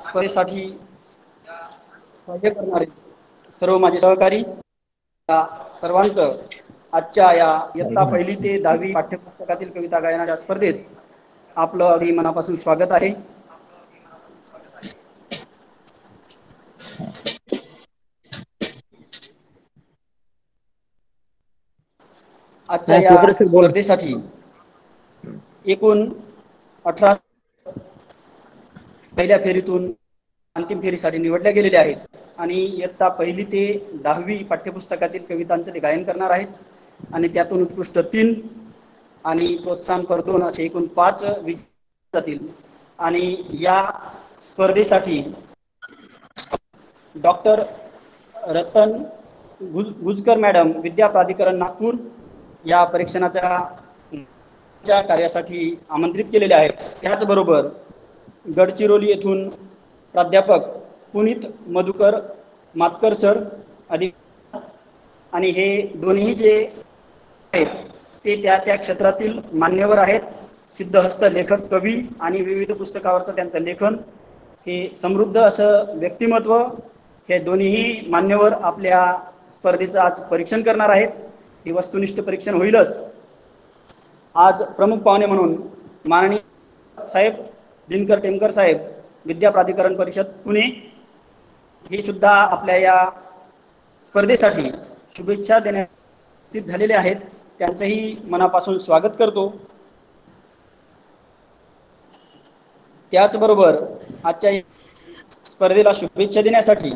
स्पर्धेसाठी सहकार्य करणारे सर्व माझे सहकारी या सर्वांचं आजच्या या इयत्ता पहिली ते दहावी पाठ्यपुस्तकातील कविता गायनाच्या स्पर्धेत आपलं अगदी मनापासून स्वागत आहे आजच्या या. स्पर्धेसाठी एकूण अठरा पहिल्या फेरीतून अंतिम फेरीसाठी निवडल्या गेलेल्या आहेत. आणि इयत्ता पहिली ते दहावी पाठ्यपुस्तकातील कवितांचं ते गायन करणार आहेत. आणि त्यातून उत्कृष्ट तीन आणि प्रोत्साहनपर दोन असे एकूण पाच जातील. आणि या स्पर्धेसाठी डॉक्टर रतन गुज गुजकर मॅडम विद्या प्राधिकरण नागपूर या परीक्षणाच्या कार्यासाठी आमंत्रित केलेले आहेत. त्याचबरोबर गडचिरोली येथून प्राध्यापक पुनीत मधुकर मातकर सर अधिक आणि हे दोन्ही जे आहेत ते त्या त्या क्षेत्रातील मान्यवर आहेत. सिद्धहस्त लेखक कवी आणि विविध पुस्तकावरचं त्यांचं लेखन. हे समृद्ध असं व्यक्तिमत्व हे दोन्हीही मान्यवर आपल्या स्पर्धेचं आज परीक्षण करणार आहेत. हे वस्तुनिष्ठ परीक्षण होईलच. आज प्रमुख पाहुणे म्हणून माननीय साहेब दिनकर टेमकर साहेब विद्या प्राधिकरण परिषद पुणे. हे सुद्धा आपल्या या स्पर्धेसाठी शुभेच्छा देण्यात झालेले आहेत. त्यांचंही मनापासून स्वागत करतो. त्याचबरोबर आजच्या स्पर्धेला शुभेच्छा देण्यासाठी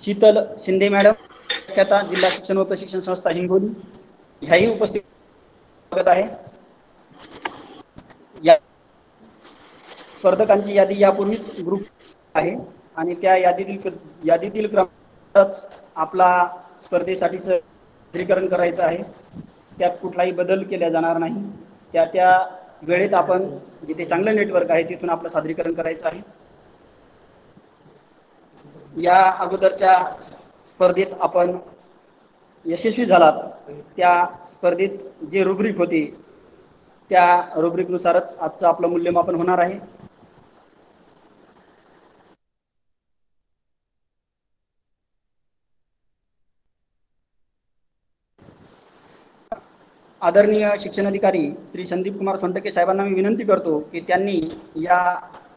शीतल शिंदे मॅडम जिल्हा शिक्षण व प्रशिक्षण संस्था हिंगोली ह्याही उपस्थित स्वागत आहे. या स्पर्धकांची यादी यापूर्वीच ग्रुप आहे. आणि त्या यादीतील यादीतील क्रमांकच आपला स्पर्धेसाठीच सादरीकरण करायचं आहे. त्यात कुठलाही बदल केला जाणार नाही. त्या त्या वेळेत आपण जिथे चांगलं नेटवर्क आहे तिथून आपलं सादरीकरण करायचं आहे. या अगोदरच्या स्पर्धेत आपण यशस्वी झालात. त्या स्पर्धेत जे रुब्रिक होती त्या रुब्रिकनुसारच आजचं आपलं मूल्यमापन होणार आहे. आदरणीय शिक्षण अधिकारी श्री संदीप कुमार सोनटके साहेबांना मी विनंती करतो की त्यांनी या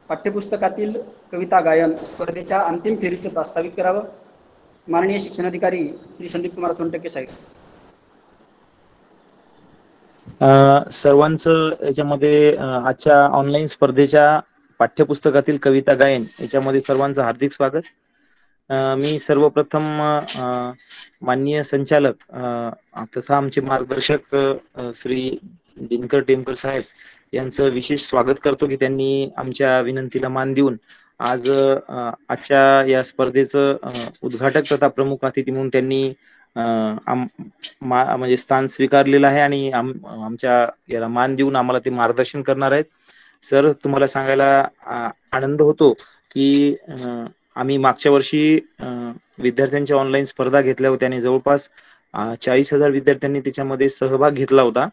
पाठ्यपुस्तकातील कविता गायन स्पर्धेच्या अंतिम फेरीचं प्रास्ताविक करावं. माननीय शिक्षण अधिकारी श्री संदीप कुमार सोनटके साहेब. सर्वांचं याच्यामध्ये आजच्या ऑनलाईन स्पर्धेच्या पाठ्यपुस्तकातील कविता गायन याच्यामध्ये सर्वांचं हार्दिक स्वागत. मी सर्वप्रथम अ, माननीय संचालक तथा आमचे मार्गदर्शक श्री दिनकर टेमकर साहेब यांचं विशेष स्वागत करतो की त्यांनी आमच्या विनंतीला मान देऊन आज आजच्या या स्पर्धेचं उद्घाटक तथा प्रमुख अतिथी म्हणून त्यांनी म्हणजे स्थान स्वीकारलेलं आहे आणि आमच्या याला मान देऊन आम्हाला ते मार्गदर्शन करणार आहेत. सर तुम्हाला सांगायला आनंद होतो की आम्ही मागच्या वर्षी विद्यार्थ्यांच्या ऑनलाईन स्पर्धा घेतल्या होत्या आणि जवळपास चाळीस हजार विद्यार्थ्यांनी त्याच्यामध्ये सहभाग घेतला होता.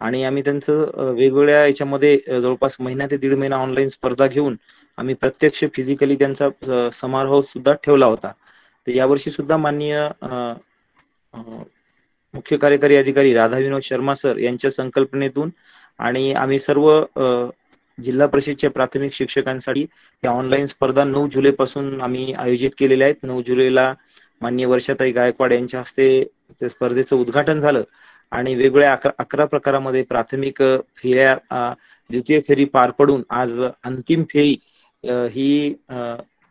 आणि आम्ही त्यांचं वेगवेगळ्या याच्यामध्ये जवळपास महिना ते दीड महिना ऑनलाईन स्पर्धा घेऊन आम्ही प्रत्यक्ष फिजिकली त्यांचा समारोह सुद्धा ठेवला होता. तर यावर्षी सुद्धा माननीय मुख्य कार्यकारी अधिकारी राधा विनोद शर्मा सर यांच्या संकल्पनेतून आणि आम्ही सर्व जिल्हा परिषदच्या प्राथमिक शिक्षकांसाठी या ऑनलाईन स्पर्धा नऊ जुलै पासून आम्ही आयोजित केलेल्या आहेत. नऊ जुलैला मान्य वर्षाताई गायकवाड यांच्या हस्ते त्या स्पर्धेचं उद्घाटन झालं आणि वेगवेगळ्या अकरा अकरा प्रकारामध्ये प्राथमिक फेऱ्या द्वितीय फेरी पार पडून आज अंतिम फेरी ही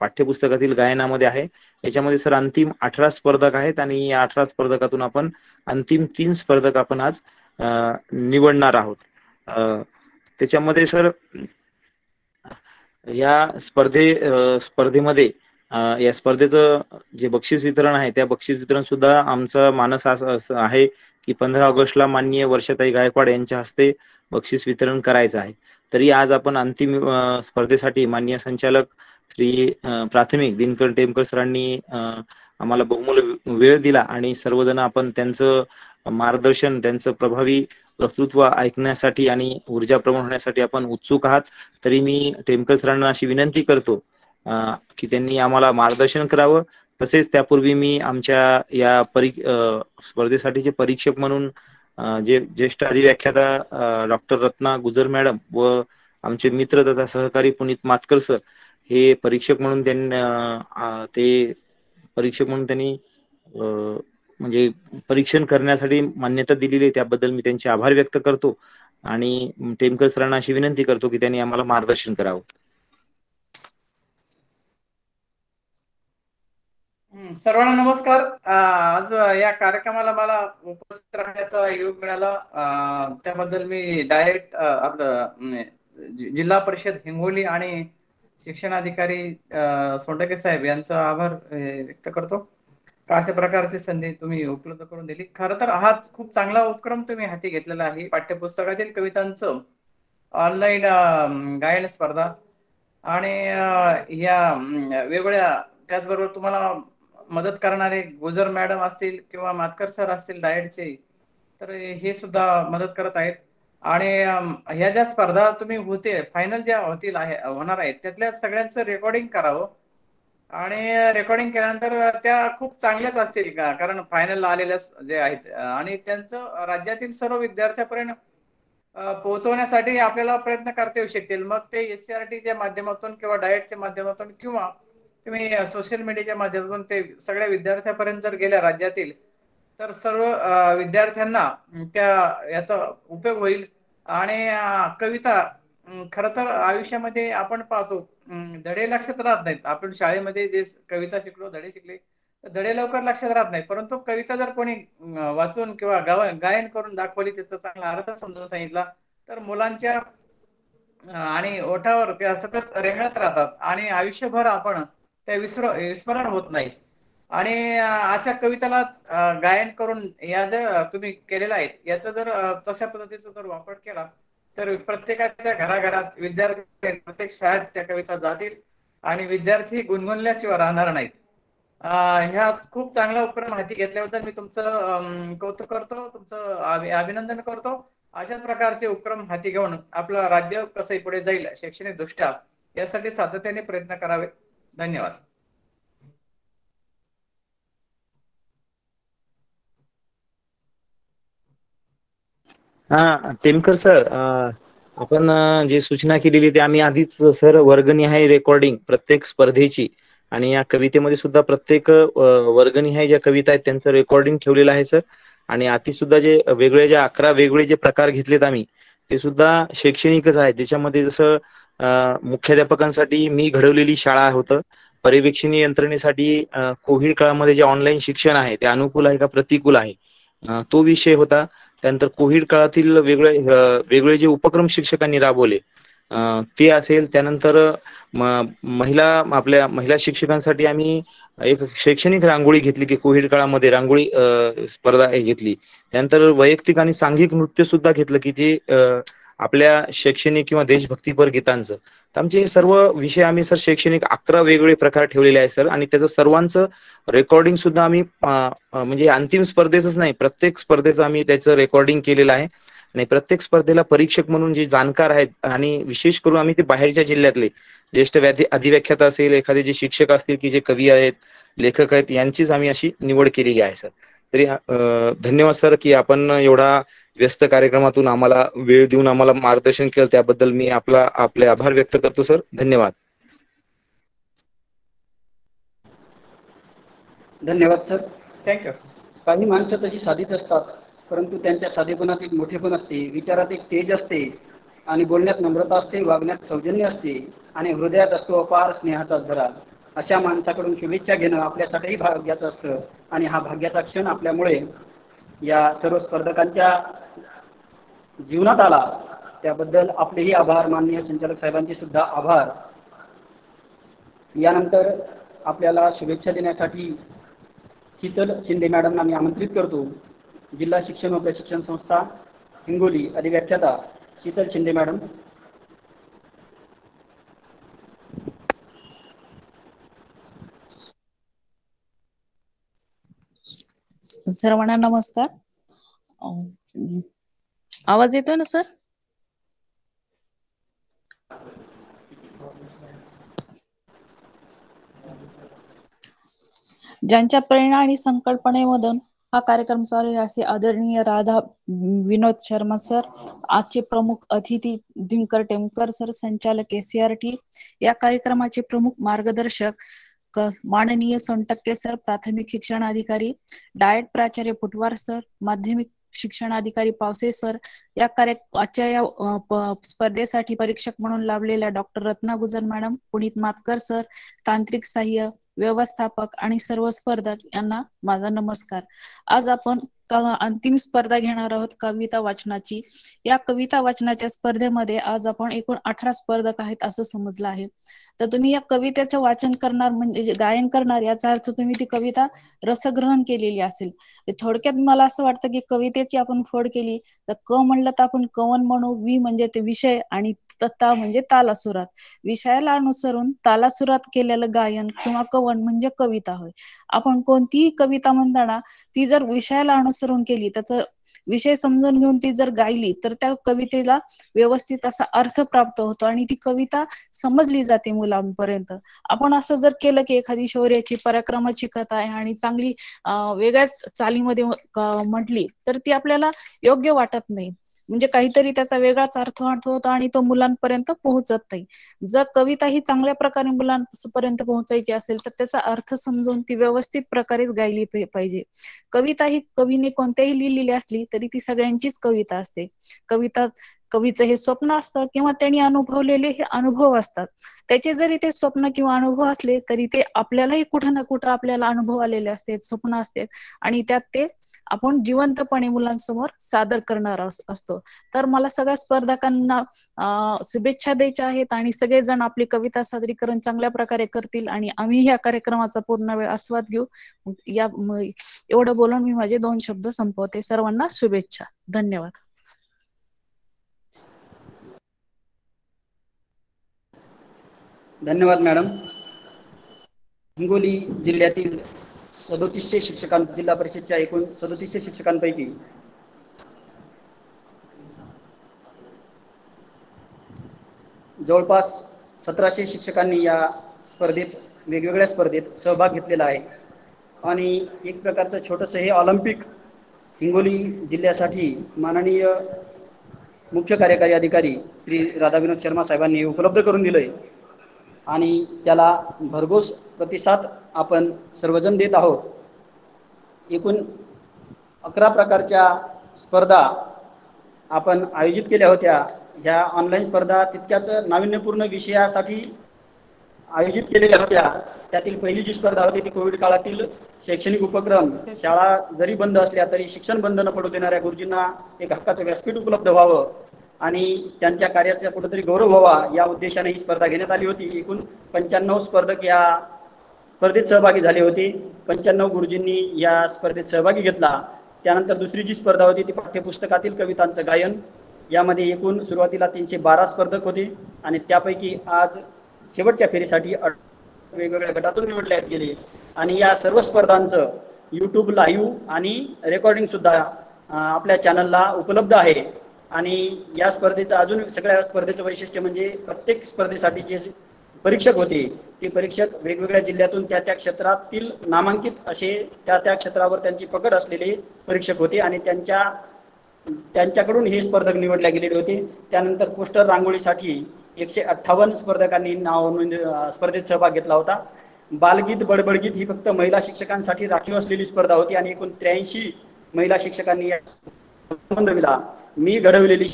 पाठ्यपुस्तकातील गायनामध्ये आहे. याच्यामध्ये सर अंतिम अठरा स्पर्धक आहेत आणि या अठरा स्पर्धकातून आपण अंतिम तीन स्पर्धक आपण आज निवडणार आहोत. त्याच्यामध्ये सर या स्पर्धे स्पर्धेमध्ये या स्पर्धेचं जे बक्षीस वितरण आहे त्या बक्षीस वितरण सुद्धा आमचा मानस असं असं आहे की पंधरा ऑगस्टला माननीय वर्षाताई गायकवाड यांच्या हस्ते बक्षीस वितरण करायचं आहे. तरी आज आपण अंतिम स्पर्धेसाठी माननीय संचालक श्री प्राथमिक दिनकर टेमकर सरांनी आम्हाला बहुमूल्य वेळ दिला आणि सर्वजण आपण त्यांचं मार्गदर्शन त्यांचं प्रभावी वक्तृत्व ऐकण्यासाठी आणि ऊर्जा प्रमाण होण्यासाठी आपण उत्सुक आहात. तरी मी टेमकर सरांना अशी विनंती करतो की त्यांनी आम्हाला मार्गदर्शन करावं. तसेच त्यापूर्वी मी आमच्या या परी स्पर्धेसाठीचे परीक्षक म्हणून जे ज्येष्ठ अधिव्याख्याता डॉक्टर रत्ना गुजर मॅडम व आमचे मित्र तथा सहकारी पुनीत मातकर सर हे परीक्षक म्हणून त्यांनी ते परीक्षक म्हणून त्यांनी म्हणजे परीक्षण करण्यासाठी मान्यता दिलेली आहे. त्याबद्दल मी त्यांचे आभार व्यक्त करतो आणि टेमकर सरांना अशी विनंती करतो की त्यांनी आम्हाला मार्गदर्शन करावं. सर्वांना नमस्कार. आज या कार्यक्रमाला मला उपस्थित राहण्याचा योग मिळाला. त्याबद्दल मी डायरेक्ट आपलं म्हणजे जिल्हा परिषद हिंगोली आणि शिक्षणाधिकारी अधिकारी सोंडके साहेब यांचा आभार व्यक्त करतो. का अशा प्रकारची संधी तुम्ही उपलब्ध करून दिली? खरं तर हा खूप चांगला उपक्रम तुम्ही हाती घेतलेला आहे. पाठ्यपुस्तकातील कवितांचं ऑनलाईन गायन स्पर्धा आणि या वेगवेगळ्या त्याचबरोबर तुम्हाला मदत करणारे गुजर मॅडम असतील किंवा मातकर सर असतील डाएटचे तर हे सुद्धा मदत करत आहेत. आणि ह्या ज्या स्पर्धा तुम्ही होते फायनल ज्या होतील आहे होणार आहेत त्यातल्या सगळ्यांचं रेकॉर्डिंग करावं. आणि रेकॉर्डिंग केल्यानंतर त्या खूप चांगल्याच असतील का? कारण फायनल आलेल्या जे आहेत आणि त्यांचं राज्यातील सर्व विद्यार्थ्यापर्यंत पोहोचवण्यासाठी आपल्याला प्रयत्न करता येऊ शकतील. मग ते एस सी आर टीच्या माध्यमातून किंवा डाएटच्या माध्यमातून किंवा तुम्ही सोशल मीडियाच्या माध्यमातून ते सगळ्या विद्यार्थ्यापर्यंत जर गेल्या राज्यातील तर सर्व विद्यार्थ्यांना त्या याचा उपयोग होईल. आणि कविता खर तर आयुष्यामध्ये आपण पाहतो धडे लक्षात राहत नाहीत. आपण शाळेमध्ये जे कविता शिकलो धडे शिकले धडे लवकर लक्षात राहत नाही. परंतु कविता जर कोणी वाचून किंवा गाव गायन करून दाखवली त्याचा चांगला अर्थ समजून सांगितला तर मुलांच्या आणि ओठावर त्या सतत रेंगळत राहतात. आणि आयुष्यभर आपण त्या विसर विस्मरण होत नाही. आणि अशा कविताला गायन करून या जर तुम्ही केलेला आहे याचा जर तशा पद्धतीचा जर वापर केला तर प्रत्येकाच्या घराघरात विद्यार्थी प्रत्येक शाळेत त्या कविता जातील आणि विद्यार्थी गुणगुणल्याशिवाय राहणार नाहीत. ह्या खूप चांगला उपक्रम हाती घेतल्याबद्दल मी तुमचं कौतुक करतो तुमचं अभिनंदन करतो. अशाच प्रकारचे उपक्रम हाती घेऊन आपलं राज्य कसं पुढे जाईल शैक्षणिक दृष्ट्या यासाठी सातत्याने प्रयत्न करावे. धन्यवाद. हा टेमकर सर आपण जी सूचना केलेली ती आम्ही आधीच सर वर्गनिहाय रेकॉर्डिंग प्रत्येक स्पर्धेची. आणि या कवितेमध्ये सुद्धा प्रत्येक वर्गणी वर्गनिहाय ज्या कविता आहेत त्यांचं रेकॉर्डिंग ठेवलेलं आहे सर. आणि आधी सुद्धा जे वेगळे जे अकरा वेगळे जे प्रकार घेतलेत आम्ही ते सुद्धा शैक्षणिकच आहेत. त्याच्यामध्ये जसं मुख्याध्यापकांसाठी मी घडवलेली शाळा होतं. पर्यवेक्षणीय यंत्रणेसाठी कोविड काळामध्ये जे ऑनलाईन शिक्षण आहे ते अनुकूल आहे का प्रतिकूल आहे? तो विषय होता. त्यानंतर कोविड काळातील वेगळे वेगळे जे उपक्रम शिक्षकांनी राबवले अ, ते असेल. त्यानंतर महिला आपल्या महिला शिक्षकांसाठी आम्ही एक शैक्षणिक रांगोळी घेतली की कोविड काळामध्ये रांगोळी स्पर्धा घेतली. त्यानंतर वैयक्तिक आणि सांघिक नृत्य सुद्धा घेतलं की जे अ, आपल्या शैक्षणिक किंवा देशभक्तीपर गीतांचं. तर आमचे हे सर्व विषय आम्ही सर शैक्षणिक अकरा वेगवेगळे प्रकार ठेवलेले आहे सर. आणि त्याचं सर्वांचं रेकॉर्डिंग सुद्धा आम्ही म्हणजे अंतिम स्पर्धेचंच नाही प्रत्येक स्पर्धेचं आम्ही त्याचं रेकॉर्डिंग केलेलं आहे. आणि प्रत्येक स्पर्धेला परीक्षक म्हणून जे जाणकार आहेत आणि विशेष करून आम्ही ते बाहेरच्या जिल्ह्यातले ज्येष्ठ व्याधी अधिव्याख्याता असेल एखादे जे शिक्षक असतील की जे कवी आहेत लेखक आहेत यांचीच आम्ही अशी निवड केलेली आहे सर. तरी धन्यवाद सर की आपण एवढा व्यस्त कार्यक्रमातून आम्हाला वेळ देऊन आम्हाला मार्गदर्शन केलं त्याबद्दल मी आपला आपले आभार व्यक्त करतो सर. धन्यवाद. धन्यवाद सर. थँक्यू काही माणसं तशी साधीच असतात परंतु त्यांच्या साधेपणात एक मोठेपण असते विचारात एक तेज असते आणि बोलण्यात नम्रता असते वागण्यात सौजन्य असते आणि हृदयात असतो अपार स्नेहाचा झरा. अशा माणसाकडून शुभेच्छा घेणं आपल्यासाठीही भाग्याचं असतं आणि हा भाग्याचा क्षण आपल्यामुळे या सर्व स्पर्धकांच्या जीवनात आला त्याबद्दल आपलेही आभार माननीय संचालक साहेबांचे सुद्धा आभार. यानंतर आपल्याला शुभेच्छा देण्यासाठी शीतल शिंदे मॅडमना मी आमंत्रित करतो. जिल्हा शिक्षण व प्रशिक्षण संस्था हिंगोली अधिव्याख्याता शीतल शिंदे मॅडम. सर्वांना नमस्कार. आवाज येतोय ना सर? ज्यांच्या प्रेरणा आणि संकल्पनेमधून हा कार्यक्रम चालू आहे असे आदरणीय राधा विनोद शर्मा सर आजचे प्रमुख अतिथी दिनकर टेमकर सर संचालक एसीआरटी या कार्यक्रमाचे प्रमुख मार्गदर्शक माननीय सोनटक्के सर प्राथमिक शिक्षण अधिकारी डायट प्राचार्य पुटवार सर माध्यमिक शिक्षण अधिकारी पावसे सर या कार्य आजच्या या स्पर्धेसाठी परीक्षक म्हणून लाभलेल्या doctor Ratna Gujar madam Punit Matkar sir तांत्रिक सहाय्य व्यवस्थापक आणि सर्व स्पर्धक यांना माझा नमस्कार. आज आपण अंतिम स्पर्धा घेणार आहोत कविता वाचनाची. या कविता वाचनाच्या स्पर्धेमध्ये आज आपण एकूण अठरा स्पर्धक आहेत असं समजलं आहे. तर तुम्ही या कवितेचं वाचन करणार म्हणजे गायन करणार याचा अर्थ तुम्ही ती कविता रसग्रहण केलेली असेल. म्हणजे थोडक्यात मला असं वाटतं की कवितेची आपण फोड केली तर क म्हणलं तर आपण कवन म्हणू वि म्हणजे ते विषय आणि तत्ता म्हणजे तालासुरात. विषयाला अनुसरून तालासुरात केलेलं गायन किंवा कवन म्हणजे कविता होय. आपण कोणतीही कविता म्हणताना ती जर विषयाला अनुसरून केली त्याचं विषय समजून घेऊन ती जर गायली तर त्या कवितेला व्यवस्थित असा अर्थ प्राप्त होतो आणि ती कविता समजली जाते मुलांपर्यंत. आपण असं जर केलं की एखादी शौर्याची पराक्रमाची कथा आहे आणि चांगली वेगळ्याच चालीमध्ये म्हटली तर ती आपल्याला योग्य वाटत नाही. म्हणजे काहीतरी त्याचा वेगळाच अर्थ अर्थ होतो आणि तो मुलांपर्यंत पोहोचत नाही. जर कविता ही चांगल्या प्रकारे मुलांपर्यंत पोहोचायची असेल तर त्याचा अर्थ समजून ती व्यवस्थित प्रकारेच गायली पाहिजे. कविता ही कवीने कोणत्याही लिहिलेली असली तरी ती सगळ्यांचीच कविता असते. कविता कवीचं हे स्वप्न असतं किंवा त्यांनी अनुभवलेले हे अनुभव असतात. त्याचे जरी ते स्वप्न किंवा अनुभव असले तरी ते आपल्यालाही कुठं ना कुठं आपल्याला अनुभव आलेले असते स्वप्न असते आणि त्यात ते आपण जिवंतपणे मुलांसमोर सादर करणार असतो. तर मला सगळ्या स्पर्धकांना शुभेच्छा द्यायच्या आहेत आणि सगळेजण आपली कविता सादरीकरण चांगल्या प्रकारे करतील आणि आम्ही ह्या कार्यक्रमाचा पूर्ण वेळ आस्वाद घेऊ. या एवढं बोलून मी माझे दोन शब्द संपवते. सर्वांना शुभेच्छा. धन्यवाद. धन्यवाद मॅडम. हिंगोली जिल्ह्यातील सदोतीसशे शिक्षकां जिल्हा परिषदच्या एकूण सदोतीसशे शिक्षकांपैकी जवळपास सतराशे शिक्षकांनी या स्पर्धेत वेगवेगळ्या स्पर्धेत सहभाग घेतलेला आहे. आणि एक प्रकारचं छोटंसं हे ऑलिम्पिक हिंगोली जिल्ह्यासाठी माननीय मुख्य कार्यकारी अधिकारी श्री राधाविनोद शर्मा साहेबांनी उपलब्ध करून दिलं आहे आणि त्याला भरघोस प्रतिसाद आपण सर्वजण देत आहोत. एकूण अकरा प्रकारच्या स्पर्धा आपण आयोजित केल्या होत्या. ह्या ऑनलाईन स्पर्धा तितक्याच नाविन्यपूर्ण विषयासाठी आयोजित केलेल्या होत्या. त्यातील पहिली जी स्पर्धा होती ती कोविड काळातील शैक्षणिक उपक्रम. शाळा जरी बंद असल्या तरी शिक्षण बंद न पडू देणाऱ्या गुरुजींना एक हक्काचं व्यासपीठ उपलब्ध व्हावं. आणि त्यांच्या कार्याचा कुठेतरी गौरव व्हावा या उद्देशाने ही स्पर्धा घेण्यात आली होती. एकूण पंच्याण्णव स्पर्धक या स्पर्धेत सहभागी झाले होते. पंच्याण्णव गुरुजींनी या स्पर्धेत सहभागी घेतला. त्यानंतर दुसरी जी स्पर्धा होती ती पाठ्यपुस्तकातील कवितांचं गायन. यामध्ये एकूण सुरुवातीला तीनशे बारा स्पर्धक होते आणि त्यापैकी आज शेवटच्या फेरीसाठी वेगवेगळ्या गटातून निवडण्यात गेले. आणि या सर्व स्पर्धांचं यूट्यूब लाईव्ह आणि रेकॉर्डिंग सुद्धा आपल्या चॅनलला उपलब्ध आहे. आणि या स्पर्धेचं अजून सगळ्या स्पर्धेचं वैशिष्ट्य म्हणजे प्रत्येक स्पर्धेसाठी जे परीक्षक होते ते परीक्षक वेगवेगळ्या जिल्ह्यातून त्या त्या क्षेत्रातील नामांकित असे त्या त्या क्षेत्रावर त्यांची पकड असलेले परीक्षक होते आणि त्यांच्या त्यांच्याकडून हे स्पर्धक निवडले गेलेले होते. त्यानंतर पोस्टर रांगोळीसाठी एकशे अठ्ठावन्न स्पर्धकांनी नाव नोंद स्पर्धेत सहभाग घेतला होता. बालगीत बडबडगीत ही फक्त महिला शिक्षकांसाठी राखीव असलेली स्पर्धा होती आणि एकूण त्र्याऐंशी महिला शिक्षकांनी या दिला मी घडवलेली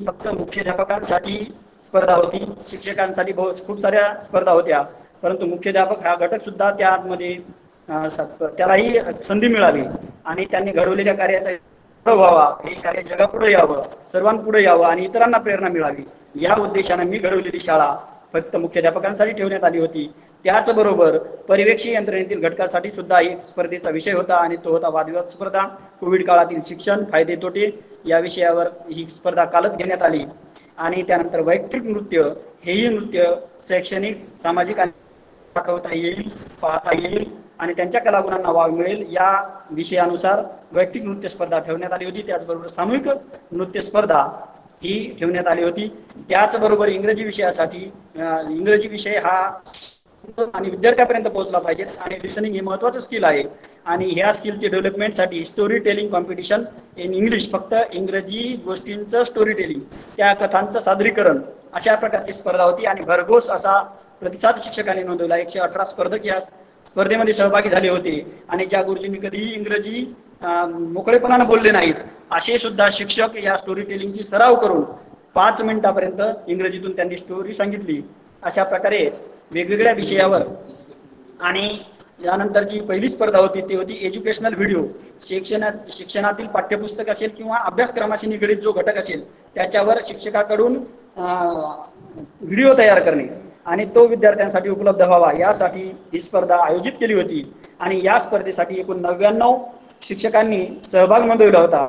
फक्त मुख्याध्यापकांसाठी स्पर्धा होती. शिक्षकांसाठी खूप साऱ्या स्पर्धा होत्या. परंतु मुख्याध्यापक हा घटक सुद्धा त्यामध्ये अं, त्यालाही संधी मिळावी आणि त्यांनी घडवलेल्या कार्याचा व्हावा. हे कार्य जगापुढे यावं सर्वांपुढे यावं आणि इतरांना प्रेरणा मिळावी. या उद्देशाने मी घडवलेली शाळा फक्त मुख्याध्यापकांसाठी ठेवण्यात आली होती. त्याचबरोबर परिवेक्षी यंत्रणेतील घटकासाठी सुद्धा एक स्पर्धेचा विषय होता आणि तो होता वादविवाद स्पर्धा. कोविड काळातील शिक्षण फायदे तोटे या विषयावर ही स्पर्धा कालच घेण्यात आली. आणि त्यानंतर वैयक्तिक नृत्य हेही नृत्य शैक्षणिक सामाजिक आणि दाखवता येईल पाहता येईल आणि त्यांच्या कलागुणांना वाव मिळेल या विषयानुसार वैयक्तिक नृत्य स्पर्धा ठेवण्यात आली होती. त्याचबरोबर सामूहिक नृत्य स्पर्धा ही ठेवण्यात आली होती. त्याचबरोबर इंग्रजी विषयासाठी इंग्रजी विषय हा आणि विद्यार्थ्यापर्यंत पोहोचला पाहिजे आणि लिसनिंग हे महत्वाचं स्किल आहे. आणि ह्या स्किलचे डेव्हलपमेंटसाठी story telling competition in English फक्त इंग्रजी गोष्टींचं स्टोरी टेलिंग त्या कथांचं सादरीकरण अशा प्रकारची स्पर्धा होती आणि भरघोस असा प्रतिसाद शिक्षकांनी नोंदवला. एकशे अठरा स्पर्धक या स्पर्धेमध्ये सहभागी झाले होते. आणि ज्या गुरुजींनी कधीही इंग्रजी मोकळेपणानं बोलले नाहीत असे सुद्धा शिक्षक या स्टोरी टेलिंगची सराव करून पाच मिनिटापर्यंत इंग्रजीतून त्यांनी स्टोरी सांगितली. अशा प्रकारे वेगवेगळ्या विषयावर. आणि यानंतरची पहिली स्पर्धा होती ती होती एज्युकेशनल व्हिडिओ शिक्षणात शिक्षणातील पाठ्यपुस्तक असेल किंवा अभ्यासक्रमाशी निगडीत जो घटक असेल त्याच्यावर शिक्षकाकडून व्हिडिओ तयार करणे आणि तो विद्यार्थ्यांसाठी उपलब्ध व्हावा. यासाठी ही स्पर्धा आयोजित केली होती. आणि या स्पर्धेसाठी एकूण नव्याण्णव शिक्षकांनी सहभाग नोंदवला होता.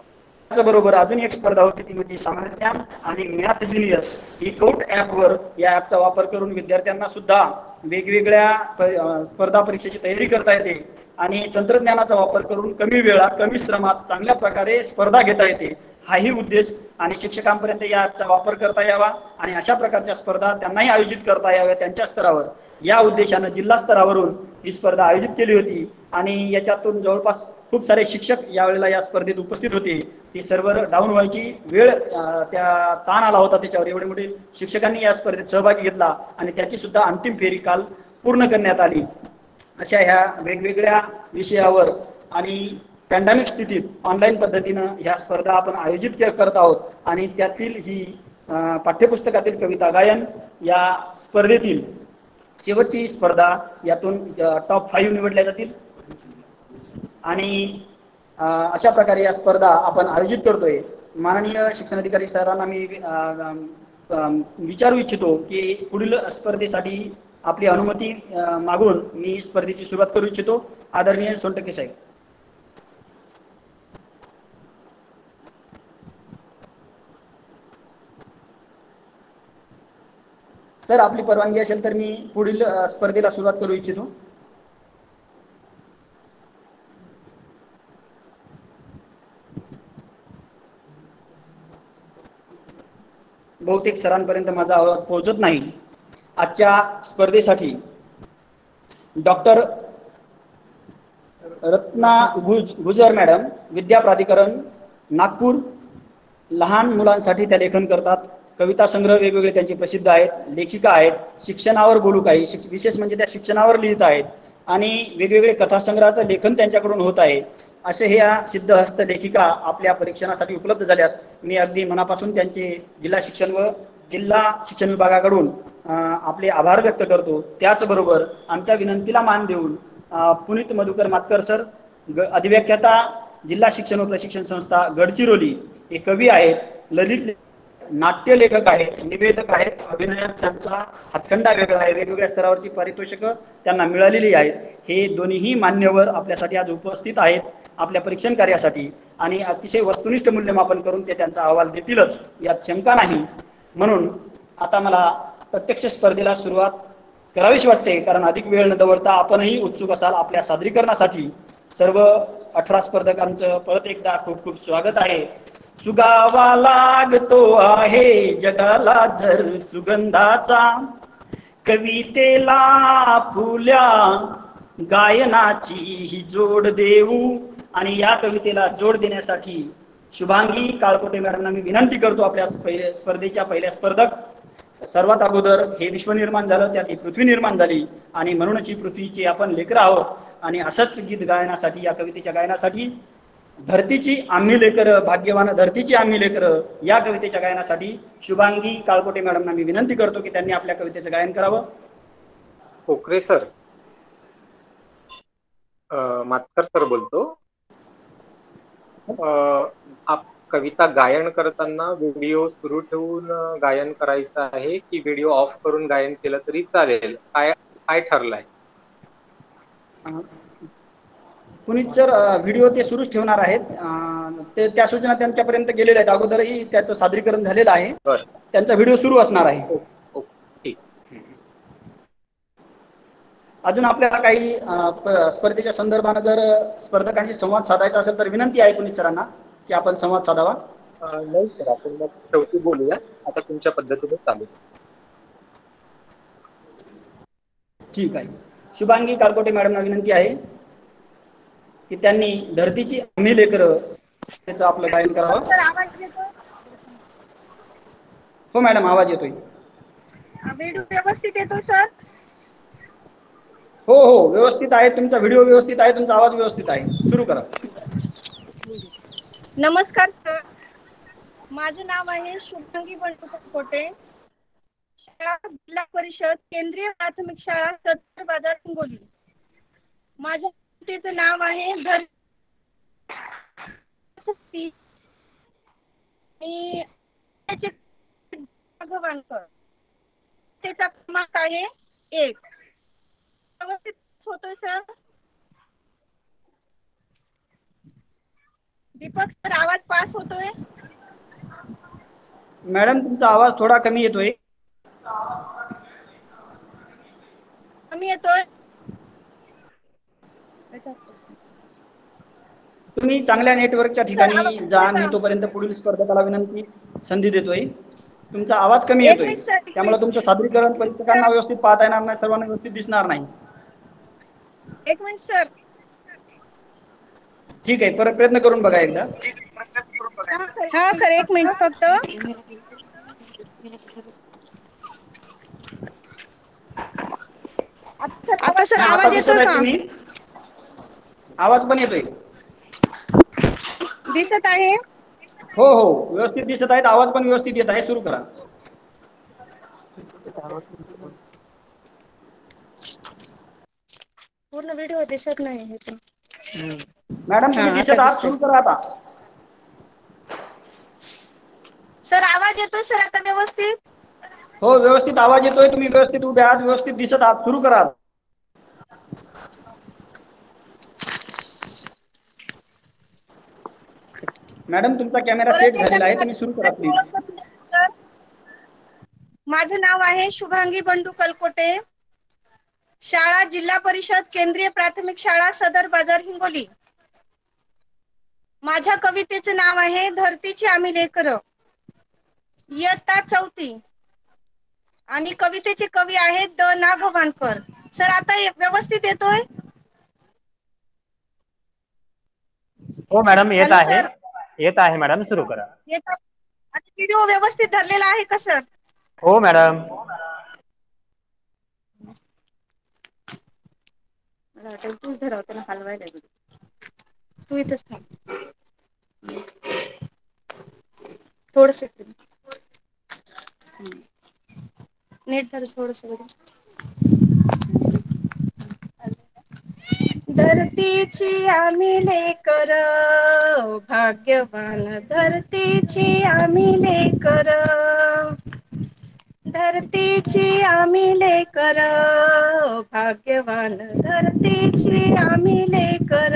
त्याचबरोबर अजून एक स्पर्धा होती ती म्हणजे सामान्य ज्ञान आणि मॅथ जिनियस ही कोट ॲपवर या ॲपचा वापर करून विद्यार्थ्यांना सुद्धा वेगवेगळ्या स्पर्धा परीक्षेची तयारी करता येते. आणि तंत्रज्ञानाचा वापर करून कमी वेळात कमी श्रमात चांगल्या प्रकारे स्पर्धा घेता येते. हाही उद्देश आणि शिक्षकांपर्यंत या ॲपचा वापर करता यावा आणि अशा प्रकारच्या स्पर्धा त्यांनाही आयोजित करता याव्या त्यांच्या स्तरावर. या उद्देशानं जिल्हा स्तरावरून ही स्पर्धा आयोजित केली होती. आणि याच्यातून जवळपास खूप सारे शिक्षक यावेळेला या स्पर्धेत उपस्थित होते. ती सर्व्हर डाऊन व्हायची वेळ त्या ताण आला होता त्याच्यावर. एवढे मोठे शिक्षकांनी या स्पर्धेत सहभागी घेतला आणि त्याची सुद्धा अंतिम फेरी काल पूर्ण करण्यात आली. अशा ह्या वेगवेगळ्या विषयावर आणि पॅन्डेमिक स्थितीत ऑनलाईन पद्धतीनं ह्या स्पर्धा आपण आयोजित करत आहोत आणि त्यातील ही पाठ्यपुस्तकातील कविता गायन या स्पर्धेतील शेवटची स्पर्धा यातून टॉप फाईव्ह निवडल्या जातील. आणि अशा प्रकारे या स्पर्धा आपण आयोजित करतोय. माननीय शिक्षणाधिकारी सरांना मी अं, विचारू इच्छितो की पुढील स्पर्धेसाठी आपली अनुमती मागून मी स्पर्धेची सुरुवात करू इच्छितो. आदरणीय सोनटके साहेब. सर आपली परवानगी असेल तर मी पुढील स्पर्धेला सुरुवात करू इच्छितो. बहुतेक सरांपर्यंत माझा आवाज पोहोचत नाही. आजच्या स्पर्धेसाठी डॉक्टर रत्ना गुज गुजर मॅडम विद्या प्राधिकरण नागपूर लहान मुलांसाठी त्या लेखन करतात. कविता संग्रह वेगवेगळे त्यांचे प्रसिद्ध आहेत लेखिका आहेत शिक्षणावर बोलू काही शिक विशेष म्हणजे त्या शिक्षणावर लिहित आहेत. आणि वेगवेगळे कथासंग्रहाचं लेखन त्यांच्याकडून होत आहे. असे हे या सिद्धहस्त लेखिका आपल्या परीक्षणासाठी उपलब्ध झाल्यात. मी अगदी मनापासून त्यांचे जिल्हा शिक्षण व जिल्हा शिक्षण विभागाकडून आपले आभार व्यक्त करतो. त्याचबरोबर आमच्या विनंतीला मान देऊन पुनीत मधुकर मातकर सर ग अधिव्याख्याता जिल्हा शिक्षण व प्रशिक्षण संस्था गडचिरोली हे कवी आहेत. ललित नाट्य लेखक आहेत निवेदक आहेत अभिनयात त्यांचा हातखंडा वेगळा आहे वेगवेगळ्या स्तरावरची पारितोषिकं त्यांना मिळालेली आहेत. हे दोन्हीही मान्यवर आपल्यासाठी आज उपस्थित आहेत आपल्या परीक्षण कार्यासाठी आणि अतिशय वस्तुनिष्ठ मूल्यमापन करून ते त्यांचा अहवाल देतीलच यात शंका नाही. म्हणून आता मला प्रत्यक्ष स्पर्धेला सुरुवात करावीशी वाटते कारण अधिक वेळ न दवडता आपणही उत्सुक असाल आपल्या सादरीकरणासाठी. सर्व अठरा स्पर्धकांचं परत एकदा खूप खूप स्वागत आहे. सुगावा लागतो आहे जगाला जर सुगंधाचा. कवितेला फुल्या गायनाची ही जोड देऊ. आणि या कवितेला जोड देण्यासाठी शुभांगी काळकोटे मॅडमना मी विनंती करतो आपल्या पहिल्या स्पर्धेच्या पहिल्या स्पर्धक. सर्वात अगोदर हे विश्व निर्माण झालं त्यात ही पृथ्वी निर्माण झाली. आणि म्हणूनच ही पृथ्वीची आपण लेकर आहोत. आणि असंच गीत गायनासाठी या कवितेच्या गायनासाठी धरतीची आम्ही लेकर भाग्यवान धरतीची आम्ही लेकर या कवितेच्या गायनासाठी शुभांगी काळकोटे मॅडमना मी विनंती करतो की त्यांनी आपल्या कवितेचं गायन करावं. कोकरे सर. अ, मातकर सर बोलतो. आप कविता गायन करताना व्हिडिओ सुरू ठेवून गायन करायचं आहे की व्हिडिओ ऑफ करून गायन केलं तरी चालेल? काय काय ठरलंय? पुनीत सर व्हिडिओ ते सुरूच ठेवणार आहेत ते त्या सूचना त्यांच्यापर्यंत गेलेल्या आहेत. अगोदरही त्याचं सादरीकरण झालेलं आहे. त्यांचा व्हिडिओ सुरू असणार आहे. अजून आपल्याला काही स्पर्धेच्या संदर्भानं जर स्पर्धकांशी संवाद साधायचा असेल तर विनंती आहे पुनीत सरांना की आपण संवाद साधावा. नाही सर आपण मग शेवटी बोलूया. आता तुमच्या पद्धतीने चालू. ठीक आहे. शुभांगी कालकोटे मॅडमना विनंती आहे. की त्यांनी धरतीची आम्ही लेकर त्याचं आपलं गायन करावं. हो मॅडम आवाज येतोय. व्यवस्थित येतो सर? हो हो व्यवस्थित आहे. तुमचा व्हिडिओ व्यवस्थित आहे तुमचा आवाज व्यवस्थित आहे. सुरू करा. नमस्कार सर. माझं नाव आहे शुभांगी कोटे. शाळा जिल्हा परिषद केंद्रीय प्राथमिक शाळा सत्तर बाजार हिंगोली. माझ्या शाळेचं नाव आहे धर भगवानकर त्याचा क्रमांक आहे एक. व्यवस्थित होतोय सर दीपक सर आवाज पास होतोय? मॅडम तुमचा आवाज थोडा कमी येतोय. कमी येतोय? तुम्ही चांगल्या नेटवर्कच्या ठिकाणी जा मी तोपर्यंत पुढील स्पर्धकाला विनंती संधी देतोय. तुमचा आवाज कमी येतोय. त्यामुळे तुमचं सादरीकरण परीक्षकांना व्यवस्थित पाहता येणार नाही सर्वांना व्यवस्थित दिसणार नाही. एक मिनिट सर. ठीक आहे परत प्रयत्न करून बघा एकदा. हा सर एक मिनिट फक्त. आता सर आवाज येतोय का? तुम्ही? आवाज पण येतोय. दिसत आहे? हो हो. व्यवस्थित दिसत आहेत. आवाज पण व्यवस्थित येत आहे. सुरू करा. पूर्ण व्हिडिओ दिसत नाही हे पण. मॅडम तुम्ही दिसत आता आहात. सुरू करा आता. सर आवाज येतोय सर आता व्यवस्थित? हो व्यवस्थित आवाज येतोय. तुम्ही व्यवस्थित उभे आहात. व्यवस्थित दिसत आहात. सुरू करा मॅडम तुमचा कॅमेरा सेट झालेला आहे. तुम्ही सुरू करा प्लीज माझं नाव आहे शुभांगी बंडू कलकोटे. शाळा जिल्हा परिषद केंद्रीय प्राथमिक शाळा सदर बाजार हिंगोली. माझ्या कवितेचं नाव आहे धरतीची आम्ही लेकर. इयत्ता चौथी. आणि कवितेचे कवी आहेत द ना गव्हाणकर सर आता व्यवस्थित येतोय? हो मॅडम येत आहे. येत आहे मॅडम सुरू करा. येत व्हिडिओ व्यवस्थित धरलेला आहे का सर हो मॅडम. मला वाटेल तूच धराव त्याला हलवायला. तू इथंच थांब. थोडस नीट धर थोडस धरतीची आम्ही लेकर भाग्यवान धरतीची आम्ही लेकर. धरतीची आम्ही लेकर भाग्यवान धरतीची आम्ही लेकर.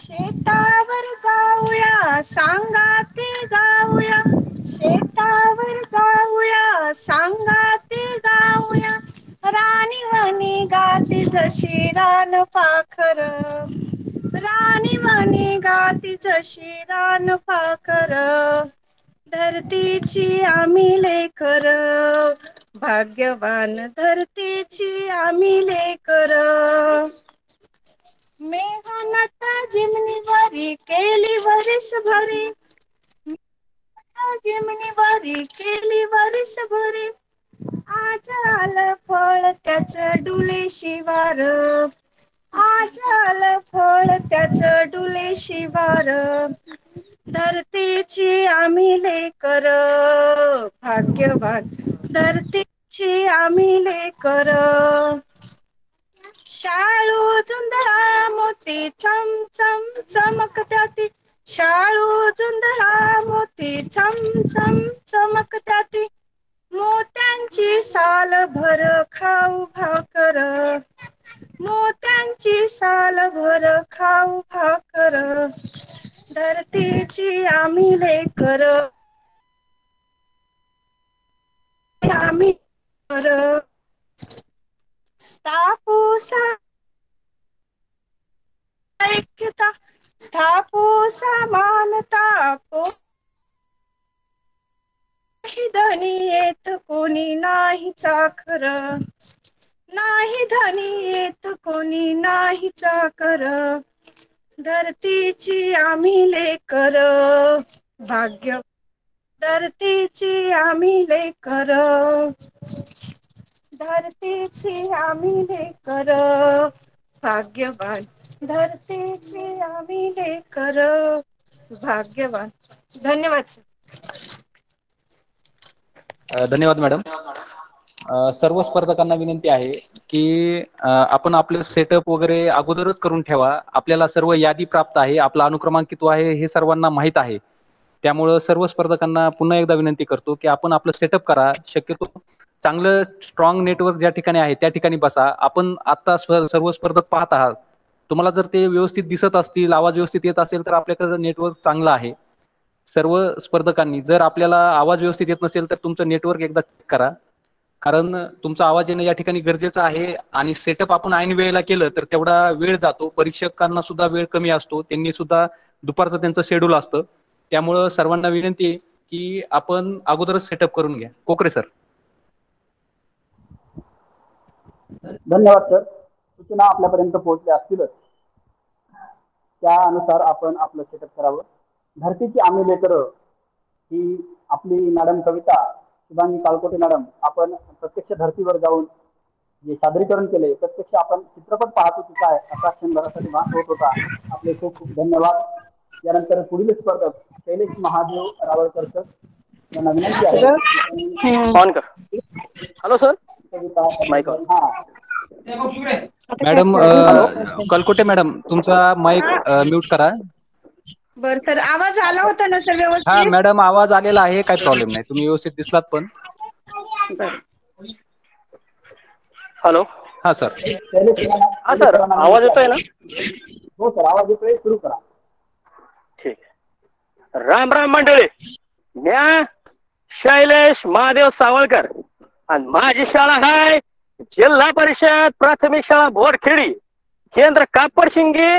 शेतावर जाऊया सांगाते गाऊया. शेतावर जाऊया सांगाते गाऊया. राणी वनी गाती जशी रान पाखर. राणी वनी गाती जशी रान पाखर. धरतीची आम्ही लेकर. भाग्यवान धरतीची आम्ही लेकर. मेहनत जिमनीवारी केली वरीस भरी जिमनीवारी केली वरीस भरी आज आलं फळ त्याच डुले शिवार. आज आलं फळ त्याच डुले शिवार. धरतीची आम्ही लेकर. भाग्यवान. धरतीची आम्ही लेकर. शाळू जुंधळा मोती चम चम चमकत्याती शाळू जुंधळा मोती चम चम चमकत्याती मोत्यांची साल भर खाऊ भाकर. मोत्यांची साल भर खाऊ भाकर. धरतीची आम्ही लेकर. आम्ही कर ऐक्यता. स्थापूसा मानता. नाही धनी येत कोणी नाही चाकर नाही धनी येत कोणी नाही चाकर धरतीची आम्ही लेकर. भाग्य. धरतीची आम्ही लेकर. धरतीची आम्ही लेकर. भाग्यवान. धरतीची आम्ही लेकर. भाग्यवान. धन्यवाद सर धन्यवाद मॅडम. सर्व स्पर्धकांना विनंती आहे की आपण आपलं सेटअप वगैरे अगोदरच करून ठेवा. आपल्याला सर्व यादी प्राप्त आहे आपला अनुक्रमांक किती आहे हे सर्वांना माहीत आहे. त्यामुळं सर्व स्पर्धकांना पुन्हा एकदा विनंती करतो की आपण आपलं सेटअप करा. शक्यतो चांगलं स्ट्रॉंग नेटवर्क ज्या ठिकाणी आहे त्या ठिकाणी बसा. आपण आता सर्व स्पर्धक पाहत आहात. तुम्हाला जर ते व्यवस्थित दिसत असतील आवाज व्यवस्थित येत असेल तर आपल्याकडे नेटवर्क चांगलं आहे. सर्व स्पर्धकांनी जर आपल्याला आवाज व्यवस्थित येत नसेल तर तुमचं नेटवर्क एकदा चेक करा. कारण तुमचा आवाज येणं या ठिकाणी गरजेचं आहे आणि सेटअप आपण ऐन वेळेला केलं तर तेवढा वेळ जातो. परीक्षकांना सुद्धा वेळ कमी असतो. त्यांनी सुद्धा दुपारचं त्यांचं शेड्यूल असतं. त्यामुळं सर्वांना विनंती आहे की आपण अगोदरच सेटअप करून घ्या. कोकरे सर धन्यवाद सर सूचना आपल्यापर्यंत पोहोचल्या असतीलच. त्यानुसार आपण आपलं सेटअप करावं. धरतीची आम्ही लेकर ही आपली मॅडम कविता शुभांगी काळकोटे मॅडम आपण प्रत्यक्ष धर्तीवर जाऊन जे सादरीकरण केले प्रत्यक्ष आपण चित्रपट पाहतो की काय असा क्षणभरासाठी भास होत होता. आपले खूप खूप धन्यवाद. यानंतर पुढील स्पर्धक शैलेश महादेव रावळकर सर यांना विनंती आहे. Hello sir. हा. मॅडम कलकोटे मॅडम तुमचा माईक म्यूट करा. बर सर आवाज आला होता ना सर हा व्यवस्थित मॅडम आवाज आलेला आहे काही प्रॉब्लेम नाही. तुम्ही व्यवस्थित दिसलात पण. हॅलो. हा सर. हा सर आवाज येतोय ना? हो सर आवाज येतोय सुरू करा. ठीक. राम राम मंडळी. म्या शैलेश महादेव सावळकर. आणि माझी शाळा आहे जिल्हा परिषद प्राथमिक शाळा बोरखेडी. केंद्र कापडशिंगे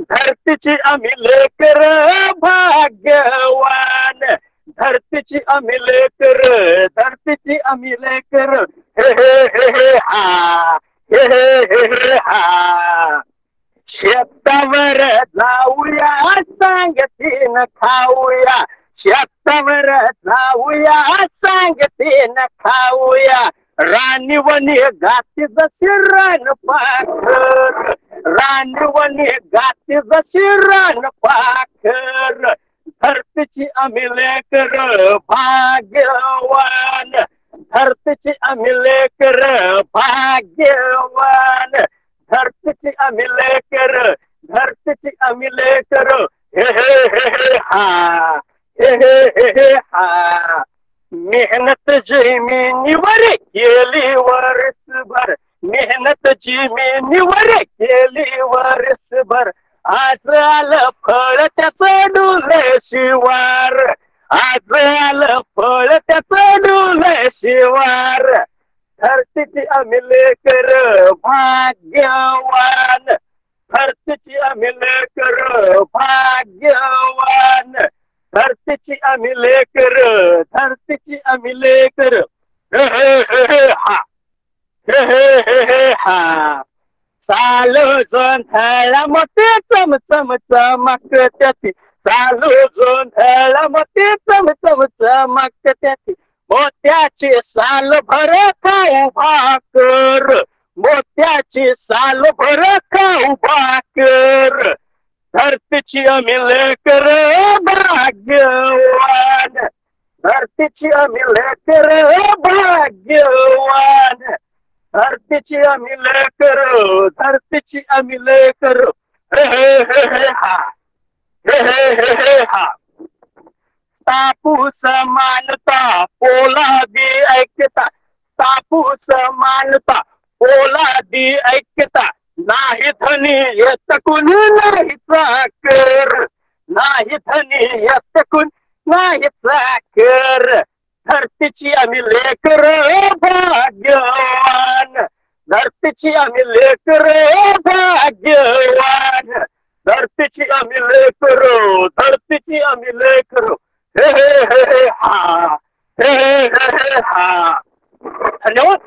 धरतीची आम्ही लेकर भाग्यवान. धरतीची आम्ही लेकर धरतीची आम्ही लेकर. हे हे हे हे हा. हे हे हे हे हा. शेतावर जाऊया सांगतीन खाऊया. शेतावर जाऊया सांगतीन खाऊया. राणीवणी गाते जशी रान पाखर राणीवणी गाते जशी रान पाखर धरतीची आम्ही लेकर भाग्यवान. धरतीची आम्ही लेकर भाग्यवान. धरतीची आम्ही लेकर धरतीची आम्ही लेकर. हे हे हे. हे हा हे हे हे. हे हा मेहनत जमिनीवर केली वर्षभर मेहनत जमिनीवर केली वर्षभर आज आलं फळ त्याच डुले शिवार आज आलं फळ त्याच डुले शिवार धरतीची आम्ही लेकर भाग्यवान धरतीची आम्ही लेकर भाग्यवान धरतीची आम्ही लेकर धरतीची आम्ही लेकर. हे हे हे हा हे. हे हे हा चालू जोंधळा मोठे चम चम चमक त्याची. चालू जोंधळा मोठे चम चम चमक त्याची. मोत्याची साल भर खाऊ भाकर मोत्याची साल भर खाऊ धरती छिया मिले करे भाग्यवान। धरती छिया मिले करे भाग्यवान। धरती छिया मिले करो, धरती छिया मिले करो। हे हे हे हे, हा। हे हे हे हे, हा। तापू समानता पोला दी ऐक्यता। तापू समानता पोला दी ऐक्यता। नाही धनी येत कुणी नाही चाकर. नाही धनी येत कुणी नाही चाकर. धरतीची आम्ही लेकर भाग्यवान. धरतीची आम्ही लेकर भाग्यवान. धरतीची आम्ही लेकर धरतीची आम्ही लेकर. हे हे हे हे. हा हे हे हे हा. धन्यवाद.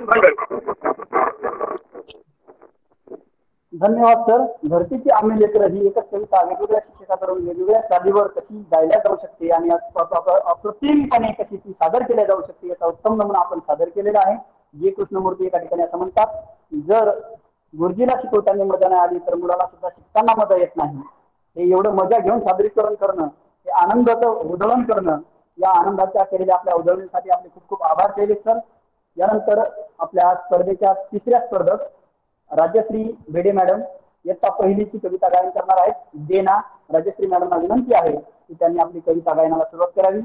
धन्यवाद सर. धरतीची आम्ही लेकर ही एकच कविता वेगवेगळ्या शिक्षकाकडून वेगवेगळ्या चालीवर कशी गायल्या जाऊ शकते आणि अप्रतिमपणे कशी ती सादर केल्या जाऊ शकते याचा उत्तम नमुना आपण सादर केलेला आहे. जे कृष्णमूर्ती एका ठिकाणी असं म्हणतात जर गुरुजीला शिकवताना मजा नाही आली तर मुलाला सुद्धा शिकताना मजा येत नाही. हे एवढं मजा घेऊन सादरीकरण करणं हे आनंदाचं उधळण करणं या आनंदाच्या केलेल्या आपल्या उधळणीसाठी आपले खूप खूप आभार केले सर. यानंतर आपल्या स्पर्धेच्या तिसऱ्या स्पर्धक राजश्री भेडे मॅडम, इयत्ता पहिलीची कविता गायन करणार आहेत. देना राजश्री मॅडमना विनंती आहे की आपली कविता गायनाला सुरुवात करावी.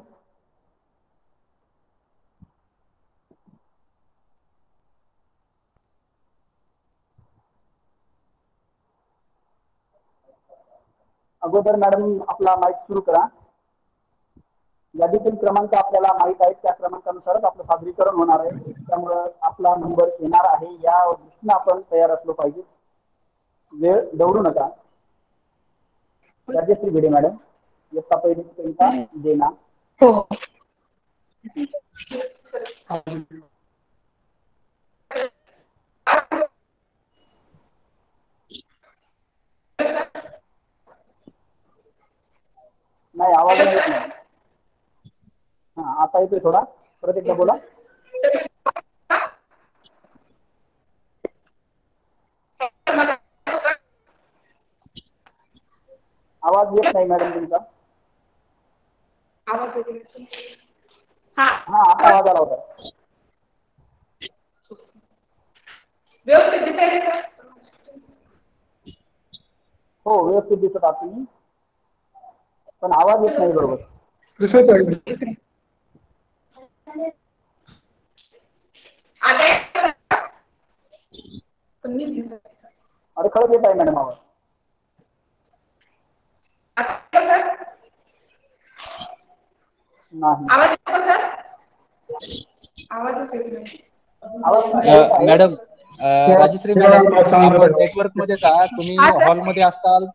अगोदर मॅडम, आपला माईक सुरू करा. यादीतील क्रमांक आपल्याला माहीत आहेत. त्या क्रमांकानुसारच आपलं सादरीकरण होणार आहे. त्यामुळं आपला नंबर येणार आहे. या दृष्टीने आपण तयार असलो पाहिजे. वेळ दौडू नका. राजश्री भिडे मॅडम. इयत्ता पहिलीची कविता देना नाही आवाज नाही. हा आता येतोय थोडा. परत एकदा बोला. आवाज येत नाही मॅडम तुमचा. हा. आता आवाज आला होता. हो व्यवस्थित दिसत आहात तुम्ही. पण आवाज येत नाही बरोबर. अडखळत येत आहे मॅडम आवाज. नाही. मॅडम राजश्री मॅडम आपण नेटवर्कमध्ये जा तुम्ही हॉलमध्ये असाल.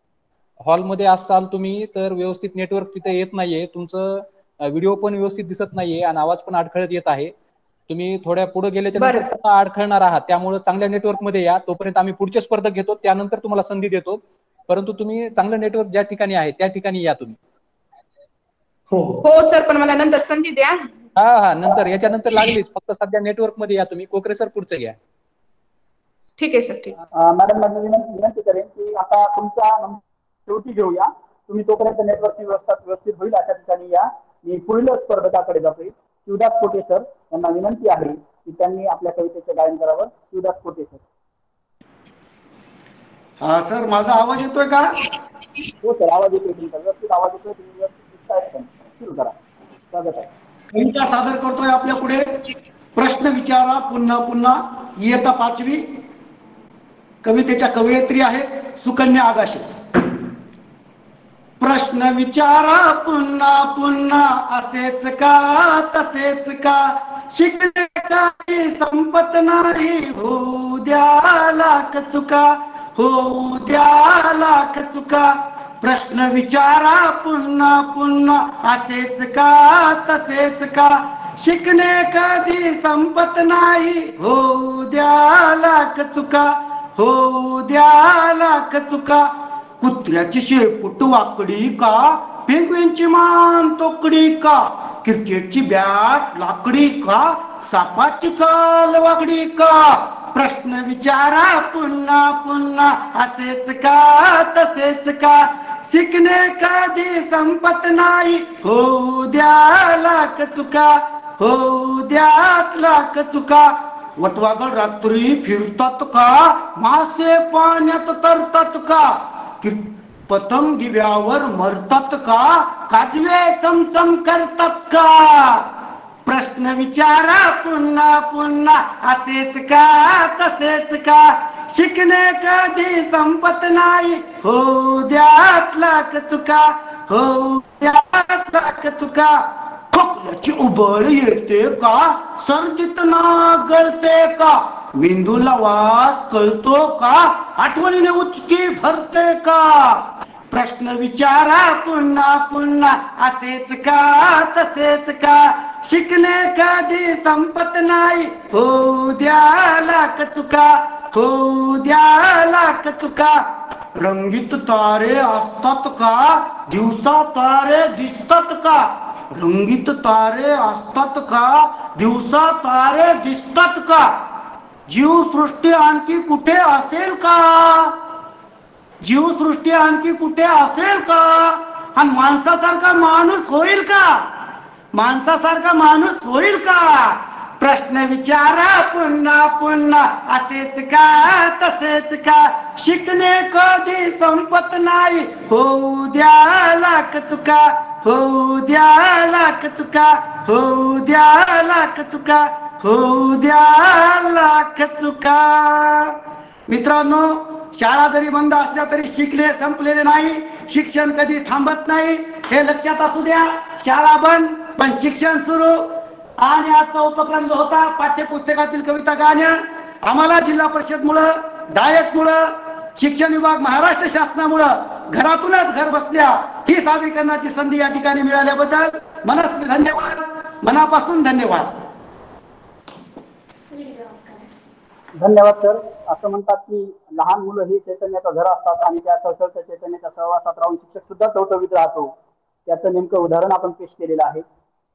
हॉलमध्ये असाल तुम्ही तर व्यवस्थित नेटवर्क तिथे येत नाहीये. तुमचं व्हिडिओ पण व्यवस्थित दिसत नाहीये आणि आवाज पण अडखळत येत आहे. तुम्ही थोड्या पुढे गेल्याच्या अडखळणार आहात. त्यामुळे चांगल्या नेटवर्कमध्ये या. तोपर्यंत आम्ही पुढचे स्पर्धक घेतो. त्यानंतर तुम्हाला संधी देतो. परंतु तुम्ही चांगलं नेटवर्क ज्या ठिकाणी आहे त्या ठिकाणी या तुम्ही. हो सर पण मला नंतर संधी द्या. हा हा. नंतर याच्यानंतर लागलीच. फक्त सध्या नेटवर्कमध्ये या तुम्ही. कोकरे सर पुढचं घ्या. ठीक आहे सर. ठीक. मॅडम माझी विनंती विनंती करेन की आता तुमचा नंबर शेवटी घेऊया. तुम्ही तोपर्यंत नेटवर्कची व्यवस्था व्यवस्थित होईल अशा ठिकाणी या. मी पुढील स्पर्धकाकडे जातोय. शिवदास कोटे सर यांना विनंती आहे की त्यांनी आपल्या कवितेचं गायन करावं. शिवदास कोटे सर. हा सर माझा आवाज येतोय का? हो सर आवाज येतोय तुमचा. व्यवस्थित आवाज येतोय तुम्ही व्यवस्थित सुरू करा. स्वागत आहे. कविता सादर करतोय आपल्या पुढे. प्रश्न विचारा पुन्हा पुन्हा. इयत्ता पाचवी. कवितेच्या कवयित्री आहेत सुकन्या आगाशे. प्रश्न विचारा पुन्हा पुन्हा असेच का तसेच का? शिकले काही संपत नाही होऊ द्या लाख चुका होऊ द्या लाख चुका. प्रश्न विचारा पुन्हा पुन्हा असेच का तसेच का? शिकणे कधी संपत नाही होऊ द्या लाख चुका होऊ द्या लाख चुका. कुत्र्याची शेपूट वाकडी का? पेंग्विनची मान तोकडी का? क्रिकेटची बॅट लाकडी का? सापाची चाल वाकडी का? प्रश्न विचारा पुन्हा पुन्हा असेच का तसेच का? शिकणे कधी संपत नाही हो द्या लाख चुका हो द्यात लाख चुका. वटवागळ रात्री फिरतात का? मासे पाण्यात तरतात का? कि- पतंग दिव्यावर मरतात का? काजवे चमचम करतात का? प्रश्न विचारा पुन्हा पुन्हा असेच का तसेच का? शिकणे कधी संपत नाही हो द्यात लाख चुका हो द्यात लाख चुका. खोकल्याची उबळ येते का? सर्दीत ना गळते का? मेंदूला वास कळतो का? आठवणीने उचकी भरते का? प्रश्न विचारा पुन्हा पुन्हा असेच का तसेच का? शिकणे कधी संपत नाही हो द्या लाख चुका हो द्या लाख चुका. रंगीत तारे असतात का? दिवसा तारे दिसतात का? रंगीत तारे असतात का? दिवसा तारे दिसतात का? जीवसृष्टी आणखी कुठे असेल का? जीवसृष्टी आणखी कुठे असेल का? आणि माणसासारखा माणूस होईल का? माणसासारखा माणूस होईल का? प्रश्न विचारा पुन्हा पुन्हा असेच का तसेच का? शिकणे कधी संपत नाही होऊ द्या लाख चुका होऊ द्या लाख चुका होऊ द्या लाख चुका होऊ द्या लाख चुका. मित्रांनो शाळा जरी बंद असल्या तरी शिकले संपलेले नाही शिक्षण कधी थांबत नाही हे लक्षात असू द्या शाळा बंद पण शिक्षण सुरू. आणि आजचा उपक्रम जो होता पाठ्यपुस्तकातील कविता गाण्या आम्हाला जिल्हा परिषद मुळे डायट मुळे शिक्षण विभाग महाराष्ट्र शासनामुळं घरातूनच घर बसल्या ही सादरीकरणाची संधी या ठिकाणी मिळाल्याबद्दल मनस धन्यवाद मनापासून धन्यवाद. धन्यवाद सर. असं म्हणतात की लहान मुलं ही चैतन्याचं घर असतात आणि त्या सळसळत्या चैतन्याच्या सहवासात राहून शिक्षक सुद्धा चौटवीत राहतो. त्याचं नेमकं उदाहरण आपण पेश केलेलं आहे.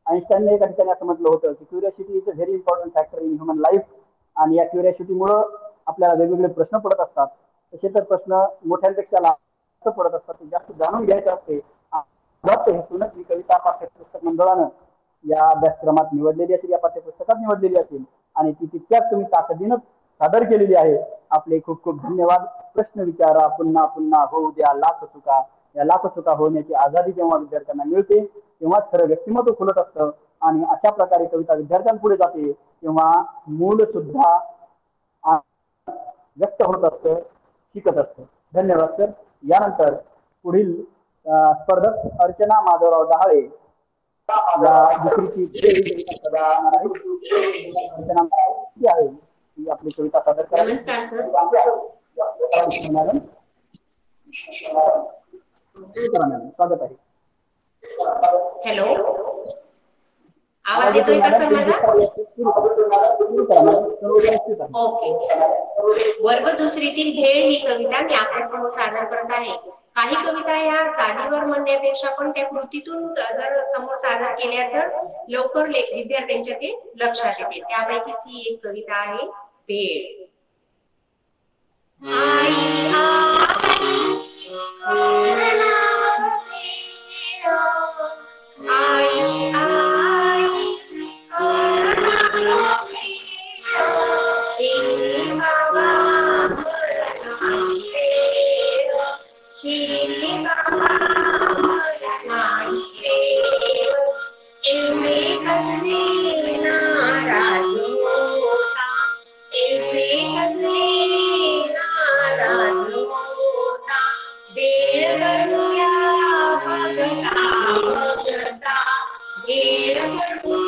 आईन्स्टाईनने एका ठिकाणी असं म्हटलं होतं की curiosity is a very important factor in human life आणि या क्युरियासिटीमुळं आपल्याला वेगवेगळे प्रश्न पडत असतात. तसे तर प्रश्न मोठ्यांपेक्षा जास्त पडत असतात. ते जास्त जाणून घ्यायचे असते हेतूनच ही कविता पाठ्यपुस्तक मंडळानं या अभ्यासक्रमात निवडलेली असेल या पाठ्यपुस्तकात निवडलेली असेल. आणि ती तितक्याच तुम्ही ताकदीनं सादर केलेली आहे. आपले खूप खूप धन्यवाद. प्रश्न विचारा पुन्हा पुन्हा होऊ द्या लाख चुका. या लाख चुका होण्याची आझादी जेव्हा विद्यार्थ्यांना मिळते? तेव्हाच खरं व्यक्तिमत्व खुलत असतं. आणि अशा प्रकारे कविता विद्यार्थ्यांपुढे जाते तेव्हा मूळ सुद्धा व्यक्त होत असतं शिकत असतं. धन्यवाद सर यानंतर पुढील स्पर्धक अर्चना माधवराव डहाळे या दुसरीची अर्चना आहे ती आपली कविता सादर करा नमस्कार सर मॅडम मॅडम. स्वागत आहे. हॅलो आवाज येतोय का सर माझा ओके वर्ग दुसरीतील भेळ ही कविता मी आपल्यासमोर सादर करत आहे काही कविता ह्या चालीवर म्हणण्यापेक्षा पण त्या कृतीतून जर समोर सादर केल्या तर लवकर विद्यार्थ्यांच्या ते लक्षात येते त्यापैकीच ही एक कविता आहे भेळ आई आई Thank you.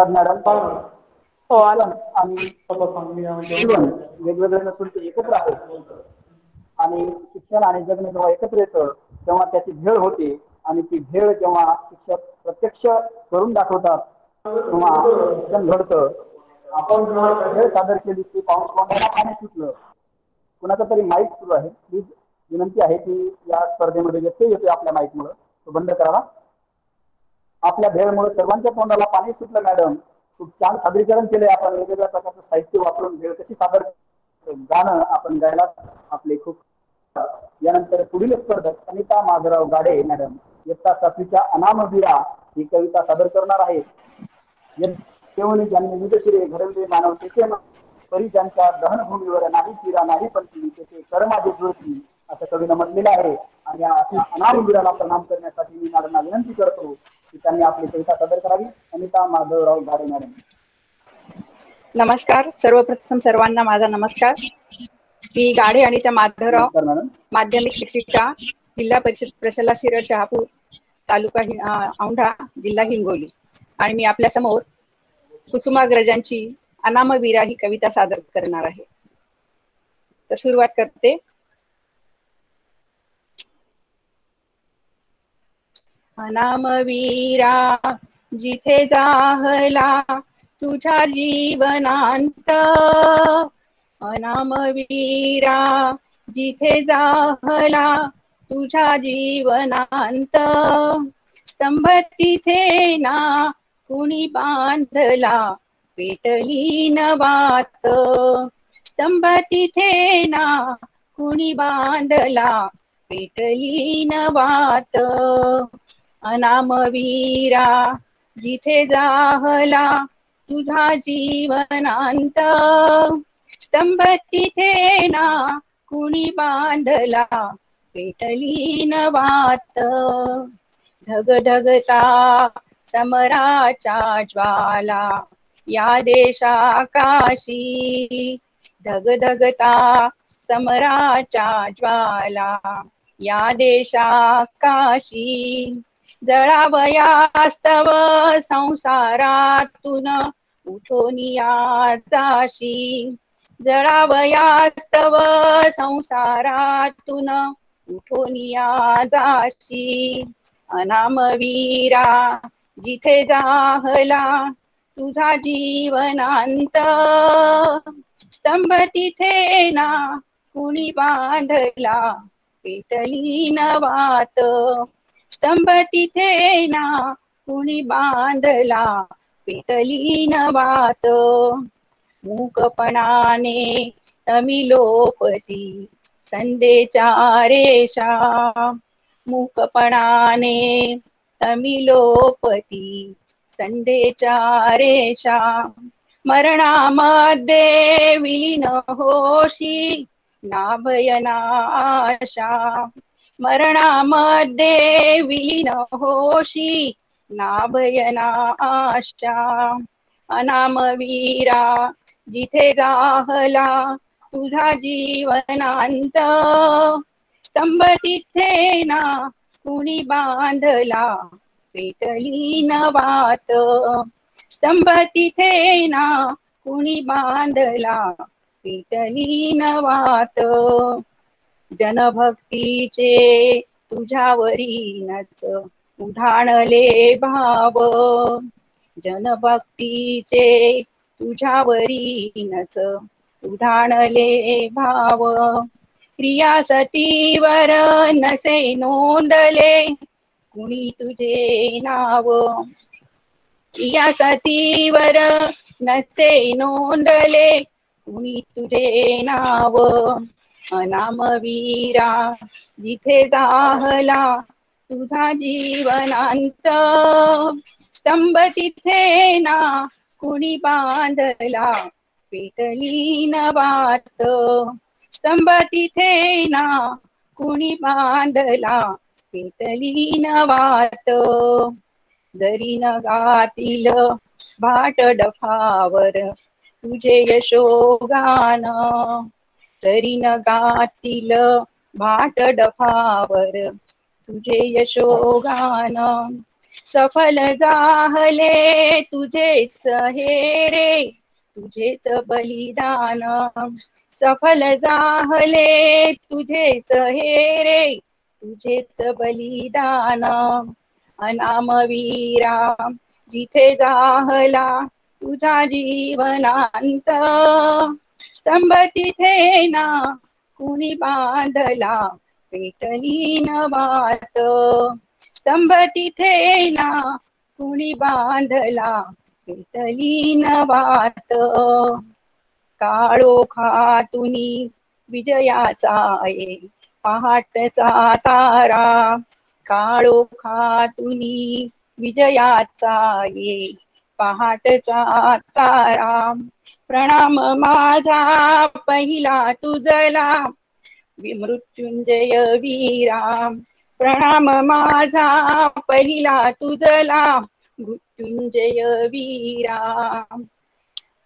धन्यवाद मॅडम हो आणि जीवन वेगवेगळे नसून ते एकत्र आहे आणि शिक्षण आणि जगणं जेव्हा एकत्र येतं तेव्हा त्याची भेळ होते. आणि ती भेळ जेव्हा शिक्षक प्रत्यक्ष करून दाखवतात तेव्हा शिक्षण घडतं. आपण जेव्हा भेळ सादर केली ती पाऊस कोणाला पाणी सुटलं. कुणाचा तरी माईक सुरू आहे. प्लीज विनंती आहे की या स्पर्धेमध्ये व्यत्यय येतोय आपल्या माईकमुळं तो बंद करावा. आपल्या भेळमुळे सर्वांच्या तोंडाला पाणी सुटलं मॅडम. खूप छान सादरीकरण केले आपण. वेगवेगळ्या प्रकारचं साहित्य वापरून भेळ कशी सादर गाणं आपण गायला आपले खूप. यानंतर पुढील स्पर्धक अनिता माधवराव गाडे मॅडम. इयत्ता सातवीच्या अनामवीरा ही कविता सादर करणार आहे केवळ ज्यांनी विविधशिरे घरंदे मानव तेथे परी ज्यांच्या दहनभूमीवर नाही पिरा नाही पण तेथे कर्माधी ज्योती असं कवीनं म्हटलेलं आहे. आणि या अनामवीराला प्रणाम करण्यासाठी मी मॅडमना विनंती करतो. त्यांनी आपली कविता सादर करावी. अनिता माधवराव गाडे मॅडम. नमस्कार. सर्वप्रथम सर्वांना माझा नमस्कार. मी गाडे आणि त्या माधवराव माध्यमिक शिक्षिका जिल्हा परिषद प्रशला शिरड शहापूर तालुका औंढा जिल्हा हिंगोली. आणि मी आपल्यासमोर कुसुमाग्रजांची अनामवीरा ही कविता सादर करणार आहे. तर सुरुवात करते. अनामवीरा जिथे जाहला तुझ्या जीवनांत. अनामवीरा जिथे जाहला तुझ्या जीवनांत. स्तंभ तिथे ना कुणी बांधला पेटली नवात स्तंभ तिथे ना कुणी बांधला पेटली नवात अनामवीरा जिथे जाहला तुझा जीवनांत. स्तंभ तिथे ना कुणी बांधला पेटली नवात ढग ढगता समराचा ज्वाला या देशाकाशी. ढग ढगता समराचा ज्वाला या देशाकाशी. जळावयास्तव संसारातून उठोनिया जाशी जळावयास्तव संसारातून उठोनिया जाशी अनामवीरा जिथे जाहला तुझा जीवनांत. स्तंभ तिथे ना कुणी बांधला पेटली नवात स्तंभ तिथे ना कुणी बांधला पेटली नवात मूकपणाने तमिलोपती संदेचा रेषा. मूकपणाने तमिलोपती संदेचा रेषा. मरणामध्ये विलीन होशी नाभयना आशा मरणामध्ये विलीन होशी नाभयना आशा. अनामवीरा जिथे जाहला तुझा जीवनांत. स्तंभ तिथे ना कुणी बांधला? पेटली नवात स्तंभ तिथे ना कुणी बांधला? पेटली नवात जनभक्तीचे तुझ्यावरी नच उधाणले भाव. जनभक्तीचे तुझ्यावरी नच उधाणले भाव. क्रिया सतीवर नसे नोंदले कुणी तुझे नाव. क्रिया सतीवर नसे नोंदले कुणी तुझे नाव. अनामवीरा जिथे जाहला तुझा जीवनांत. स्तंभ तिथे ना कुणी बांधला? पेटली वात. स्तंभ तिथे ना कुणी बांधला? पेटली वात. जरी न गातील भाट डफावर तुझे यशोगान. तरी न गातील भाट डफावर. तुझे यशोगान सफल जाहले तुझेच हे रे तुझेच बलिदान. सफल जाहले तुझेच हे रे तुझेच बलिदान. अनामवीरा जिथे जाहला तुझा जीवनांत स्तंभ तिथे ना कुणी बांधला पेटली नवात स्तंभ तिथे ना कुणी बांधला पेटली नवात काळो खातुनी विजयाचा आहे पहाटचा तारा काळो खातुनी विजयाचा ये पहाटचा तारा. प्रणाम माझा पहिला तुझला. मृत्युंजय वीरा प्रणाम माझा पहिला तुझला. मृत्युंजय वीरा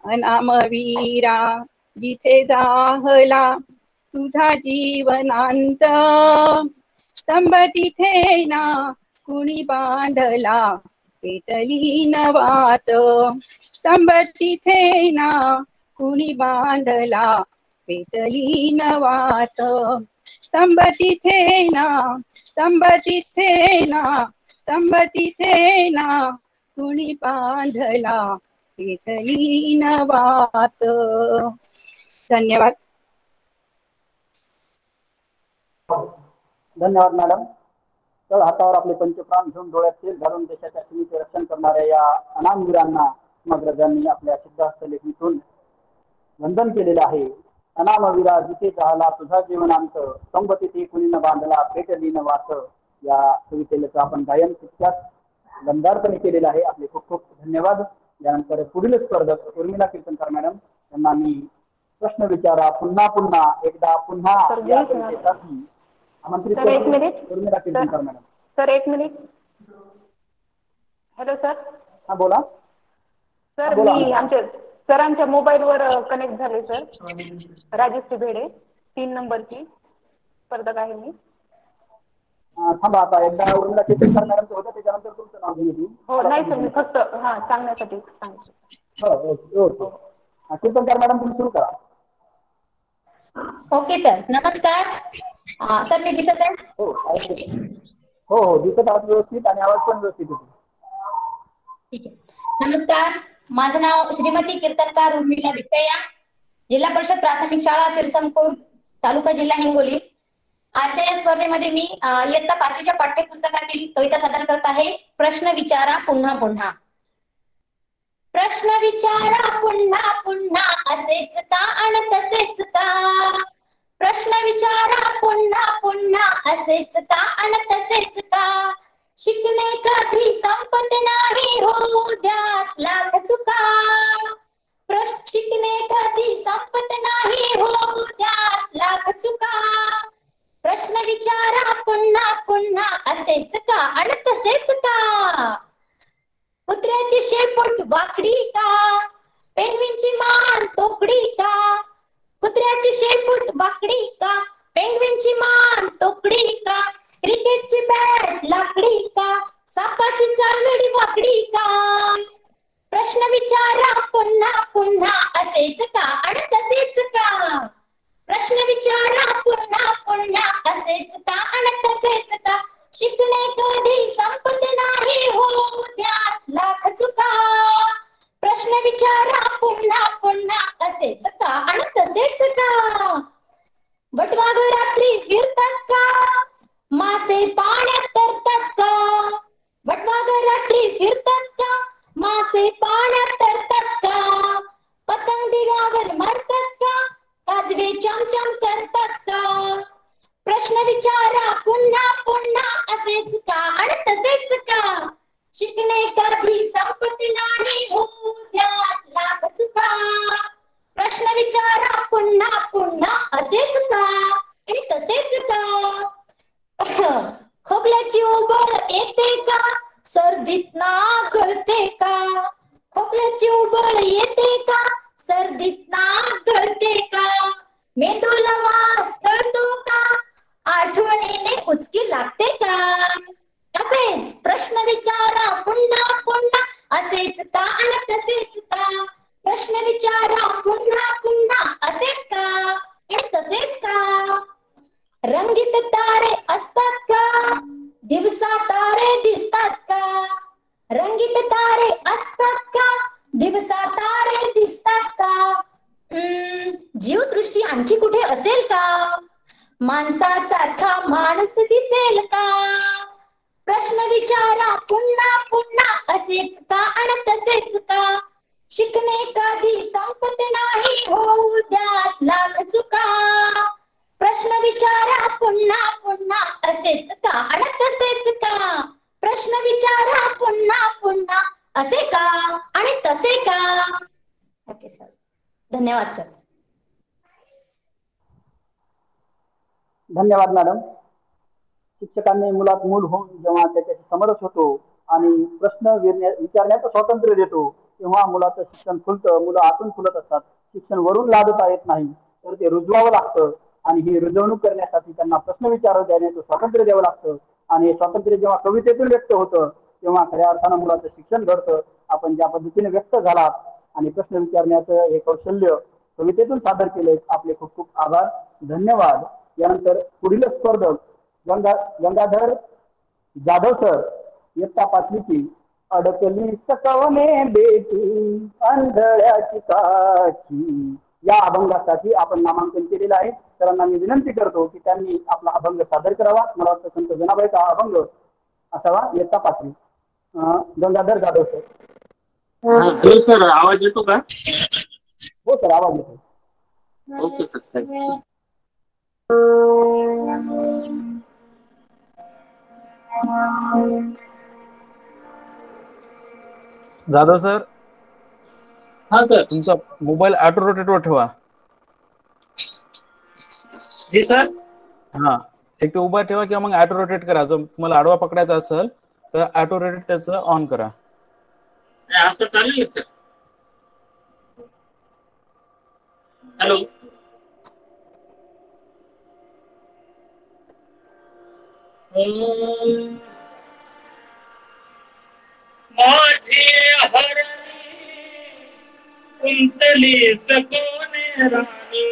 अनामवीरा जिथे जाहला तुझा जीवनांत. स्तंभ तिथे ना कुणी बांधला? पेटली नवात स्तंभ तिथे ना कुणी बांधला? पेटली नवात स्तंभ तिथे ना स्तंभ तिथे ना स्तंभ तिथे ना कुणी बांधला? पेटली नवात धन्यवाद. धन्यवाद मॅडम. तर हातावर आपले पंचप्राण घेऊन डोळ्यात तेल घालून देशाच्या सीमेचे रक्षण करणाऱ्या या अनामवीरांना मग्रजांनी आपल्या सिद्धार्थ लेखीतून वंदन केलेलं आहे. अनामवीरा जिथे झाला तुझा जीवनांत स्तंभ तिथे कुणी न बांधला पेटली न वाच या कवितेचं आपण गायन तितक्याच गंधार्थने केलेलं आहे. आपले खूप खूप धन्यवाद. यानंतर पुढील स्पर्धक उर्मिला कीर्तनकर मॅडम यांना मी प्रश्न विचारा. पुन्हा पुन्हा एकदा पुन्हा आमंत्रित सर, एक. मिनिट. मॅडम. सर एक मिनिट. Hello sir. हा बोला. सर हा, बोला. मी आमच्या सरांच्या मोबाईलवर कनेक्ट झाले सर. राजश्री भेडे तीन नंबरची. स्पर्धक आहे मी. अं, थांबा आता एकदा उर्मिला कीर्तनकर मॅडम होतं त्याच्यानंतर तुमचं नाव घेऊ हो नाही सर मी फक्त हां सांगण्यासाठी सांगितलं हो ओके ओके हा, कीर्तनकार मॅडम तुम्ही सुरू करा. ओके सर नमस्कार. सर मी दिसत आहे? हो. हो हो दिसत आहात व्यवस्थित आणि आवाज पण व्यवस्थित येतो. ठीक आहे. नमस्कार. माझं नाव श्रीमती कीर्तनकार उर्मिला भिकया जिल्हा परिषद प्राथमिक शाळा सिरसमपूर तालुका जिल्हा हिंगोली. आजच्या या स्पर्धेमध्ये मी इयत्ता पाचवीच्या पाठ्यपुस्तकातील कविता सादर करत आहे. प्रश्न विचारा पुन्हा पुन्हा. प्रश्न विचारा पुन्हा पुन्हा असेच का आणि तसेच का प्रश्न विचारा पुन्हा पुन्हा. असेच का आणि तसेच का शिकणे कधी संपत नाही हो द्या लाख चुका. शिकणे कधी संपत नाही हो द्या लाख चुका. प्रश्न विचारा पुन्हा पुन्हा. असेच का आणि तसेच का कुत्र्याची शेपूट वाकडी का? पेंग्विनची मान तोकडी का? कुत्र्याची शेपूट बाकडी का? पेंग्विनची मान तोकडी का? क्रिकेटची बॅट लाकडी का? सापाची चालवडी वाकडी का? प्रश्न विचारा पुन्हा पुन्हा असेच का? आणि तसेच का? प्रश्न विचारा पुन्हा पुन्हा असेच का? आणि तसेच का? शिकणे कधी संपत नाही हो द्या लाख चुका. प्रश्न विचारा पुन्हा पुन्हा. असेच का? आणि तसेच का? बटवाग रात्री फिरतात का? मासे पाण्यात तरतात का? बटवाग रात्री फिरतात का? मासे पाण्यात तरतात का? पतंग दिव्यावर मरतात का? काजवे चमचम करतात का? प्रश्न विचारा पुन्हा पुन्हा. असेच का? आणि तसेच का? शिकणे कधी संपत नाही हो द्या लाख चुका प्रश्न विचारा पुन्हा पुन्हा असेच का? आणि तसेच का? खोकल्याची उबळ येते का? सर्दीत ना गळते का? खोकल्याची उबळ येते का? सर्दीत ना गळते का? मेंदूला वास कळतो का? आठवणीने उचकी लागते का? तसेच प्रश्न विचारा पुन्हा पुन्हा असेच का आणि तसेच का? प्रश्न विचारा पुन्हा पुन्हा असेच का आणि तसेच का? रंगीत तारे असतात का? दिवसा तारे दिसतात का? रंगीत तारे असतात का? दिवसा तारे दिसतात का? हम्म, जीवसृष्टी आणखी कुठे असेल का? माणसासारखा माणूस दिसेल का? प्रश्न विचारा पुन्हा पुन्हा असेच का आणि तसेच का? शिकणे कधी संपत नाही होऊ द्या लाग चुका. प्रश्न विचारा पुन्हा पुन्हा असेच का आणि तसेच का? प्रश्न विचारा पुन्हा पुन्हा असे का आणि तसे का? ओके सर धन्यवाद सर धन्यवाद मॅडम शिक्षकांनी मुलात मूल होऊन जेव्हा त्याच्याशी समरस होतो आणि प्रश्न विचारण्याचं स्वातंत्र्य देतो तेव्हा मुलाचं शिक्षण खुलतं मुलं आतून खुलत असतात. शिक्षण वरून लादता येत नाही तर ते रुजवावं लागतं आणि ही रुजवणूक करण्यासाठी त्यांना प्रश्न विचार देण्याचं स्वातंत्र्य द्यावं लागतं. आणि हे स्वातंत्र्य जेव्हा कवितेतून व्यक्त होतं तेव्हा खऱ्या अर्थानं मुलाचं शिक्षण घडतं. आपण ज्या पद्धतीने व्यक्त झालात आणि प्रश्न विचारण्याचं हे कौशल्य कवितेतून सादर केले आपले खूप खूप आभार धन्यवाद. यानंतर पुढील स्पर्धक गंगा गंगाधर जाधव सर इयत्ता पाचवीची अडकली सकवने बेटी आंधळ्याची काची या अभंगासाठी आपण नामांकन केलेलं आहे. सरांना मी विनंती करतो की त्यांनी आपला अभंग सादर करावा. मला वाटतं संत जनाबाईचा हा अभंग असावा. इयत्ता पाचवी अं, Gangadhar Jadhav sir. Hello sir आवाज येतो का? हो सर आवाज येतो okay sir thank you. Jadhav sir? हा सर. तुमचा मोबाईल ऑटो रोटेटवर ठेवा. जी सर. हा. एक ते उभा ठेवा किंवा मग ऑटो रोटेट करा. जर तुम्हाला आडवा पकडायचा असेल तर ऑटो रोटेट त्याचं ऑन करा. असं चालेल सर. हॅलो. माझे हरणी कुंतली सकोने राणी.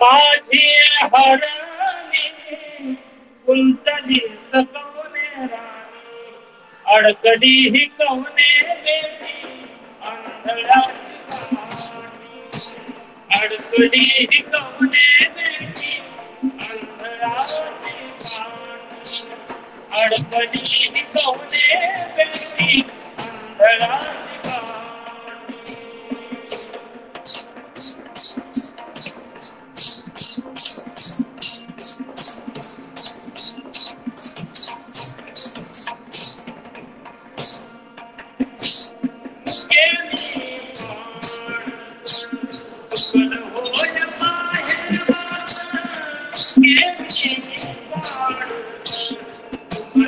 माझी हरणी कुंतली सकोने राणी. अडकडी ही कवने बेटी आंधळाची अडकडी ही कवने बेटी आंधळाची अडकडी ही कवने बेटी आंधळाची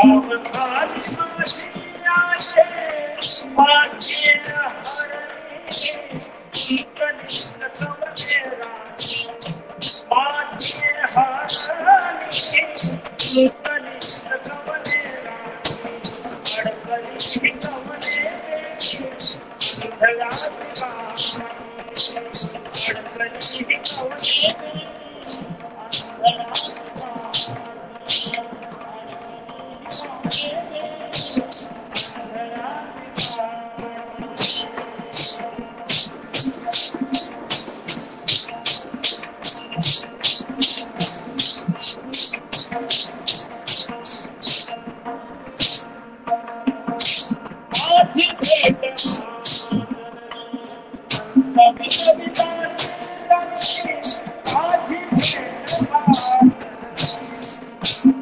भाव खाली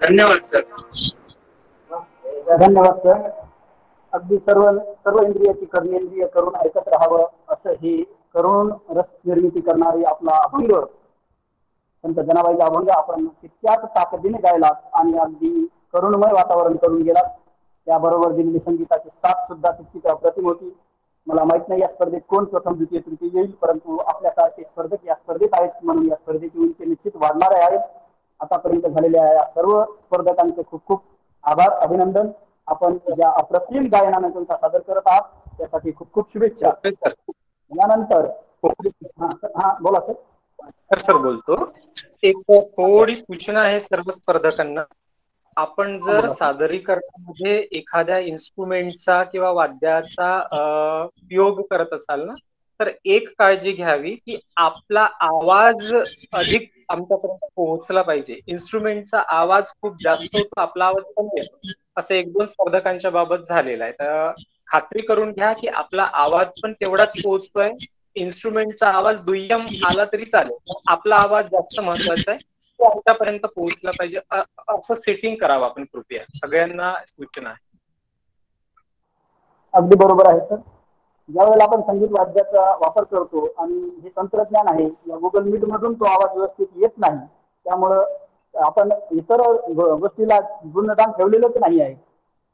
धन्यवाद सर धन्यवाद सर अगदी सर्व सर्व इंद्रियाची कर्मेंद्रिय करून ऐकत राहावं असं ही करून रस निर्मिती करणारी आपला अभंग संत जनाबाईचा अभंग आपण तितक्याच ताकदीने गायलात आणि अगदी करुणमय वातावरण करून गेलात. त्याबरोबर दिलेली संगीताची साथ सुद्धा तितकीच अप्रतिम होती. मला माहीत नाही या स्पर्धेत कोण प्रथम द्वितीय तृतीय येईल परंतु आपल्यासारखे स्पर्धक या स्पर्धेत आहेत म्हणून या स्पर्धेची उंची निश्चित वाढणार आहे. आतापर्यंत झालेल्या या सर्व स्पर्धकांचे खूप खूप आभार अभिनंदन. आपण ज्या अप्रतिम गायनानं कविता सादर करत आहात त्यासाठी खूप खूप शुभेच्छा. यानंतर हा बोला सर. सर बोलतो. एक थोडी सूचना आहे सर्व स्पर्धकांना. आपण जर. सादरीकरणामध्ये एखाद्या इन्स्ट्रुमेंटचा किंवा वाद्याचा उपयोग करत असाल ना तर एक काळजी घ्यावी की आपला आवाज अधिक आमच्यापर्यंत पोहोचला पाहिजे. इन्स्ट्रुमेंटचा आवाज खूप जास्त होतो आपला आवाज कमी येतो. असं एक दोन स्पर्धकांच्या बाबत झालेलं आहे. तर खात्री करून घ्या की आपला आवाज पण तेवढाच पोहोचतोय. इन्स्ट्रुमेंटचा आवाज दुय्यम आला तरी चालेल. पण आपला आवाज जास्त महत्त्वाचा आहे. तो आमच्यापर्यंत पोहोचला पाहिजे. असं सेटिंग करावं आपण कृपया. सगळ्यांना सूचना आहे. अगदी बरोबर आहे सर ज्यावेळेला आपण संगीत वाद्याचा वापर करतो आणि हे तंत्रज्ञान आहे. या गुगल मीट मधून तो आवाज व्यवस्थित येत नाही. त्यामुळं आपण इतर गोष्टीला गुणदान ठेवलेलंच नाही आहे.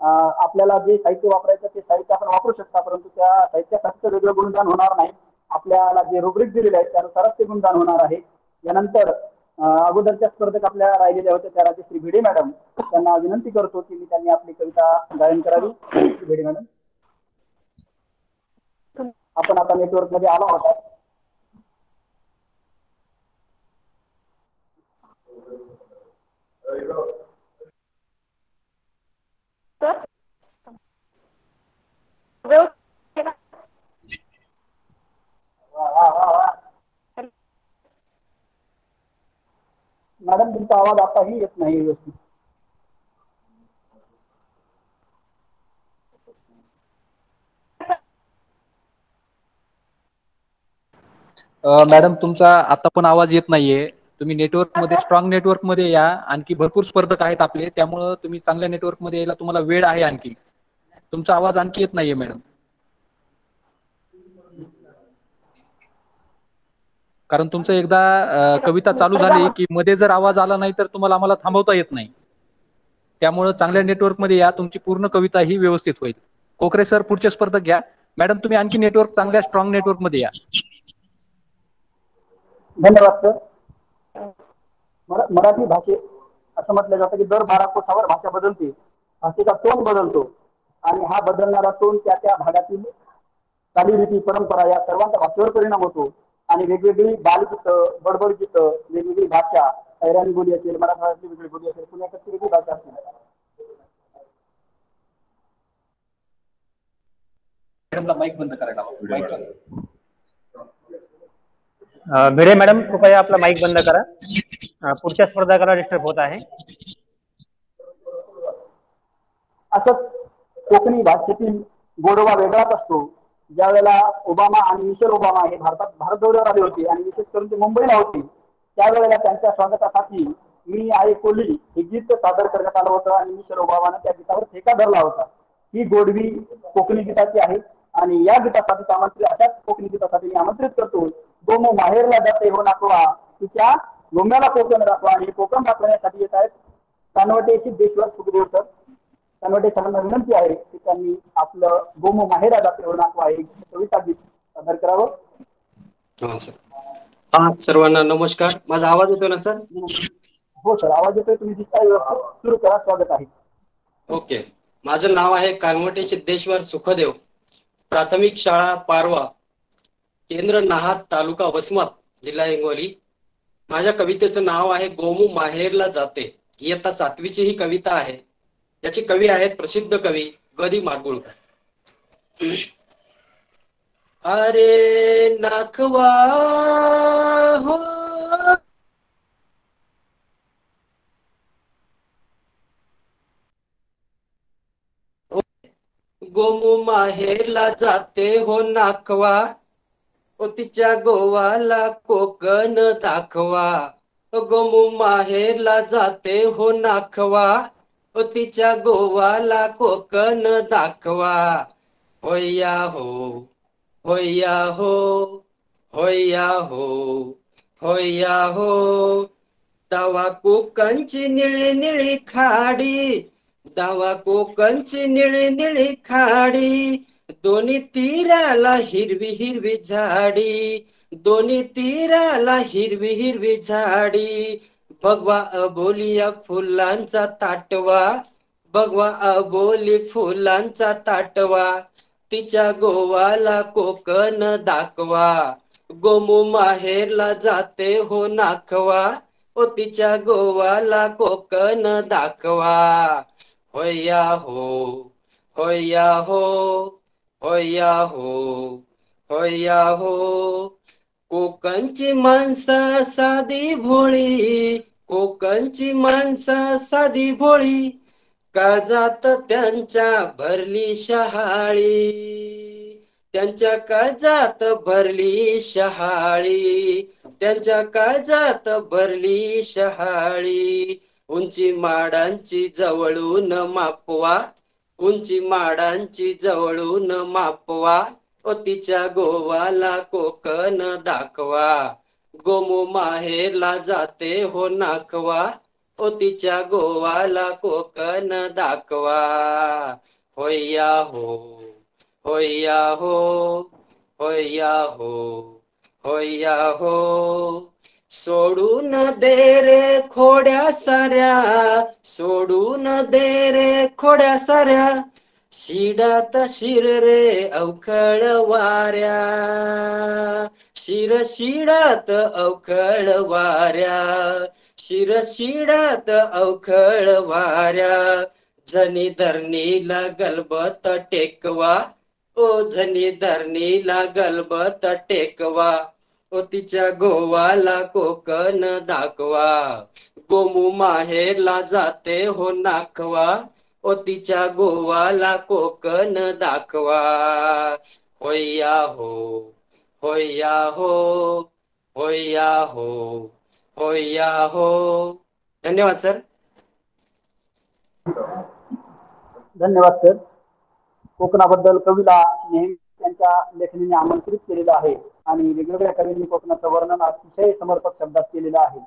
आपल्याला जे साहित्य वापरायचं ते साहित्य आपण वापरू शकता परंतु त्या साहित्यासाठी वेगळं गुणदान होणार नाही. आपल्याला जे रुब्रिक दिलेले आहेत त्यानुसारच ते गुणदान होणार आहे. यानंतर अगोदरच्या स्पर्धक आपल्या राहिलेल्या होत्या त्या राजश्री भिडे मॅडम. त्यांना विनंती करतो की मी त्यांनी आपली कविता गायन करावी. भिडे मॅडम. आपण आता नेटवर्कमध्ये आला होता तर व्यवस्थित मॅडम तुमचा आवाज आताही येत नाही व्यवस्थित. मॅडम तुमचा आता पण आवाज येत नाहीये. तुम्ही नेटवर्कमध्ये स्ट्रॉंग नेटवर्कमध्ये या. आणखी भरपूर स्पर्धक आहेत आपले. त्यामुळं तुम्ही चांगल्या नेटवर्कमध्ये यायला तुम्हाला वेळ आहे आणखी. तुमचा आवाज आणखी येत नाहीये मॅडम. कारण तुमचं एकदा कविता चालू झाली की मध्ये जर आवाज आला नाही तर तुम्हाला आम्हाला थांबवता येत नाही. त्यामुळं चांगल्या नेटवर्कमध्ये या तुमची पूर्ण कविता ही व्यवस्थित होईल. कोकरे सर पुढचे स्पर्धक घ्या. मॅडम तुम्ही आणखी नेटवर्क चांगल्या स्ट्रॉंग नेटवर्कमध्ये या. धन्यवाद सर मरा- मराठी भाषे असं म्हटलं जातं की दर बारा कोसावर भाषा बदलते. भाषेचा टोन बदलतो. आणि हा बदलणारा टोन त्या त्या भागातील चालीरीती परंपरा या सर्वांचा भाषेवर परिणाम होतो. आणि वेगवेगळी बालगीतं बडबड गीतं वेगवेगळी भाषा हैराणी बोली असेल मराठवाड्यातली वेगळी बोली असेल पुण्याकडची वेगळी भाषा असेल मॅडमला माईक बंद करायला भिडे मॅडम कृपया आपला माईक बंद करा. पुढच्या स्पर्धकाला डिस्टर्ब होत आहे. असंच कोकणी भाषेतील गोडवा वेगळाच असतो. ज्या वेळेला ओबामा आणि मिशेल ओबामा हे भारतात भारत दौऱ्यावर आले होते आणि विशेष करून ते मुंबईला होते त्यावेळेला त्यांच्या स्वागतासाठी मी आहे कोली हे गीत सादर करण्यात आलं होतं आणि मिशेल ओबामाने त्या गीतावर ठेका धरला होता. ही गोडवी कोकणी गीताची आहे आणि या गीतासाठी आमंत्रित अशाच कोकणी गीतासाठी मी आमंत्रित करतो गोमो माहेरला जाते हो नाकवा तिच्या गोम्याला कोकण दाखवा आणि कोकण दाखवण्यासाठी येत आहेत. कानवटे सिद्धेश्वर सुखदेव सर सरांना विनंती आहे की त्यांनी आपलं गोमो माहेरा जाते हो नाकवा हे कविता गीत सादर करावं. हा सर. हा सर्वांना नमस्कार. माझा आवाज येतोय ना सर? हो सर. आवाज येतोय. तुम्ही दिसताय व्यवस्थित सुरू करा. स्वागत आहे. ओके. माझं नाव आहे कानवटे सिद्धेश्वर सुखदेव. प्राथमिक शाळा पारवा केंद्र नाहात तालुका वसमत जिल्हा हिंगोली. माझ्या कवितेचं नाव आहे गोमू माहेरला जाते. इयत्ता सातवीची ही कविता आहे. याचे कवी आहेत प्रसिद्ध कवी गदी माडगुळकर. अरे नाखवा हो. गोमू माहेरला जाते हो नाखवा ओ तिच्या गोवाला कोकण दाखवा. गोमू माहेरला जाते हो नाखवा तिच्या गोवाला कोकण दाखवा. होय्या हो होय्या हो होय्या हो होय्या हो. तवा कोकणची निळी निळी खाडी दावा कोकणची निळी निळी खाडी दोन्ही तीराला हिरवी हिरवी झाडी दोन्ही तीराला हिरवी हिरवी झाडी भगवा अबोलिया फुलांचा ताटवा भगवा अबोली फुलांचा ताटवा तिच्या गोवाला कोकण दाखवा. गोमू माहेरला जाते हो नाखवा ओ तिच्या गोवाला कोकण दाखवा. होया हो होया हो होया हो होया हो. कोकणची माणसं साधी भोळी कोकणची माणसं साधी भोळी काळजात त्यांच्या भरली शहाळी? त्यांच्या काळजात भरली शहाळी त्यांच्या काळजात भरली शहाळी. उंची माडांची जवळून मापवा उंची माडांची जवळून मापवा ओ तिच्या गोवाला कोकण दाखवा. गोमू माहेरला जाते हो नाखवा ओ तिच्या गोवाला कोकण दाखवा. होय्या हो होय्या हो होय्या हो होय्या हो. सोडून दे रे खोड्या साऱ्या सोडून दे रे खोड्या साऱ्या. शिडात शिर रे अवखळ वाऱ्या. शिरशिडात अवखळ वाऱ्या शिरशिडात अवखळ वाऱ्या जनी धरणीला गलबत टेकवा ओ धनी धरणीला गलबत टेकवा ओ तिच्या गोवाला कोकण दाखवा गोमू माहेरला जाते हो नाखवा ओ तिच्या गोवाला कोकण दाखवा होया हो. होय्या हो होय्या हो होय्या हो. धन्यवाद सर. धन्यवाद सर. कोकणाबद्दल कवीला नेहमी त्यांच्या लेखणीने आमंत्रित केलेलं आहे आणि वेगवेगळ्या कवींनी कोकणाचं वर्णन अतिशय समर्पक शब्दात केलेलं आहे.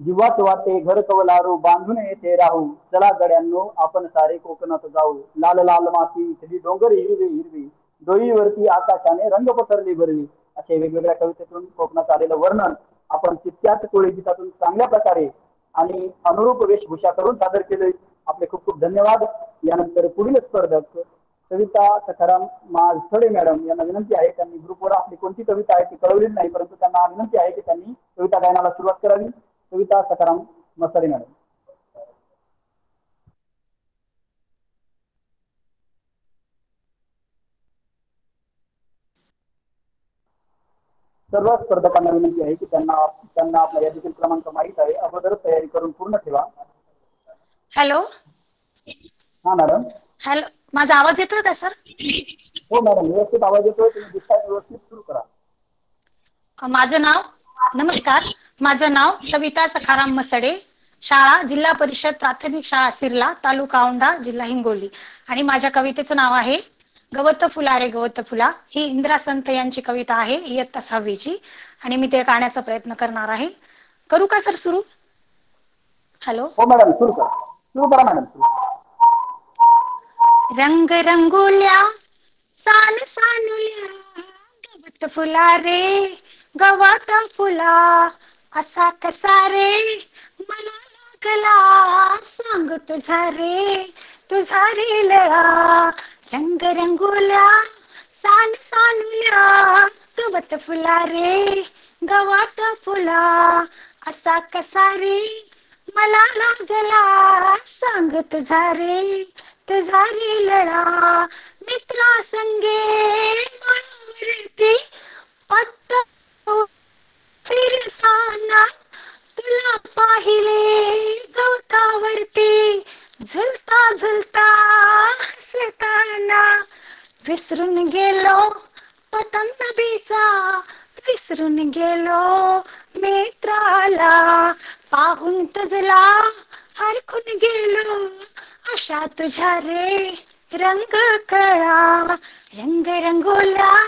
जीवाच वाटे घर कवलारू बांधून येथे राहू. चला गड्यांनो आपण सारे कोकणात जाऊ. लाल लाल माती इथली डोंगर हिरवी हिरवी. डोईवरती आकाशाने रंग पसरली भरवी असे वेगवेगळ्या कवितेतून कोकणात आलेलं वर्णन आपण तितक्याच कोळी गीतातून चांगल्या प्रकारे आणि अनुरूप वेशभूषा करून सादर केले आपले खूप खूप धन्यवाद. यानंतर पुढील स्पर्धक सविता सखाराम माळसडे मॅडम यांना विनंती आहे त्यांनी ग्रुपवर आपली कोणती कविता आहे ती कळवलेली नाही परंतु त्यांना विनंती आहे की त्यांनी कविता गायनाला सुरुवात करावी. कविता सखाराम मसारे मॅडम. सर्व स्पर्धकांना विनंती आहे की त्यांना त्यांना आपल्या यादीतील क्रमांक माहीत आहे. अगोदर तयारी करून पूर्ण ठेवा. हॅलो? हा मॅडम. हॅलो? माझा आवाज येतोय का सर? हो मॅडम व्यवस्थित आवाज येतोय. तुम्ही दिसताय व्यवस्थित सुरू करा. माझं नाव? नमस्कार. माझं नाव सविता सखाराम मसडे. शाळा जिल्हा परिषद प्राथमिक शाळा सिरला तालुका औंढा जिल्हा हिंगोली. आणि माझ्या कवितेचं नाव आहे गवत फुला रे गवत फुला. ही इंदिरा संत यांची कविता आहे इयत्ता सहावीची. आणि मी ते गाण्याचा प्रयत्न करणार आहे. करू का सर सुरू? हॅलो हो मॅडम सुरू करा. सुरू करा मॅडम रंग रंगोल्या सान सानुल्या गवत फुला रे गवत फुला. असा कसा रे? मला लागला सांग तुझा रे तुझा रे लळा. रंग रंगोल्या सान सानुला गवत फुला रे गवत फुला. असा कसा रे मला लागला सांग तुझा रे तुझा रे लढा मित्रा संगे मनोरती पत्त फिरताना तुला पाहिले गवतावरती. झुलता झुलता हसताना विसरून गेलो पतंग बीचा विसरून गेलो मित्राला पाहून तुझला हरखून गेलो. अशा तुझ्या रे रंग कळा. रंग रंगोला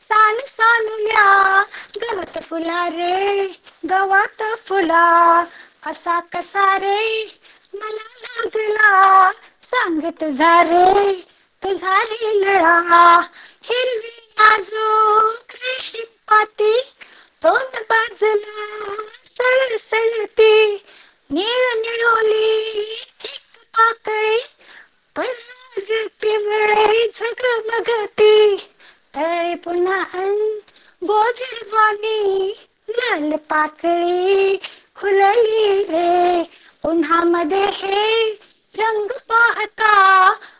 सान सानुल्या गवत फुला रे गवत फुला. असा कसा रे मला लागला. सांग तुझा रे तुझा रे लळा. हिरवी आजो रेशीम पाती तोंड बाजला सळसळती निळ निळोली एक पाकळी पराग पिवळे झगमगती. तळे पुन्हा अन गोजरवाणी लाल पाकळी खुलली रे. उन्हामध्ये हे रंग पाहता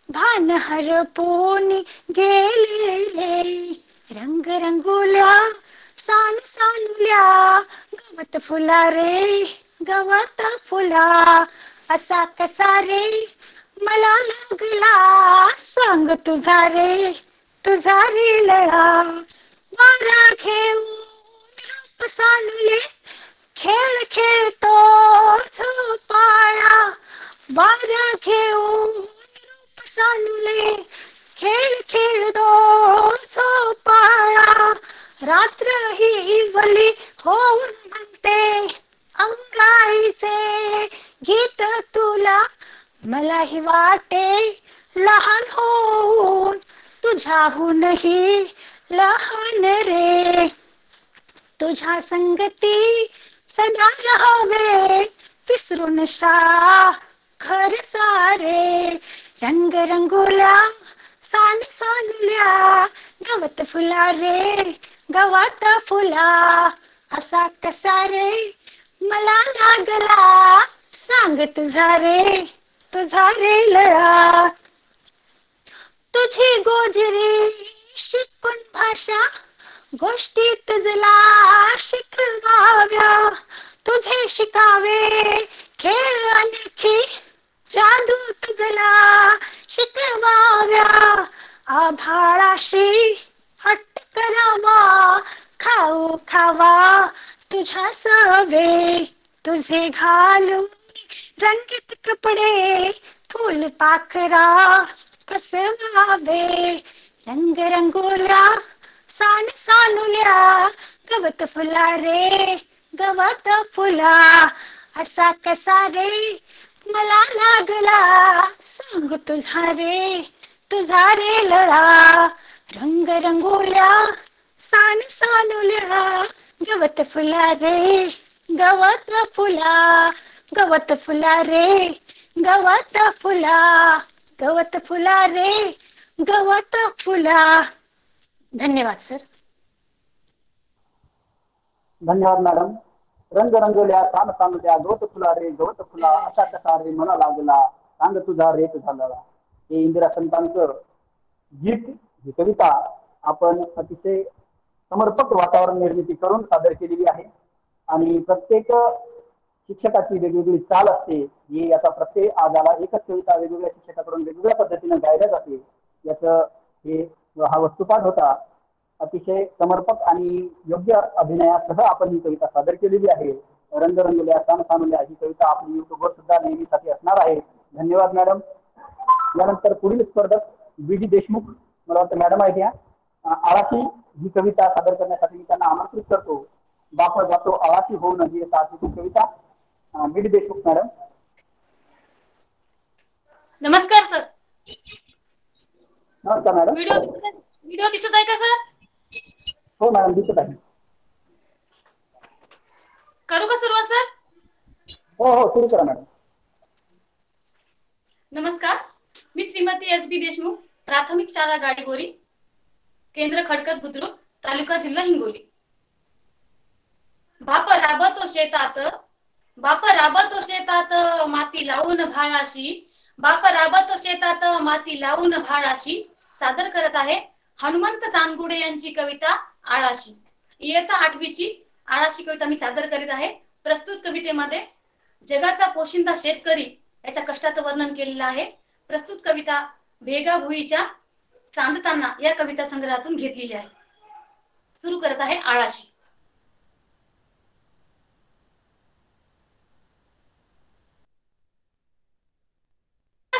भान हरपून गेले रे रंग रंगोल्या सान सानुल्या गवत फुला रे गवत फुला. असा कसा रे मला लागला सांग तुझा रे तुझा रे लढा वारा घेऊन सानुले खेळ खेळतो पाळा बारा घेऊन रूप खेळ खेळतो पाळा रात्र ही वली होऊन म्हणते अंगाईचे गीत तुला मलाही वाटे. लहान होऊन तुझ्याहूनही लहान रे. तुझ्या संगती सदा राहावे विसरून शाळा खर सारे रंग रंगोल्या सान सानल्या गवत फुला रे गवात फुला असा कसा रे मला लागला सांग तुझा रे तुझा रे लळा. तुझी गोजरी शिकून भाषा गोष्टी तुझला शिकवाव्या. तुझे शिकावे. खेळ आणखी जादू तुझला शिकवाव्या. आभाळाशी हट्ट करावा. खाऊ खावा. तुझ्या सवे. तुझे घालून रंगीत कपडे. फुल पाखरा कसवावे रंग रंगोल्या सान सानुल्या गवत फुला रे गवत फुला. असा कसा रे मला लागला. सांग तुझा रे तुझा रे लळा. रंग रंगोल्या सान सानुल्या गवत फुला रे गवत फुला. गवत फुला रे गवत फुला. गवत फुला रे गवत फुला. धन्यवाद सर. धन्यवाद मॅडम. रंग रंगोल्या सान सानुल्या गवत फुला रे गवत फुला असा कसा रे मला लागला सांग तुझा रेत झाला. हे इंदिरा संतांचं गीत ही कविता आपण अतिशय समर्पक वातावरण निर्मिती करून सादर केलेली आहे. आणि प्रत्येक शिक्षकाची वेगवेगळी चाल असते. ही याचा प्रत्येक आजाला एकच कविता वेगवेगळ्या शिक्षकाकडून वेगवेगळ्या पद्धतीने गायल्या जाते. याचं हे हा वस्तुपाठ होता. अतिशय समर्पक आणि योग्य अभिनयासह आपण ही कविता सादर केलेली आहे. रंगरंगल्या सण सानुल्या ही कविता आपली युट्यूबवर सुद्धा नेहमीसाठी असणार आहे. धन्यवाद मॅडम. यानंतर पुढील स्पर्धक बी डी. देशमुख. मला वाटतं मॅडम आहे आळाशी ही कविता सादर करण्यासाठी मी त्यांना आमंत्रित करतो. बाप जातो आळाशी होऊन ही कविता. B D. देशमुख मॅडम. नमस्कार सर. नमस्कार मॅडम व्हिडिओ दिसत आहे- का सर हो मॅडम दिसत आहे. करू का सुरुवात सर हो हो सुरू करा मॅडम नमस्कार. मी श्रीमती एस बी देशमुख प्राथमिक शाळा गाडीगोरी केंद्र खडकत बुद्रुक तालुका जिल्हा हिंगोली. बाप राबतो शेतात बाप राबतो शेतात माती लावून भाळाशी बाप राबत शेतात माती लावून भाळाशी सादर करत आहे हनुमंत चांदगुडे यांची कविता आळाशी. इयत्ता आठवीची आळाशी कविता मी सादर करीत आहे. प्रस्तुत कवितेमध्ये जगाचा पोशिंदा शेतकरी याच्या कष्टाचं वर्णन केलेलं आहे. प्रस्तुत कविता भेगा भुईच्या चांदताना या कविता संग्रहातून घेतलेली आहे. सुरू करत आहे आळाशी साधा पगारे गारे सा आ आ बाणवाणी पायाचा ठसा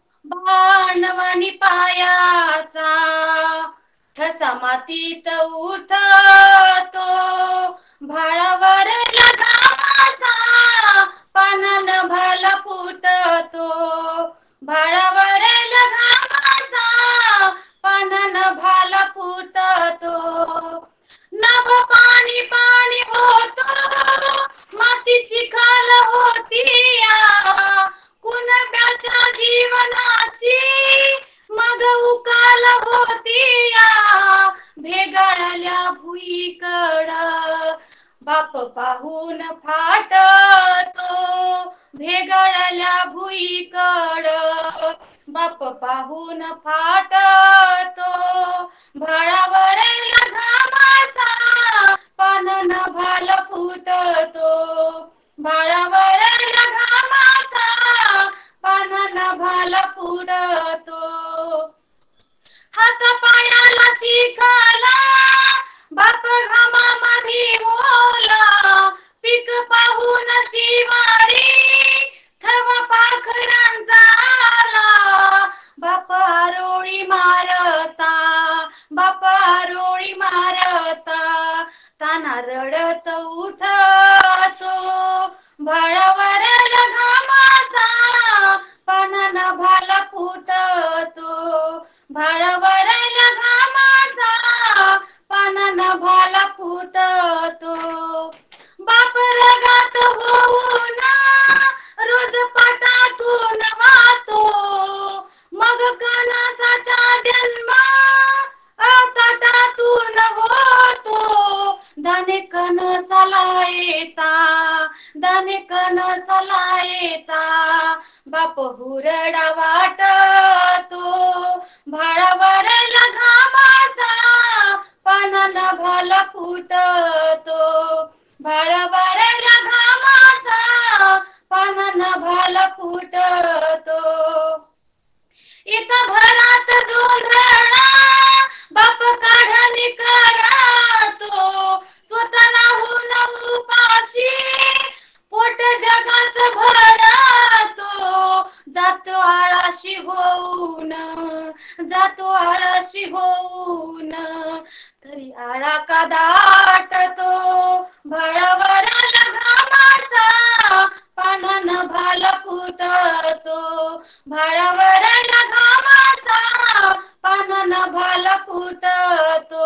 बाणवाणी पायाचा. ठसा मातीत उठतो. भाळावर घामाचा पानान भाला फुटतो. भाळावर घामाचा पानान भाला फुटतो. नभ पाणी पाणी होतो. मातीची खाल होती या. कुणब्याच्या जीवनाची मग उकाल होती भेगाळल्या भुईकड. बाप पाहून फाटतो. भेगाळल्या भुईकड. बाप पाहून फाटतो. भाळावर घामाचा पानन भाल फुटतो. भाळावर पानन भाल पुडतो हात पायाला चिखला बाप घामा ओला. पीक पाहून शिवारी थवा पाखरांचा आला बाप आरोळी मारता बाप आरोळी मारता. ताना रडत उठतो. भळवर लघा फुटतो भाळावर घामाचा पानन भाला फुटतो. बाप रगात होऊन रोज पाटातून वाहतो. मग कानासाचा जन्म दाने कन सलायता दाने कन सलायता बाप हुरडा वाटतो भाळावर घामाचा पानन भाला फुटतो भाळावर घामाचा पानन भाला फुटतो. इथं भरात जोंधळा बाप काढ करतो तो स्वतःहून उपाशी पोट जगाच भरतो. जातो आळाशी होऊन जातो आळाशी होऊन. तरी आळा का दाटतो? भाळावर घामाचा पानान भाल फुटतो. भाळावर घामाचा पानन भाल फुटतो.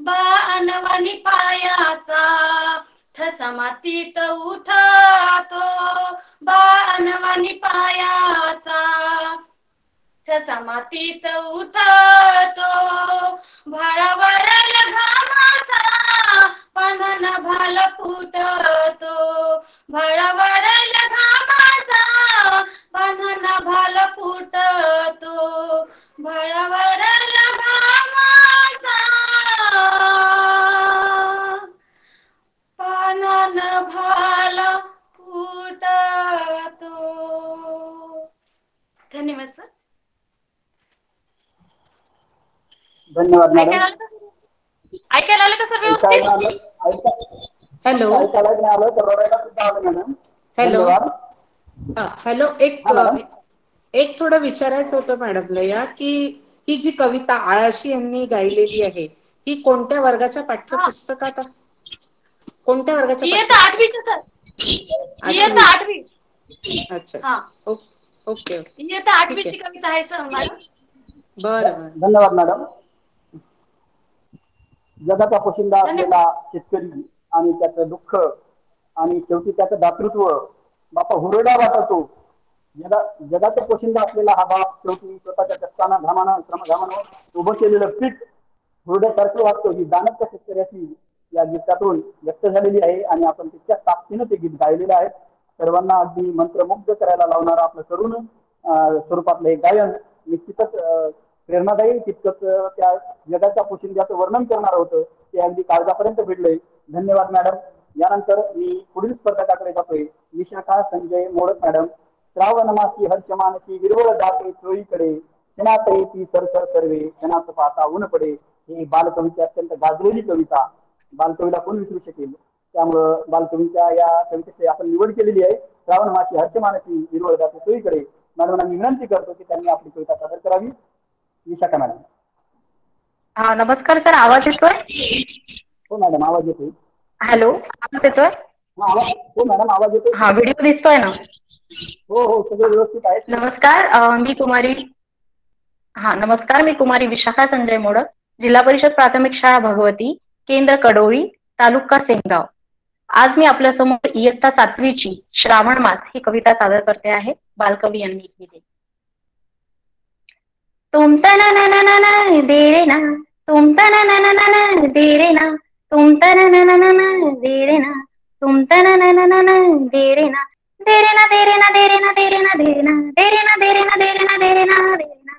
बाणवानी पायाचा ठसा मातीत उठतो. बाणवानी पायाचा ठसा मातीत उठतो. भाळावर घामाचा पानन भाल फुटतो. भाळावर घामाचा पानन भाल फुटतो. भाळावर घामाचा पानान भाल फुटतो धन्यवाद सर धन्यवाद ऐकायला आलं का? सर व्यवस्थित? हॅलो हॅलो एक एक थोडं विचारायचं होतं मॅडमला या की ही जी कविता आळाशी यांनी गायलेली आहे ही कोणत्या वर्गाच्या पाठ्यपुस्तकात आहे? कोणत्या वर्गाच्या आठवी? अच्छा ओके आठवीची कविता आहे सर मॅडम बरं बरं. धन्यवाद मॅडम. जगाचा पोशिंदा असलेला शेतकरी आणि त्याचं दुःख आणि शेवटी त्याचं दातृत्व बापा हुरडा वाटतो. जगा जगाचा पोशिंदा असलेला हा बाप शेवटी स्वतःच्या कष्टानं घामानं श्रमघामानं उभं केलेलं पीठ हृदयासारखं वाटतो. ही दानत शेतकऱ्याची या गीतातून व्यक्त झालेली आहे आणि आपण तितक्या ताकदीनं ते गीत गायलेलं आहे. सर्वांना अगदी मंत्रमुग्ध करायला लावणारं आपलं करून स्वरूपातलं हे गायन निश्चितच प्रेरणादायी तितकंच त्या जगाच्या पोशिंद्याचं वर्णन करणार होतं ते अगदी काळजापर्यंत भिडलंय धन्यवाद मॅडम. यानंतर मी पुढील स्पर्धकाकडे जातोय. विशाखा संजय मोडक मॅडम. श्रावण मासी हर्ष मानसी विरवळ जाते चोळीकडे क्षणात ती सरसर सर्वे क्षणात पाहता ऊन पडे. ही बालकवीची अत्यंत गाजलेली कविता. बालकवीला कोण विसरू शकेल? त्यामुळं बालकवींच्या या कवितेची आपण निवड केलेली आहे. श्रावण मासी हर्ष मानसी हिरवळ जाते सोयीकडे मॅडमांना मी विनंती करतो की त्यांनी आपली कविता सादर करावी. विशाखा मॅडम. हा नमस्कार सर. आवाज येतोय? हो मॅडम आवाज येतोय. हॅलो आवाज येतोय? हा हो मॅडम आवाज हा व्हिडिओ दिसतोय ना हो हो सगळं व्यवस्थित आहे नमस्कार अं, मी कुमारी हा नमस्कार मी कुमारी विशाखा संजय मोडक जिल्हा परिषद प्राथमिक शाळा भगवती केंद्र कडोळी तालुका सेनगाव आज मी आपल्यासमोर इयत्ता सातवीची श्रावण मास ही कविता सादर करते आहे बालकवी यांनी लिहिली तुम तना ना ना ना ना दे रे ना तुम तना ना ना ना ना दे रे ना तुम तना ना ना ना ना दे रे ना तुम तना ना ना ना ना ना देरे ना देरे ना देरे ना देरे ना देरे ना देरे ना देरे ना देरे ना देरे ना देरे ना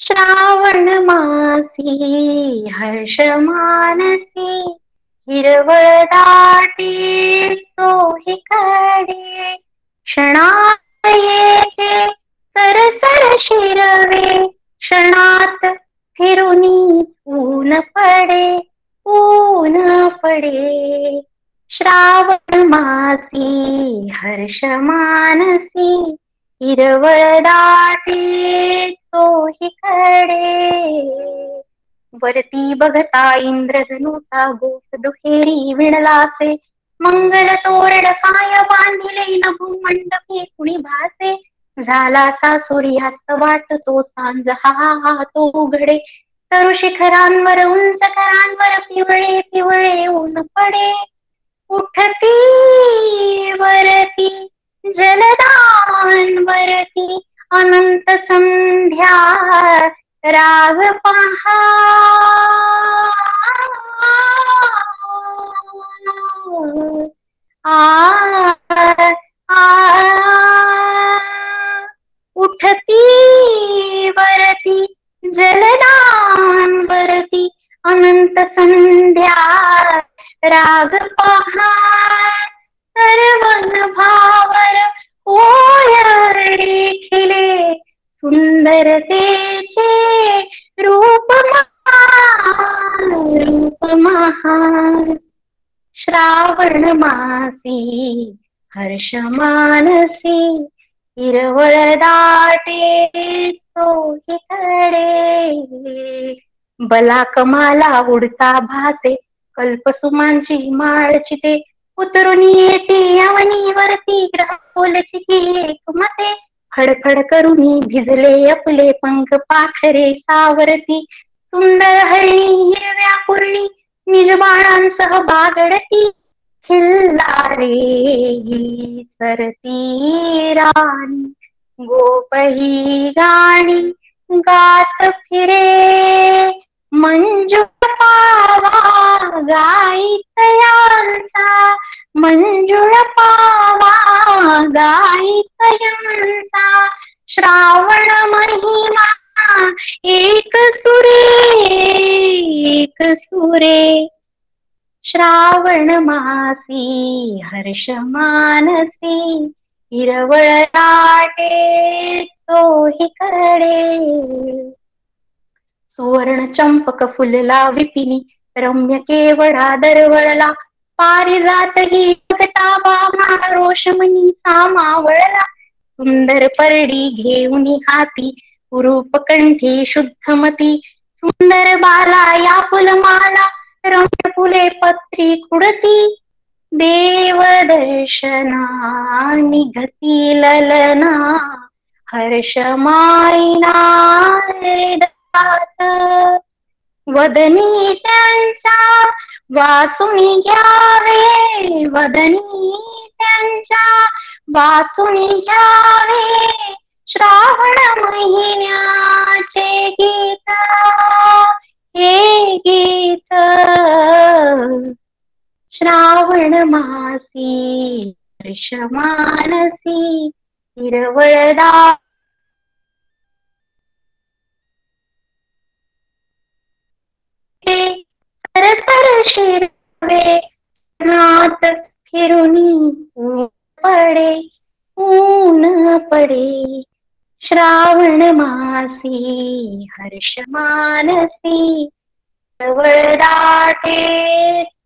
श्रावण मासी हर्ष मानसी हिरवळ दाटी सोही कडे क्षणात येते सर सर शिरवे क्षणात फिरुनी ऊन पडे ऊन पडे श्रावण मासी हर्ष मानसी हिरवळ दाटे सोहीकडे वरती बघता इंद्रधनुचा गोप दुहेरी विणलासे मंगल तोरण काय बांधिले नभू मंडपे कुणी भासे. झाला सा सूर्यास्त वाटतो सांज हा हा तो उघडे तरु शिखरांवर उंच करांवर पिवळे पिवळे ऊन पडे. उठती वरती जलदान वरती अनंत संध्या राग पहा. आ आ. उठती वरती जलदानवरती अनंत संध्या राग पहा सर्वन भावर ओयरे सुंदरतेचे रूप महान रूप महान श्रावण मासी हर्ष मानसी हिरवळ दाटे हो, सोहीकडे बला कमाला उडता भासे. कल्पसुमांची माळची ते उतरून येते अवनीवरती. ग्रह बोलची एक मते. फडफड करून भिजले आपले पंख पाखरे सावरती. सुंदर हरणी हिरव्या कुरणी निज बागडती. खिल्लारे सरती राणी. गोपही गाणी गात फिरे. मंजू पावा गाईत यांचा मंजुळ पावा गाईत यांचा श्रावण महिमा एक सुरे एक सुरे. श्रावण मासी हर्ष मानसी हिरवळ दाटे सोहीकडे सुवर्ण चंपक फुलला विपिनी रम्य केवळा दरवळला. पारिजात ही रोषमनी सामावळला सुंदर परडी घेऊन हाती कुरूप कंठी शुद्धमती. सुंदर बाला या फुलमाला रम्य फुले पत्री खुडती. देवदर्शना निघती ललना हर्ष हर्षमायिनादात वदनी त्यांचा वासुनी घ्यावे वदनी त्यांचा वासुनी घ्यावे श्रावण महिन्याचे गीता हे गीत। श्रावण मासी मानसी हिरवळदा सरसर शिरवे नात फिरुनी पडे ऊन पडे. श्रावण मासी हर्ष मानसी वळदाटे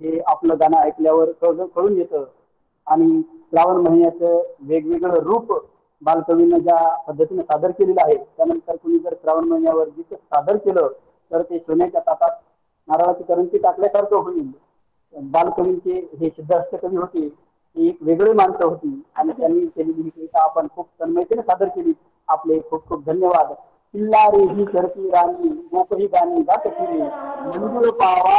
हे आपलं गाणं ऐकल्यावर कळून येतं. आणि श्रावण महिन्याचं वेगवेगळं रूप बालकवीनं ज्या पद्धतीने सादर केलेलं आहे त्यानंतर कुणी जर श्रावण महिन्यावर गीत सादर केलं तर ते सोन्याच्या ताटात नारळाची करंजी टाकल्यासारखं होईल. बालकवींचे हे सिद्धार्थ कवी होते ही एक वेगळी माणसं होती आणि त्यांनी केलेली ही कविता आपण खूप तन्मयतेने सादर केली. आपले खूप खूप धन्यवाद. किल्लारे ही करती राणी गोपही गाणी गात फिरे. मंजूर पावा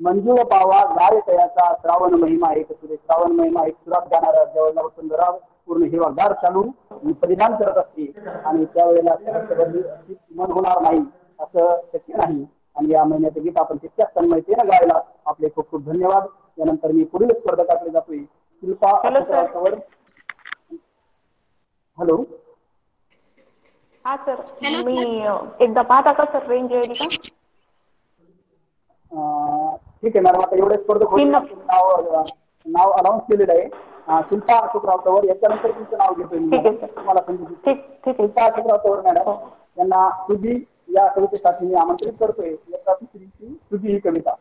मंजूळ पावा गारे तयाचा श्रावण महिमा एक सुरे श्रावण महिमा एक सुरात गाणारा जवळ वसंतराव पूर्ण हिरवागार चालू परिधान करत असते. आणि त्यावेळेला मन होणार नाही असं शक्य नाही. आणि या महिन्याचं गीत आपण तितक्याच तन्मयतेनं गायला आपले खूप खूप धन्यवाद. यानंतर मी पुढील स्पर्धकाकडे जातोय. शिल्पा हॅलो. हा सर मी एकदा पाहता का सर रेंज येईल का ठीक आहे मॅडम. आता एवढे स्पर्धक नाव नाव अनाऊन्स केलेलं आहे. शिल्पा अशोकराव तवर. याच्यानंतर तुमचं नाव घेतोय मी तुम्हाला संधी. शिल्पा अशोकराव तवर मॅडम. यांना सुधी या कवितेसाठी मी आमंत्रित करतोय. इयत्ता तिसरीची सुधी ही कविता.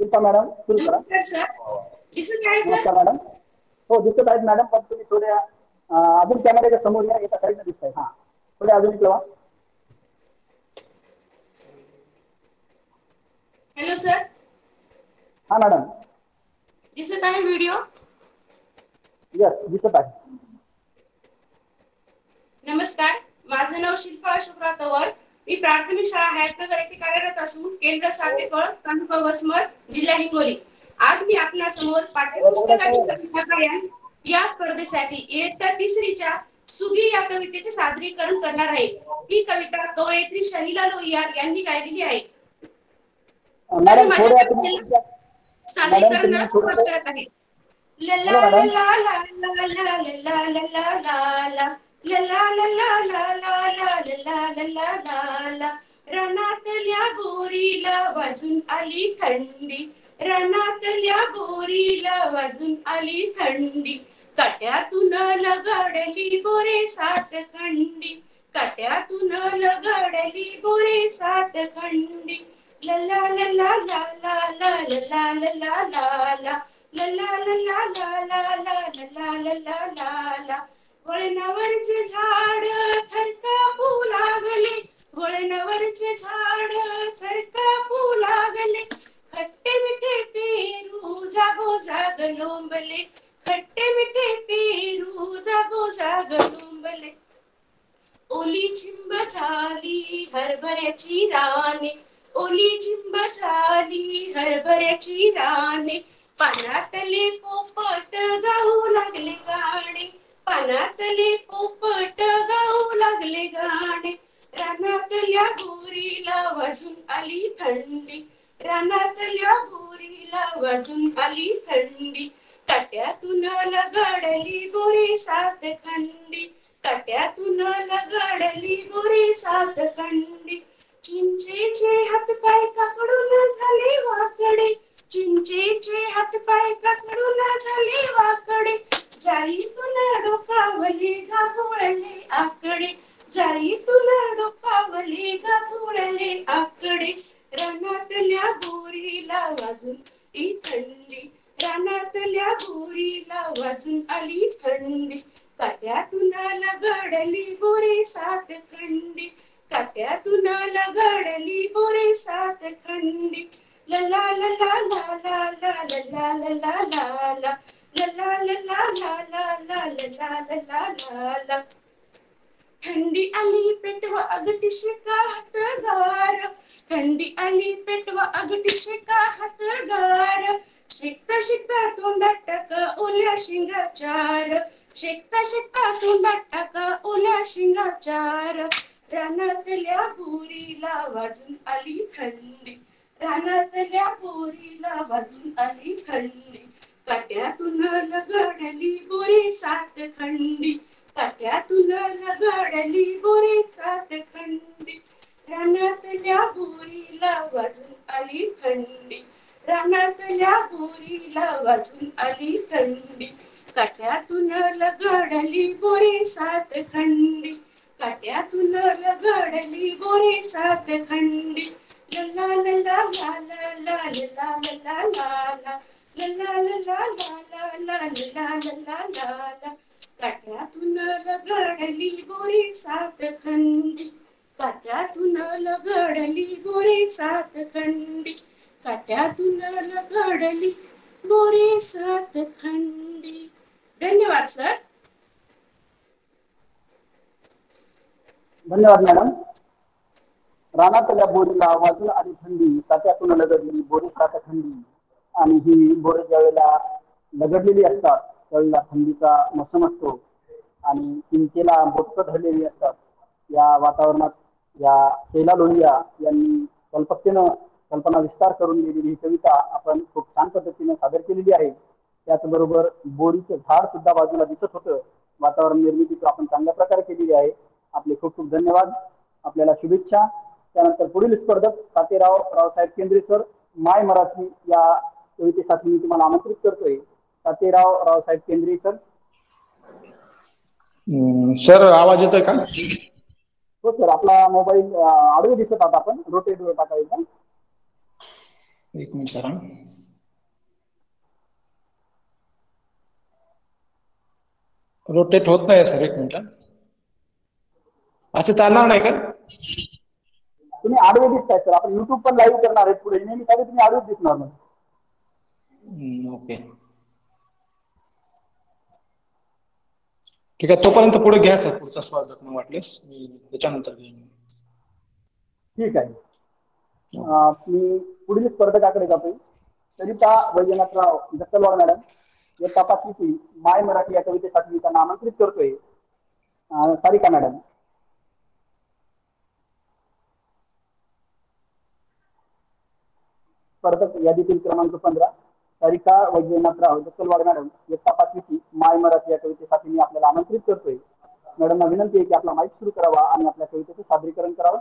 शिल्पा मॅडम सुरू करा. नमस्कार मॅडम. हो दिसत आहेत मॅडम पण तुम्ही थोड्या अजून कॅमेऱ्याच्या समोर या. एका साईडला दिसत आहे हा. थोडे अजून इकडे हॅलो सर हा मॅडम दिसत आहे व्हिडिओ यस दिसत आहे. नमस्कार. माझं नाव शिल्पा अशोकराव तवर मी प्राथमिक शाळा हॅटनगर येथे कार्यरत असून केंद्र सातेफळ तालुका वसमत जिल्हा हिंगोली. आज मी आपणासमोर पाठ्यपुस्तकातील कविता गायन या स्पर्धेसाठी इयत्ता तिसरीच्या सुगी या कवितेचे सादरीकरण करणार आहे. ही कविता कवयित्री शहिला लोहियार यांनी गायलेली आहे. रणातल्या गोरीला वाजून आली थंडी रणातल्या गोरीला वाजून आली थंडी काट्यातून लगाडली बोरे सात खंडी काट्यातून लगाडली बोरे सात खंडी वळणावरचे झाड थरकापू लागले वळणावरचे झाड थरकापू लागले खट्टे मिठे पेरू जागो जाग लोंबले खट्टे मिठे पेरू जागो जाग लोंबले ओली चिंब झाली हरभऱ्याची राने ओली चिंब झाली हरभऱ्याची राने पानातले पोपट गाऊ लागले गाणे. पानातले पोपट गाऊ लागले गाणे. रानातल्या गोरीला वाजून आली थंडी. रानातल्या गोरीला वाजून आली थंडी. काट्यातून लगडली गोरी सात खंडी काट्यातून लगडली गोरी सात खंडी चिंचेचे हातपाय काकडून झाले वाकडे. चिंचेचे हातपाय काकडून झाले वाकडे. जाई तुला डोकावले गाभोळले आकडे. जाई तुला डोकावले गाभोळले आकडे. रानातल्या बोरीला वाजून ती थंडी. रानातल्या बोरीला वाजून आली थंडी. काट्यातून लगडली गोरे सात खंडी. टाक्यातून लगडली बोरे सात खंडी लला लला ला ला ला लला ला लला लला ला ला ला लला थंडी आली पेटवा अगटीश का हातगार थंडी आली पेटवा अगटीश का हातगार शिकता शिकता तोंडात टाका ओल्या शिंगाचार शिकता शिकता तोंडात टाका ओल्या शिंगाचार रानातल्या बोरीला वाजून आली थंडी. रानातल्या बोरीला वाजून आली थंडी. काट्यातून लगडली बोरी सात खंडी. काट्यातून लगडली बोरी सात खंडी. रानातल्या बोरीला वाजून आली थंडी. रानातल्या बोरीला वाजून आली थंडी. काट्यातून लगडली बोरी सात खंडी. काट्यातून लगडली बोरी सात खंडी लला लला लाला लाला ला लला लला लला लला लाला लला लला काट्यातून लगडली बोरी सात खंडी काट्यातून लगडली बोरी सात खंडी काट्यातून लगडली बोरी सात खंडी धन्यवाद सर धन्यवाद मॅडम. रानातल्या बोरीला वाजून आली थंडी तात्यातून लगडली बोरी सात थंडी. आणि ही बोरे ज्यावेळेला लगडलेली असतात त्यावेळेला थंडीचा मोसम असतो. आणि चिंचेला बोटक धरलेली असतात. या वातावरणात या शैला लोहिया यांनी कल्पकतेनं कल्पना विस्तार करून लिहिलेली ही कविता आपण खूप छान पद्धतीने सादर केलेली आहे. त्याचबरोबर बोरीचं झाड सुद्धा बाजूला दिसत होतं. वातावरण निर्मिती आपण चांगल्या प्रकारे केलेली आहे. आपले खूप खूप धन्यवाद. आपल्याला शुभेच्छा. त्यानंतर पुढील स्पर्धक सातेराव रावसाहेब केंद्रे सर माय मराठी या कवितेसाठी मी तुम्हाला आमंत्रित करतोय. सातेराव रावसाहेब केंद्रे सर सर आवाज येतोय का? हो सर आपला मोबाईल आडवे दिसत आहात आपण. रोटेट वर टाकायचा एक मिनिट सर. रोटेट होत नाही सर एक मिनिट. असं चालणार नाही का? तुम्ही आडवे दिसताय सर आपण युट्यूब पण लाईव्ह करणार आहे पुढे. नेहमीसाठी तुम्ही आडवेच दिसणार नाही. ओके ठीक आहे तोपर्यंत पुढे घ्या सर पुढचा स्पर्धक मग वाटलेस मी त्याच्यानंतर घेईन. ठीक आहे. मी पुढील स्पर्धकाकडे जातोय सरिता वैजनाथराव दत्तलवाड मॅडम या तपासणीची माय मराठी या कवितेसाठी मी त्यांना आमंत्रित करतोय. सारिका मॅडम. स्पर्धक यादीतील क्रमांक पंधरा सारिका वैजनाथराव दत्तलवाड मॅडम इयत्ता पाचवीची माय मराठी या कवितेसाठी मी आपल्याला आमंत्रित करतोय. मॅडमना विनंती आहे की आपला माईक सुरू करावा आणि आपल्या कवितेचं सादरीकरण करावं.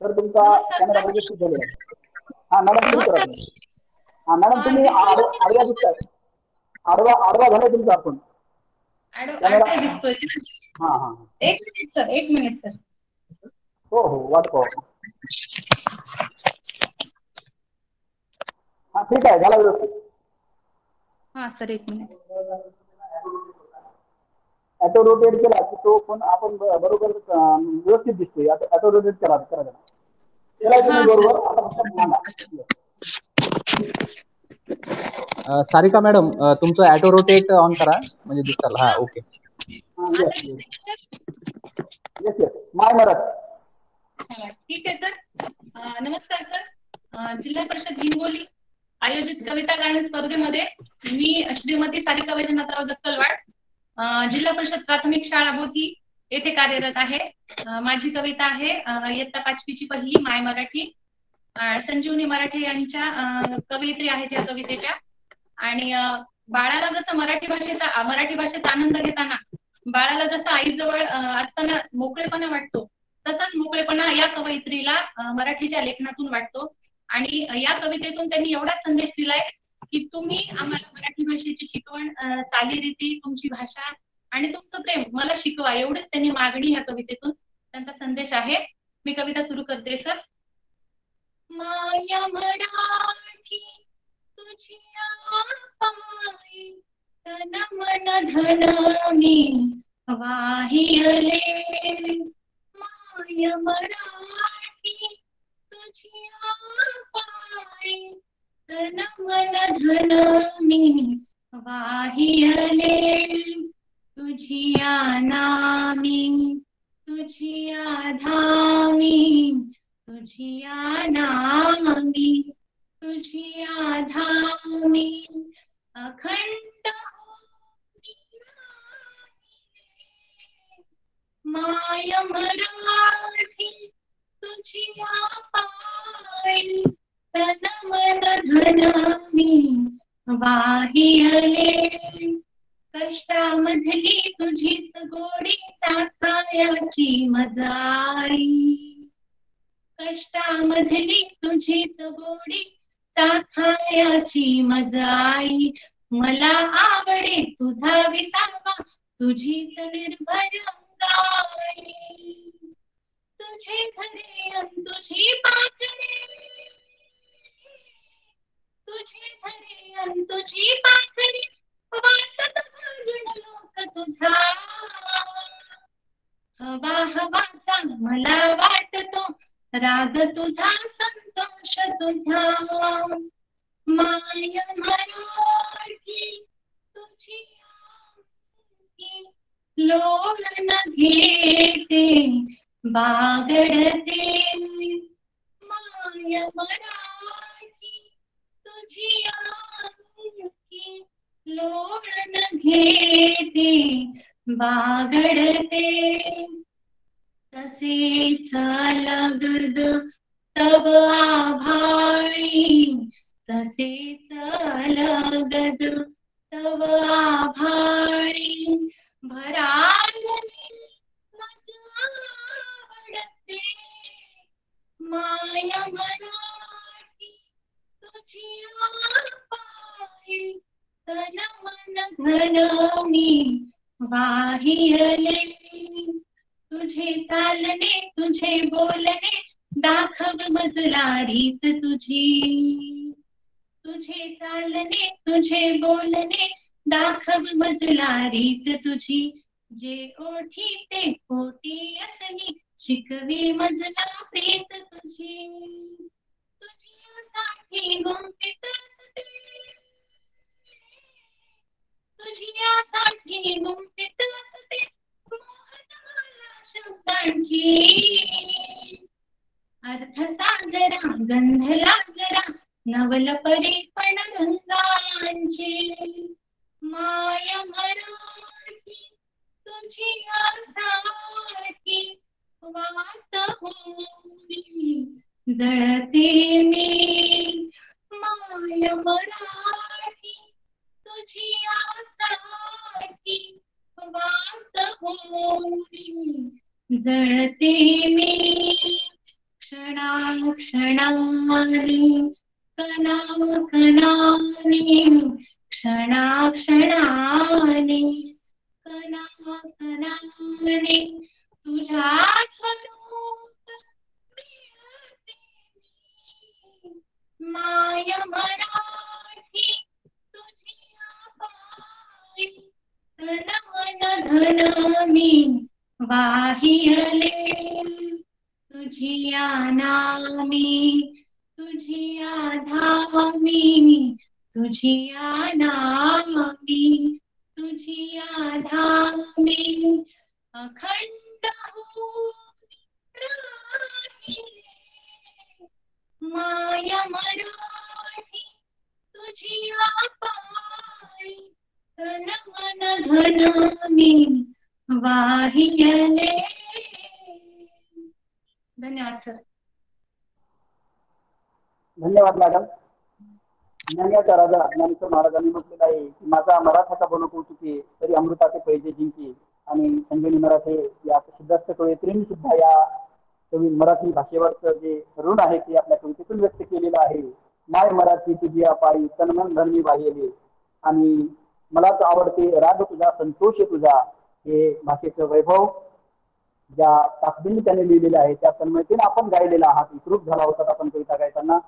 तर तुमचा कॅमेरा आहे. हा मॅडम सुरू करा. हा मॅडम तुम्ही आड- आडवा दिसताय. आडवा आडवा झालाय तुमचा आपण. हा हा. एक मिनिट सर. एक मिनिट सर. हो हो वाट हा ठीक आहे झाला व्यवस्थित. हा सर एक मिनिट. ऑटो रोटेट केला की तो पण आपण बरोबर व्यवस्थित दिसतोय. ऑटो रोटेट करा करा हा. अ, सारिका मॅडम तुमचं ऑटो रोटेट ऑन करा म्हणजे दिसाल. हा ओके. हा. Yes, yes. माय मराठी. ठीक आहे सर. नमस्कार सर. जिल्हा परिषद हिंगोली आयोजित कविता गायन स्पर्धेमध्ये मी श्रीमती सारिका वैजनाथराव जक्कलवाड जिल्हा परिषद प्राथमिक शाळा बोथी येथे कार्यरत आहे. माझी कविता आहे इयत्ता पाचवीची पहिली माय मराठी. संजीवनी मराठे यांच्या कवयित्री आहेत या कवितेच्या. आणि बाळाला जसं मराठी भाषेचा मराठी भाषेचा आनंद घेताना बाळाला जसं आईजवळ असताना मोकळेपणा वाटतो तसाच मोकळेपणा या कवयित्रीला मराठीच्या लेखनातून वाटतो. आणि या कवितेतून त्यांनी एवढा संदेश दिलाय की तुम्ही आम्हाला मराठी भाषेची शिकवण चालीरीती तुमची भाषा आणि तुमचं प्रेम मला शिकवा एवढीच त्यांनी मागणी या कवितेतून त्यांचा संदेश आहे. मी कविता सुरू करते सर. माया मराठी तुझी पायी तन मन धन मी वाहियले. माय मराठी तुझी पायी मन धन मी वाहियले तुझिया नामी तुझिया धामी तुझिया नामी तुझिया धामी अखंड माय मराठी तुझी पायी तन मन धन मी वाहिले कष्टामधली तुझीच गोडी चाखायाची मजाई. कष्टामधली तुझीच गोडी चाखायाची मजाई. मला आवडे तुझा विसावा तुझीच निर्भर तुझे झरे तुझी पाखरे तुझे झरे अन तुझी पाखरे वास तुझा तुझा हवा हवा सांग मला वाटतो राग तुझा संतोष तुझा माय मराठी तुझी आंगी लोलन घेते बागडते. माय मराठी तुझी आंगी लोळन घेते बागडते. तसेच लगद तब आभाळी तसेच लगद तव आभाळी. आवडते मराठी तुझी तन मन मी वाहिले तुझे चालणे तुझे बोलणे दाखव मजला रीत तुझी. तुझे चालणे तुझे बोलणे दाखव मजला रीत तुझी. जे ओठी ते कोटी असली शिकवी मजला प्रीत तुझी. तुझी साठी गुंपित असते. तुझ्यासाठी गुंपित असते. शब्दांची. अर्थ साजरा गंधला जरा नवल परीपण रंगांची माय मराठी तुझी साठी वात होई जळते मी. माय मराठी तुझी आसाठी वात होई जळते मी. क्षणा क्षणानी कणा कणानी क्षणा क्षणानी. कणा कणानी तुझ्या स्वरूप मिळते. माय मराठी तुझी पायी तन मन धन मी तुझी नामी तुझी धामी तुझी नामी तुझी धामी अखंड माया मराठी तुझी पायी तन मन धनामी वाहियले. धन्यवाद सर धन्यवाद मॅडम ज्ञानाचा राजा. ज्ञानेश्वर महाराजांनी म्हटलेलं आहे की माझा मराठाचा बोल कौतुके तरी अमृताचे पैजे जिंके. आणि संजनी मराठे या सिद्धार्थ कवयत्रींनी सुद्धा या कवी मराठी भाषेवरचं जे ऋण आहे ते आपल्या कवितेतून व्यक्त केलेलं आहे. माय मराठी तुझी पायी तनमन धर्मी वाहिले आणि मलाच आवडते राग तुझा संतोष तुझा हे भाषेचं वैभव. ज्या ताकदीने त्याने लिहिलेलं आहे त्या तन्मयतेने आपण गायलेला आहात विकृत झाला होता आपण कविता गायताना.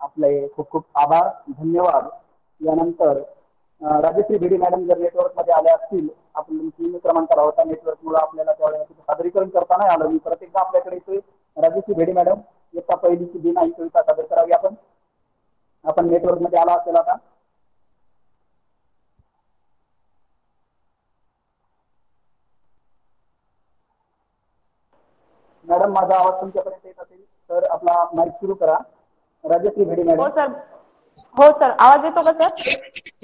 आपले खूप खूप आभार धन्यवाद. यानंतर राजश्री भिडी मॅडम जर नेटवर्कमध्ये आल्या असतील आपण तीन क्रमांकाला होता नेटवर्क मुळे आपल्याला त्यावेळेला सादरीकरण करता नाही आलं. मी परत एकदा आपल्याकडे येतोय. राजश्री भिडी मॅडम इयत्ता पहिलीची दिन ही कविता सादर करावी आपण. आपण नेटवर्कमध्ये आला असेल आता. मॅडम माझा आवाज तुमच्यापर्यंत येत असेल तर आपला माईक सुरू करा. राजश्री भिडे हो मॅडम सर. हो सर. आवाज येतो का सर?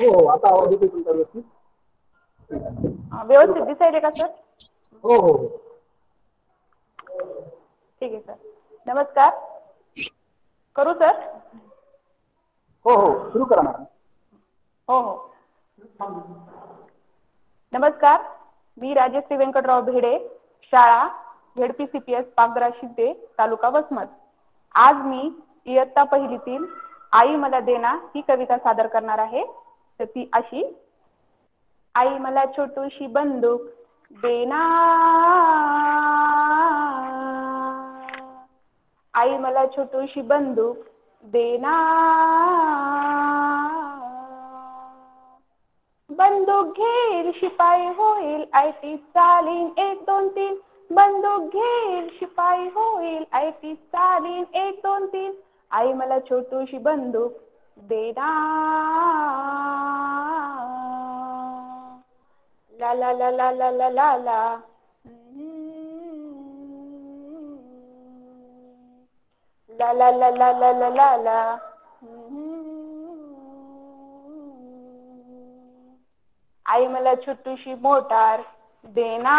हो हो. आता आवाज येतो तुमचा व्यवस्थित. अं, व्यवस्थित दिसायले का सर? हो हो. हो ठीक आहे सर. नमस्कार. करू सर? हो हो. सुरू करा मॅडम. हो हो. नमस्कार. मी राजश्री व्यंकटराव भिडे शाळा ZP C P S Pagdara Shinde तालुका वसमत. आज मी इयत्ता पहिलीतील आई मला देना ही कविता सादर करणार आहे. तर ती अशी. आई मला छोटूशी बंदूक देना. आई मला छोटूशी बंदूक देना. बंदूक घेईल शिपाई होईल आय टी चालीन एक दोन तीन. बंदूक घेईल शिपाई होईल आय टी चालीन एक दोन तीन. आई मला छोटूशी बंदूक देना ला ला ला ला ला ला ला ला ला ला ला ला ला ला ला ला आई मला छोटूशी मोटार देना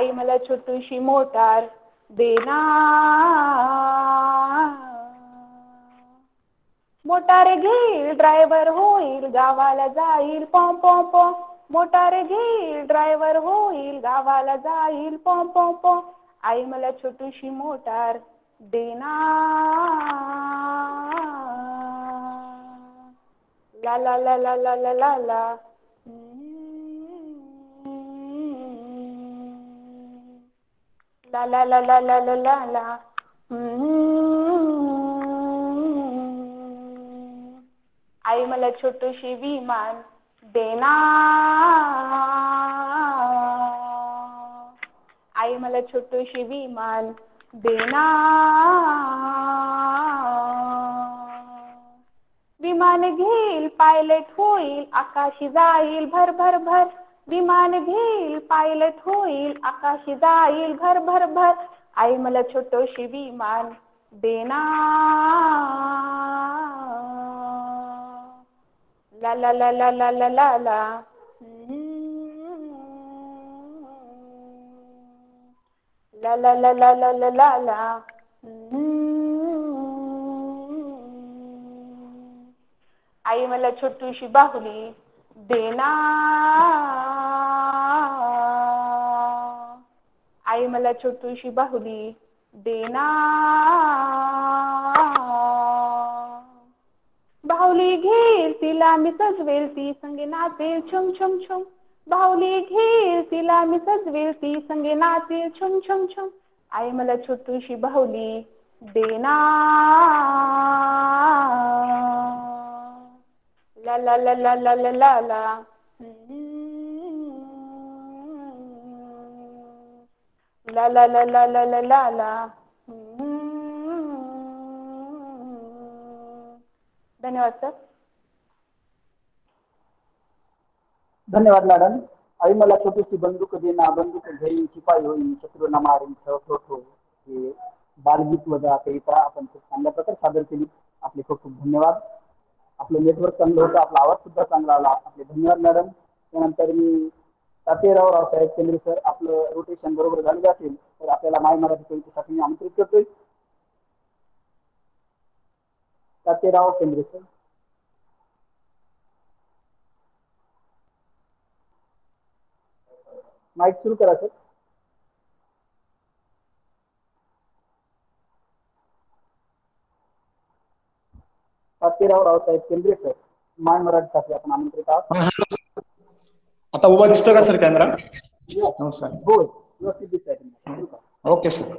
आई मला छोटूशी मोटार देना. मोटार घेईल ड्रायव्हर होईल गावाला जाईल पॉम पॉम पॉम. मोटार घेईल ड्रायव्हर होईल गावाला जाईल पॉम पॉम पॉम. आई मला छोटूशी मोटार देना. ला ला ला ला ला ला ला. ला ला ला ला ला ला ला ला आई मला छोटूशी विमान देना आई मला छोटूशी विमान देना विमान घेईल पायलट होईल आकाशी जाईल भर भर भर. विमान घेईल पायलट होईल आकाशी जाईल भर भर भर आई मला छोटूशी विमान देना ला ला ला ला ला ला ला ला ला ला ला ला ला ला ला ला आई मला छोटूशी बाहुली देना. आई मला छोटूशी बाहुली देना. बाहुली घेईल तिला मी सजवेल ती संगे नाचेल छुम छुम छुम. बाहुली घेईल तिला मी सजवेल ती संगे नाचेल छुम छुम छुम. आई मला छोटूशी बाहुली देना. La la la la la la la la. La la la la la la la la. धन्यवाद सर धन्यवाद मॅडम आई मला छोटीशी बंदूक दे ना बंदूक घेईन शिपाई होईन शत्रूंना मारीन ठोठो हे बालगीत वजा कविता आपण खूप चांगल्या प्रकारे सादर केली आपले खूप खूप धन्यवाद आपलं नेटवर्क चांगलं होतं आपला आवाज सुद्धा चांगला आला. आपले धन्यवाद मॅडम त्यानंतर मी तातेराव रावसाहेब केंद्रे सर आपलं रोटेशन बरोबर झालेलं असेल तर आपल्याला माय मराठी कवितेसाठी मी आमंत्रित करतोय. तातेराव केंद्रे सर माईक सुरू करा सर तातेराव रावसाहेब केंद्रे सर. माय मराठीसाठी आपण आमंत्रित आहात. आता उभा दिसतो का सर कॅमेरा? नमस्कार. हो व्यवस्थित. Okay sir.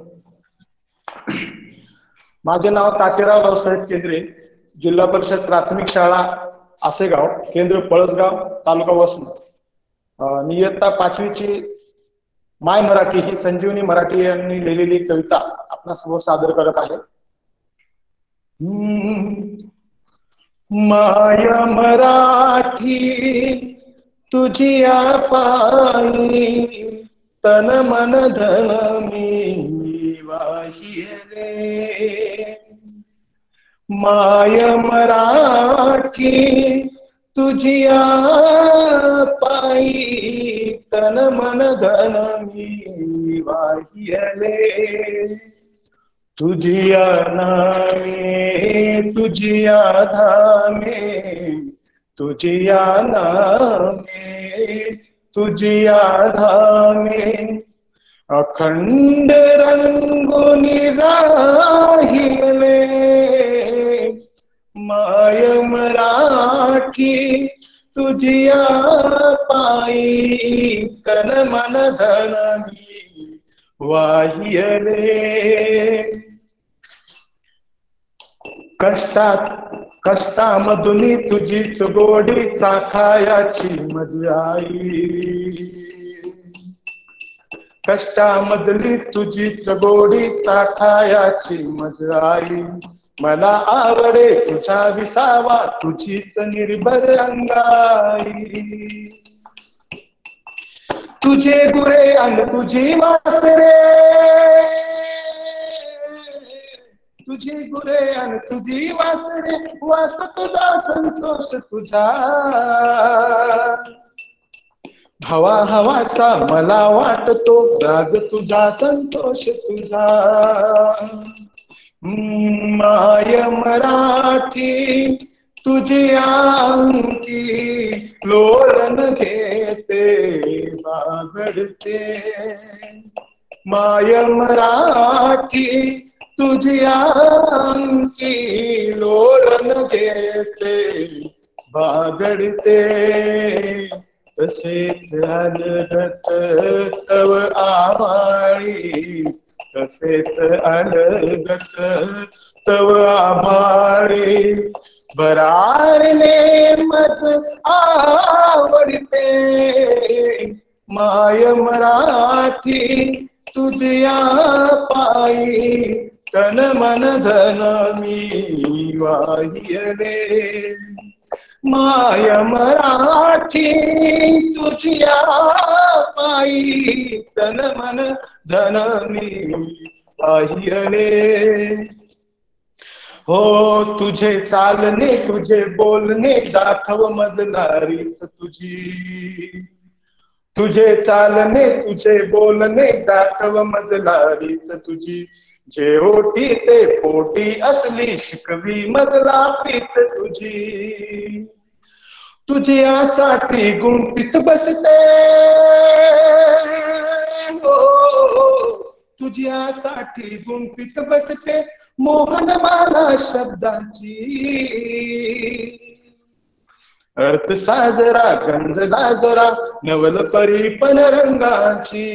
माझे नाव तातेराव रावसाहेब केंद्रे जिल्हा परिषद प्राथमिक शाळा आसेगाव केंद्र पळसगाव तालुका वसमत. इयत्ता पाचवीची माय मराठी ही संजीवनी मराठी यांनी लिहिलेली कविता आपणासमोर सादर करत आहे. हम्म. माय मराठी, तुझी पायी तन मन धन मी वाहिले माय मराठी, तुझी पायी तन मन धन मी वाहियले तुझिया नामे तुझिया धामे तुझिया नामे तुझिया धामे अखंड रंगुनी राहिले माय मराठी तुझिया पायी कन मन धन मी. वाहियले. कष्टात कष्टामधून तुझीच गोडी चाखायाची मज आई. कष्टामधली तुझीच गोडी चाखायाची मज आई. मला आवडे तुझा विसावा तुझीच निर्भर अंगाई. तुझे गुरे अन तुझी वासरे. तुझी गुरे अन तुझी वासरे वास तुझा संतोष तुझा. हवा हवासा मला वाटतो राग तुझा संतोष तुझा. हम्म, माय मराठी तुझी अंकी लोळण घेते बागडते. माय मराठी तुझी अंकी लोळण घेते बागडते. तसेच अलगत तव आवाळी तसेच अलगत तव आभाळी. बरारने मज आवडते. माय मराठी तुझ्या पायी तन मन धन मी वाहियले. माय मराठी तुझ्या पायी तन मन धन मी पाहियले हो तुझे चालणे तुझे बोलणे दाखव मजलारीत तुझी. तुझे चालणे तुझे बोलणे दाखव मजलारीत तुझी. जे ओटी ते पोटी असली शिकवी मजला प्रीत तुझी. तुझ्यासाठी गुंपित बसते. हो, हो, हो, हो. तुझ्यासाठी गुंपित बसते. मोहन माला शब्दांची. अर्थ साजरा गंध लाजरा नवल परी पण रंगाची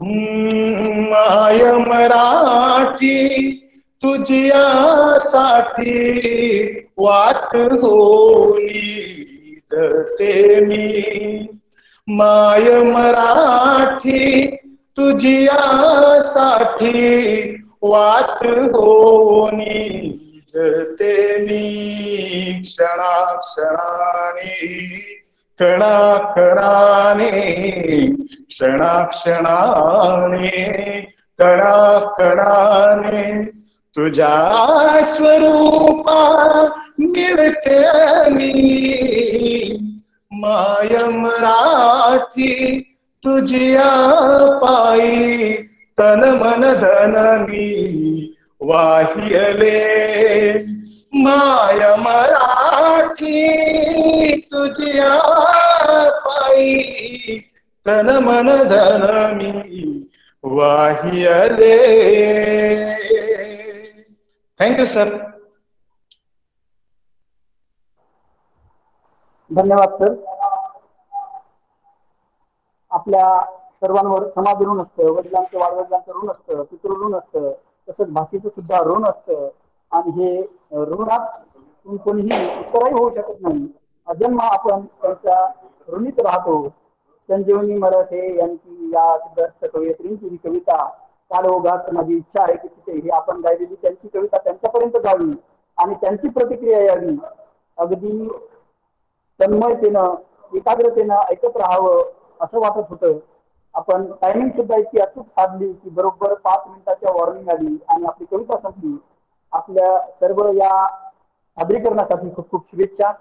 हम्म, माय मराठी तुझ्यासाठी वाट होली जते मी. माय मराठी तुझ्यासाठी वात होनी जते मी क्षणा क्षणाने कणा कणाकणाने कणा तुझ्या स्वरूपा मिळते मी. माय मराठी तुझ्या पायी तन मन धन मी वाहियले. माय मराठी तुझ्या पायी तन मन धन मी वाहियले. थँक्यू सर धन्यवाद सर आपल्या सर्वांवर समाज ऋण असतं वडिलांचं वाडवडिलांचं ऋण असतं पितृ ऋण असतं तसंच भाषेचं सुद्धा ऋण असतं. आणि हे ऋणात कोणीही उत्तरही होऊ शकत नाही. अजन्म आपण त्यांच्या ऋणीत राहतो. संजीवनी मराठे यांची या सिद्धार्थ कवयित्रींची ही कविता काल ओघात माझी इच्छा आहे की तिथे ही आपण गायलेली त्यांची कविता त्यांच्यापर्यंत जावी आणि त्यांची प्रतिक्रिया यावी. अगदी तन्मयतेनं एकाग्रतेनं ऐकत राहावं असं वाटत होतं. आपण टायमिंग सुद्धा इतकी अचूक साधली की बरोबर पाच मिनिटाच्या वॉर्निंग आली आणि आपली कविता संपली. आपल्या सर्व या सादरीकरणासाठी खूप खूप शुभेच्छा.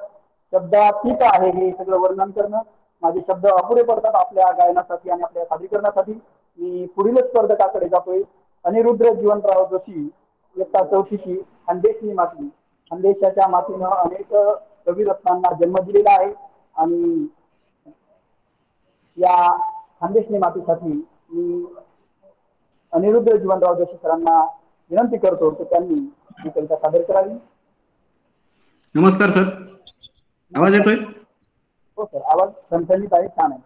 शब्दातीत आहे हे सगळं वर्णन करणं. माझे शब्द अपुरे पडतात आपल्या गायनासाठी आणि आपल्या सादरीकरणासाठी. मी पुढीलच स्पर्धकाकडे जातोय. अनिरुद्र जीवनराव जोशी इयत्ता चौथीची खानदेशनी माती. खानदेशाच्या मातीनं अनेक कविरत्नांना जन्म दिलेला आहे. आणि या खानदेशनी मातीसाठी मी अनिरुद्ध जीवनराव जोशी सरांना विनंती करतो की त्यांनी ही कविता सादर करावी. नमस्कार सर. आवाज येतोय? हो सर. आवाज ठणठणीत आहे छान आहे.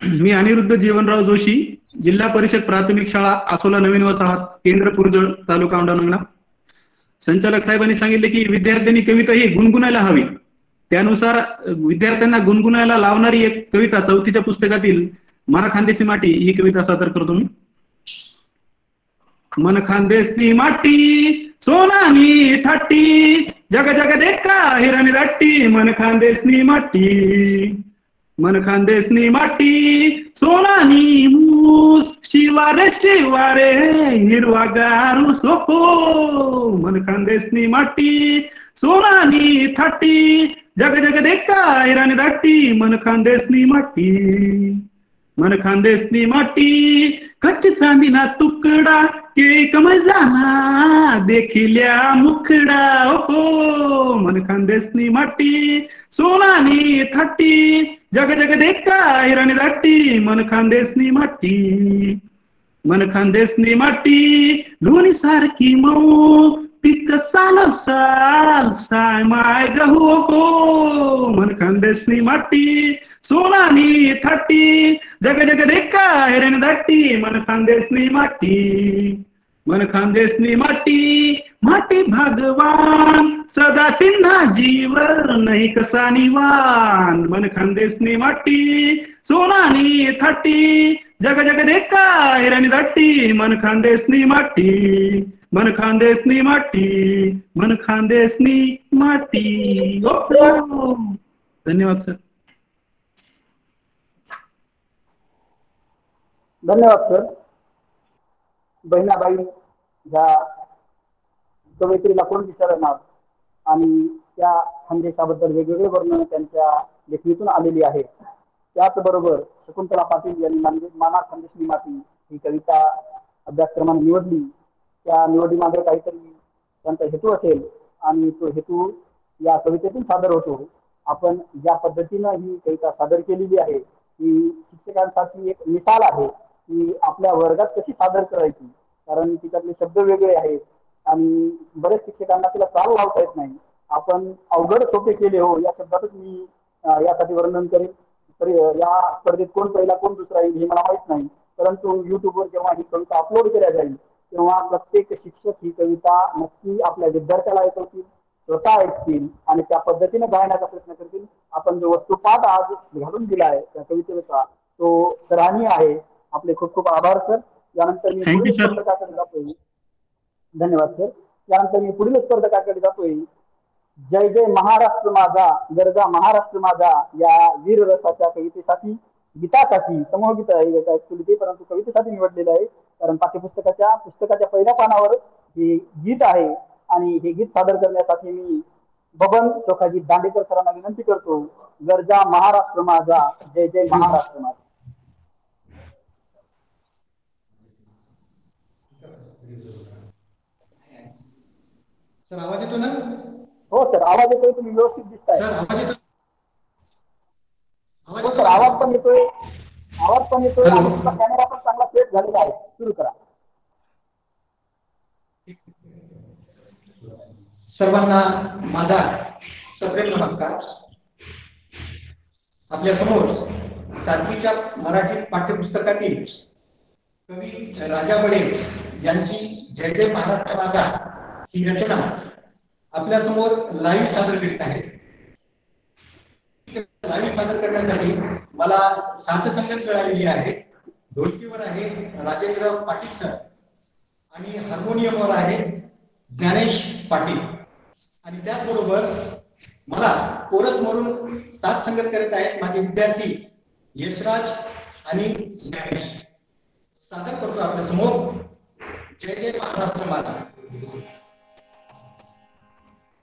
मी अनिरुद्ध जीवनराव जोशी जिल्हा परिषद प्राथमिक शाळा आसोला नवीन वसाहत केंद्र पुरजळ तालुका औंढा संचालक साहेबांनी सांगितले की विद्यार्थ्यांनी कविता ही गुणगुणायला हवी. त्यानुसार विद्यार्थ्यांना गुणगुणायला लावणारी एक कविता चौथीच्या पुस्तकातील मना खानदेशी माटी ही कविता सादर करतो मी मन खानदेसनी माटी सोनानी थाटी जग जग देखा हिराणी दाटी मन खानदेसनी माटी मन खानदेसनी माटी सोनानी मूस शिवारे शिवारे हिरवा गारू सोको मन खानदेसनी माटी सोनानी थाटी जग जग देखा हिराणी दाटी मन खानदेसनी माटी मन खांदेसनी माटी कच्ची चांदीना तुकडा के कमल जाना देखिल्या मुखडा हो मन खांदेसनी माटी सोनानी थाटी जग जग देखा हिरण दाटी मन खांदेसनी माटी मन खांदेसनी माटी लोणी सारखी मऊ पिक साल साल साय माय गहू हो मन खांदेसनी माटी सोनानी थाटी जग जग देखा हिरण दाटी मन खानदेसनी माटी मन खानदेसनी माटी माटी भगवान सदा तिन्हा जीवर नाही कसा निवान मन खानदेसनी माटी सोनानी थाटी जग जग देखा हिरण दाटी मन खानदेसनी माटी मन खानदेसनी माटी मन खानदेसनी माटी. धन्यवाद सर धन्यवाद सर. बहिणाबाई ह्या कवयित्रीला कोण विचारणार आणि त्या संदेशाबद्दल वेगवेगळे वर्णन त्यांच्या लेखणीतून आलेली आहे. त्याचबरोबर शकुंतला पाटील यांनी म्हणजे माना खानदेशनी माती ही कविता अभ्यासक्रमाने निवडली. त्या निवडीमागे काहीतरी त्यांचा हेतू असेल आणि तो हेतू या कवितेतून सादर होतो. आपण ज्या पद्धतीनं ही कविता सादर केलेली आहे ही शिक्षकांसाठी एक मिसाल आहे. की आपल्या वर्गात कशी सादर करायची? कारण तिच्यातले शब्द वेगळे आहेत आणि बरेच शिक्षकांना तिला चाल लावता येत नाही. आपण अवघड सोपे केले हो या शब्दातच मी यासाठी वर्णन करेन. तर या स्पर्धेत कोण पहिला कोण दुसरा येईल हे मला माहीत नाही. परंतु युट्यूबवर जेव्हा ही कविता अपलोड केल्या जाईल तेव्हा प्रत्येक शिक्षक ही कविता नक्की आपल्या विद्यार्थ्याला ऐकवतील स्वतः ऐकतील आणि त्या पद्धतीने गायण्याचा प्रयत्न करतील. आपण जो वस्तुपाठ आज घालून दिला आहे त्या कवितेचा तो सराहनीय आहे. आपले खूप खूप आभार सर. यानंतर मी पुढील. स्पर्धकाकडे जातोय. धन्यवाद सर. यानंतर मी पुढील स्पर्धकाकडे जातोय. जय जय महाराष्ट्र माझा गरजा महाराष्ट्र माझा या वीर रसाच्या कवितेसाठी गीतासाठी समूह गीत आहे ऍक्च्युली ते परंतु कवितेसाठी निवडलेलं आहे. कारण पाठ्यपुस्तकाच्या पुस्तकाच्या पहिल्या पानावर हे गीत आहे आणि हे गीत सादर करण्यासाठी मी बबन चोखाजी दांडेकर सरांना विनंती करतो. गरजा महाराष्ट्र माझा जय जय महाराष्ट्र माझा. सर आवाज येतो ना? हो सर आवाज येतोय तुम्ही व्यवस्थित दिसताय. सर आवाज येतो? हो सर आवाज पण येतोय. आवाज पण येतोय. आणि तुमचा कॅमेरा पण चांगला सेट झालेला आहे. सुरू करा. सर्वांना माझा सप्रेम नमस्कार. आपल्यासमोर सातवीच्या मराठी पाठ्यपुस्तकातील कवी राजा बडे यांची जय जय महाराष्ट्र माझा ही रचना आपल्यासमोर लाईव्ह सादर करीत आहे. लाईव्ह सादर करण्यासाठी मला साथसंगत मिळालेली आहे. ढोलकीवर आहे राजेंद्र पाटील सर आणि हार्मोनियमवर आहे ज्ञानेश पाटील. आणि त्याचबरोबर मला कोरस म्हणून साथ संगत करत आहेत माझे विद्यार्थी यशराज आणि ज्ञानेश. सादर करतो आपल्यासमोर. जय जय महाराष्ट्र माझा.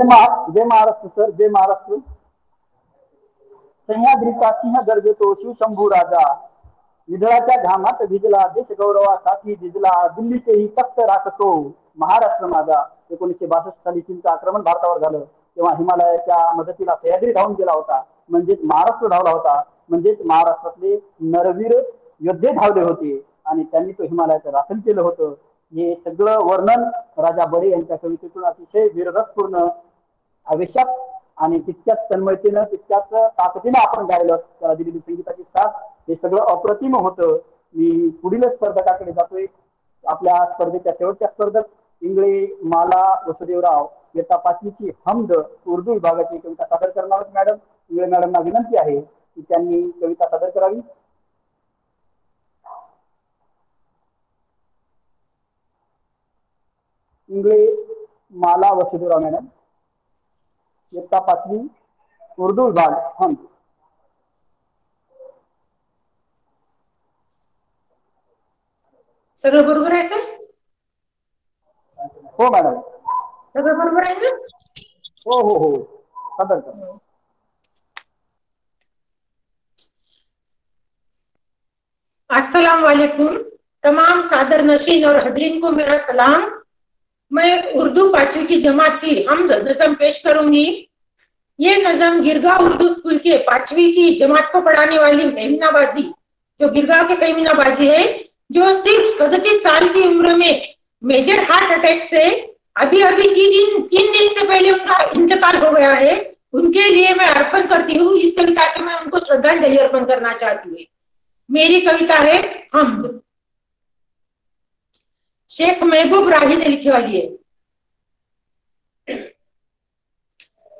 जय महा जय महाराष्ट्र सर जय महाराष्ट्र. सह्याद्रीचा सिंह गरजेतो शिवशंभू राजा. विधळाच्या घामात भिजला देश गौरवासाठी भिजला दिल्लीचेही तख्त राखतो. महाराष्ट्र माझा. एकोणीसशे बासष्ट साली चीनचं आक्रमण भारतावर झालं. तेव्हा हिमालयाच्या मदतीला सह्याद्री धावून गेला होता. म्हणजेच महाराष्ट्र धावला होता. म्हणजेच महाराष्ट्रातले नरवीर योद्धे धावले होते. आणि त्यांनी तो हिमालयाचं राखण केलं होतं. हे सगळं वर्णन राजा बडे यांच्या कवितेतून अतिशय वीररसपूर्ण आवेशात आणि तितक्याच तन्मयतेनं तितक्याच ताकदीनं आपण गायलो दिलेली संगीताची साथ. हे सगळं अप्रतिम होतं. मी पुढील स्पर्धकाकडे जातोय. आपल्या स्पर्धेच्या शेवटच्या स्पर्धक इंगळे माला वसुदेवराव येता पाचवीची हमद उर्दू विभागाची कविता सादर करणार मॅडम. इंगळे मॅडमना विनंती आहे की त्यांनी कविता सादर करावी. इंगळे माला वसुदेवराव मॅडम. एकता पांचवी उर्दू विभाग हम। सर बरबर है सर? हो मैडम। सर बरबर है सर? हो हो हो। सदर कर। अस्सलाम वालेकुम। तमाम सादर नशीन और हजरीन को मेरा सलाम। मैं उर्दू पांचवी की जमात की हमद नजम पेश करूँगी। ये नजम गिरगांव उर्दू स्कूल के पांचवी की जमात को पढ़ाने वाली मेमना बाजी जो गिरगांव के बाजी है, जो सिर्फ़ सदतीस साल की उम्र में मेजर हार्ट अटैक से अभी अभी तीन दिन तीन दिन से पहले उनका इंतकाल हो गया है। उनके लिए मैं अर्पण करती हूँ। इस कविता से मैं उनको श्रद्धांजलि अर्पण करना चाहती हूँ। मेरी कविता है हम शेख महबूब राही ने लिखी वाली है।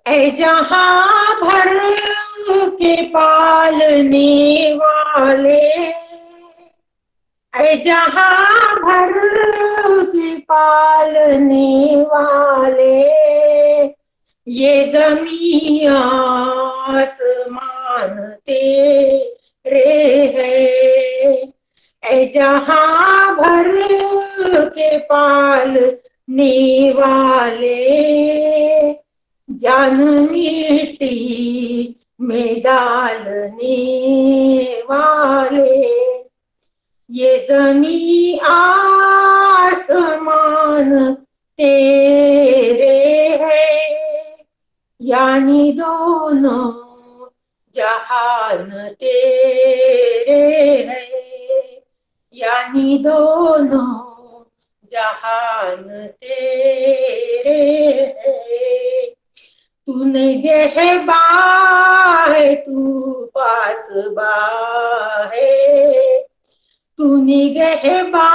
ऐ जहाँ भर के पालने वाले ऐ जहाँ भर के पालने वाले, ये जमी आसमान तेरे है। जहाँ भर के पालने वाले जान मिट्टी में डालने वाले ये जमी आसमान तेरे है, यानी दोनों जहान तेरे है। यानी दोनों जहान तेरे है। तूने गहबा है तू पास बा है तूने गहबा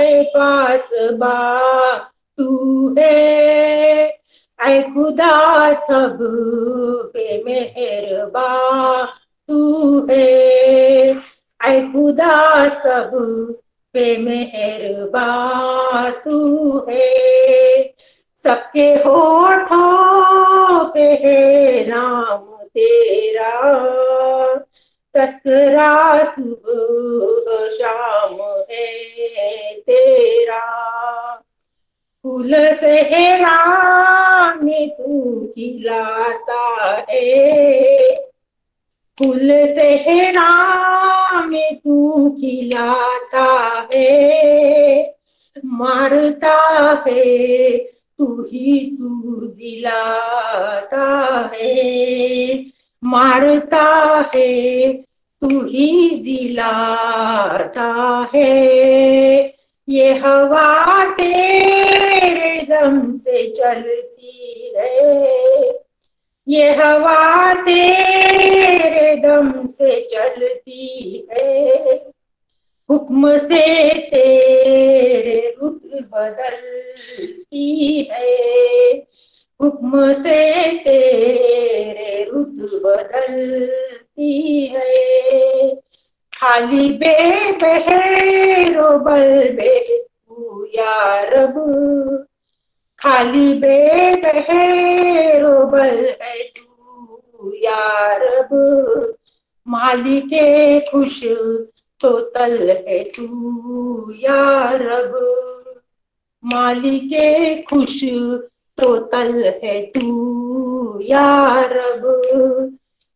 है पास बा तू है। ऐ खुदा, सब पे मेहरबा तू है। ऐ खुदा सब पे मेहरबा तू है। सबके होठों पे है नाम तेरा। तस्करा सुबह शाम है तेरा। फूल सेहरा में तू खिलाता है। फूल सेहरा में तू खिलाता है, मारता है, तू ही तू दिलाता है। मारता है, तू ही दिलाता है। ये हवा तेरे दम से चलती है ये हवा तेरे दम से चलती है। हुक्म से तेरे रुत बदलती है। हुक्म से तेरे रुत बदलती है। खाली बे बहेरो बल बे या रब खाली बे बहेरो बल है तू या रब मालिके खुश तो तल है तू या रब मालिके खुश तो तल है तू या रब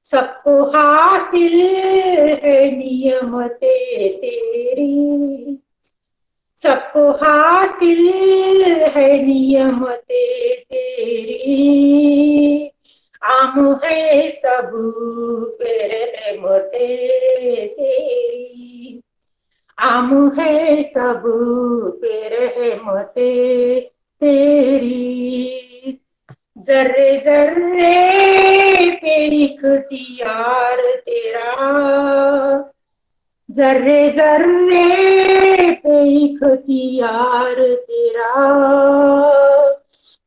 सबको हासिल है नियमते तेरी। सबको हासिल है नियमते तेरी आम है सब रहमते तेरी आम है सब रहमते तेरी जर्रे जर्रे पे इख्तियार तेरा जर्रे जर्रे पे इख्तियार तेरा।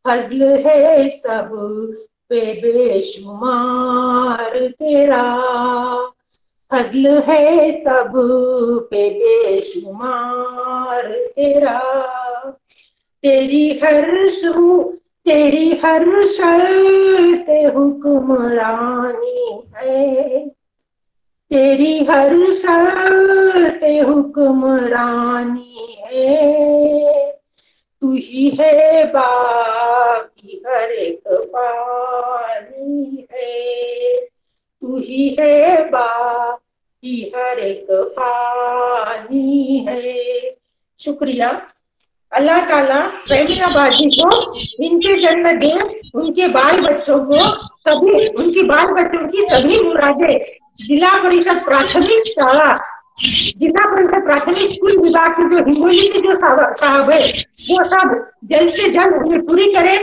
फजल है सब पे बेशुमार तेरा। फजल है सब पे बेशुमार तेरा। तेरी हर शू तेरी हर शर्त, हुक्मरानी है। तेरी हर ते हुक्मरानी है। तू ही है बाकी हर एक पानी है। तू ही है बाकी हर एक पानी है। शुक्रिया। अल्लाह ताला फैमिलाबादी को, इनके जन्म दे उनके बाल बच्चों को, सभी, उनकी बाल बच्चों की सभी मुरादे जिला परिषद प्राथमिक शाला जिला परिषद प्राथमिक स्कूल विभाग की जो हिंगोली के जो साहब है वो सब जल्द से जल्द उन्हें पूरी करे।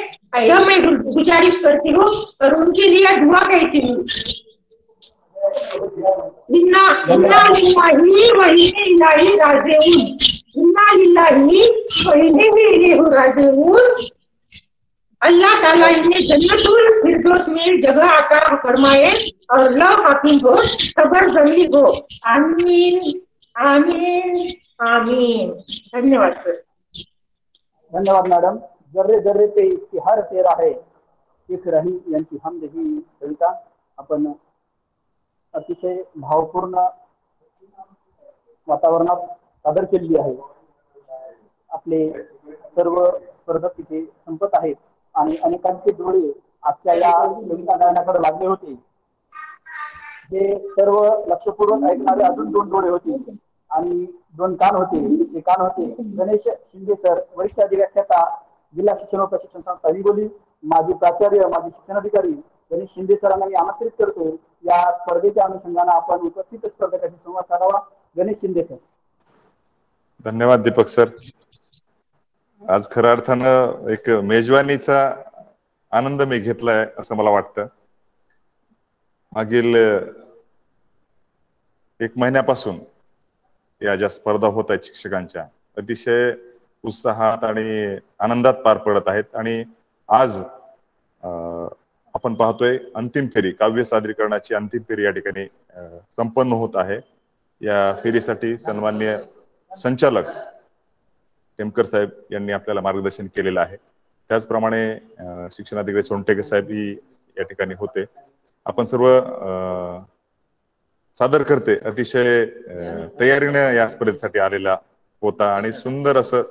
यह मैं गुजारिश करती हूँ और उनके लिए दुआ कहती हूँ। इन्ना इन्ना लिल्लाही व इन्ना इलाही राजिऊन। इन्ना लिल्लाही व इन्ना इलैहि राजिऊन। अल्लाह ताला इन्हें जन्नतुल फिरदौस में जगह अता फरमाए और लव हाफिज हो खबर जमी हो। आमीन आमीन आमीन। धन्यवाद, सर। धन्यवाद, मॅडम। जर्रे जर्रे पे इतिहार तेरा है। शेख रही यांची हमद ही कविता। आपण अतिशय भावपूर्ण वातावरणात सादर केलेली आहे आपले सर्व स्पर्धक तिथे संपत आहेत। आणि अनेकांचे डोळे आजच्या या कविता गायनाकडे लागले होते. हे सर्व लक्षपूर्वक ऐकणारे अजून दोन डोळे होते आणि दोन कान होते. ते कान होते. गणेश शिंदे सर वरिष्ठ अधिव्याख्याता जिल्हा शिक्षण व प्रशिक्षण संस्था हिंगोली माजी प्राचार्य माजी शिक्षणाधिकारी गणेश शिंदे सरांना मी आमंत्रित करतो या स्पर्धेच्या अनुषंगाने आपण उपस्थित स्पर्धकाशी संवाद साधावा. गणेश शिंदे सर. धन्यवाद दीपक सर. आज खऱ्या अर्थानं एक मेजवानीचा आनंद मी घेतलाय असं मला वाटतं. मागील एक महिन्यापासून या ज्या स्पर्धा होत आहेत शिक्षकांच्या अतिशय उत्साहात आणि आनंदात पार पडत आहेत. आणि आज आपण पाहतोय अंतिम फेरी काव्य सादरीकरणाची अंतिम फेरी या ठिकाणी संपन्न होत आहे. या फेरीसाठी सन्मान्य संचालक टेमकर साहेब यांनी आपल्याला मार्गदर्शन केलेलं आहे. त्याचप्रमाणे शिक्षणाधिकारी सोनटेके साहेब ही या ठिकाणी होते. आपण सर्व सादर करते. अतिशय तयारीने या स्पर्धेसाठी आलेला होता आणि सुंदर असं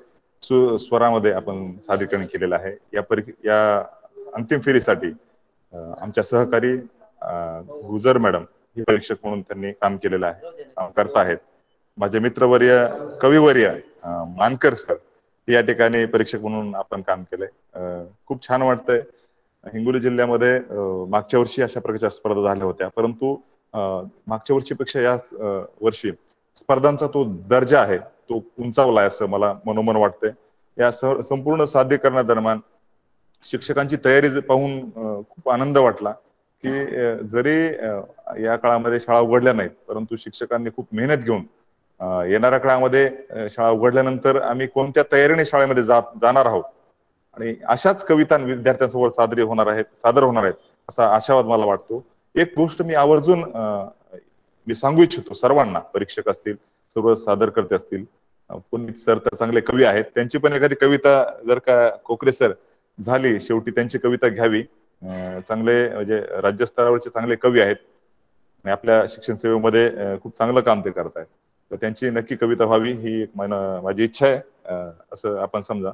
सु स्वरामध्ये आपण सादरीकरण केलेलं आहे. या परी या अंतिम फेरीसाठी आमच्या सहकारी गुजर मॅडम ही परीक्षक म्हणून त्यांनी काम केलेलं आहे करताहेत. आहेत माझे मित्रवर्य कविवर्य मानकर सर या ठिकाणी परीक्षक म्हणून आपण काम केलंय. खूप छान वाटतंय. हिंगोली जिल्ह्यामध्ये मागच्या वर्षी अशा प्रकारच्या स्पर्धा झाल्या होत्या. परंतु मागच्या वर्षीपेक्षा या वर्षी स्पर्धांचा तो दर्जा आहे तो उंचावलाय असं मला मनोमन वाटतंय. या संपूर्ण साध्यकरणादरम्यान शिक्षकांची तयारी पाहून खूप आनंद वाटला की जरी या काळामध्ये शाळा उघडल्या नाहीत परंतु शिक्षकांनी खूप मेहनत घेऊन येणाऱ्या काळामध्ये शाळा उघडल्यानंतर आम्ही कोणत्या तयारीने शाळेमध्ये जात जाणार आहोत? आणि अशाच कविता विद्यार्थ्यांसमोर सादरी होणार आहेत सादर होणार आहेत असा आशावाद मला वाटतो. एक गोष्ट मी आवर्जून मी सांगू इच्छितो सर्वांना परीक्षक असतील सर्व सादरकर्ते असतील पुनीत सर तर चांगले कवी आहेत त्यांची पण एखादी कविता जर का कोकरे सर झाली शेवटी त्यांची कविता घ्यावी. चांगले म्हणजे राज्यस्तरावरचे चांगले कवी आहेत. आणि आपल्या शिक्षण सेवेमध्ये खूप चांगलं काम ते करतायत. तर त्यांची नक्की कविता व्हावी ही एक माझी इच्छा आहे. असं आपण समजा.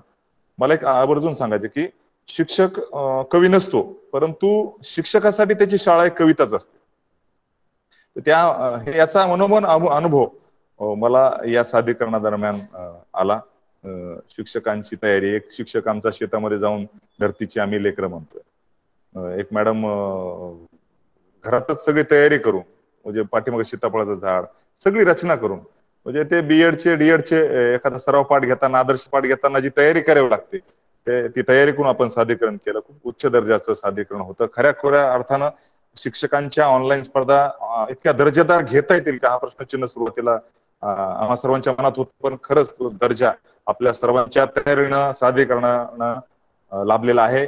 मला एक आवर्जून सांगायचं की शिक्षक कवी नसतो परंतु शिक्षकासाठी त्याची शाळा एक कविताच असते. त्या याचा मनोमन अनुभव मला या सादरीकरणादरम्यान आला. शिक्षकांची तयारी एक शिक्षक आमचा शेतामध्ये जाऊन धरतीची आम्ही लेकरं म्हणतोय. एक मॅडम घरातच सगळी तयारी करू म्हणजे पाठीमागे सीताफळाचं झाड सगळी रचना करून. म्हणजे ते बीएडचे डीएडचे एखादा सराव पाठ घेताना आदर्श पाठ घेताना जी तयारी करावी लागते ते ती तयारी करून आपण सादरीकरण केलं. खूप उच्च दर्जाचं सादरीकरण होतं. खऱ्या खोऱ्या अर्थानं शिक्षकांच्या ऑनलाईन स्पर्धा इतक्या दर्जेदार घेता येतील का? हा प्रश्नचिन्ह सुरुवातीला आम्हा सर्वांच्या मनात होत पण खरंच तो दर्जा आपल्या सर्वांच्या तयारीनं सादरीकरणानं लाभलेला आहे.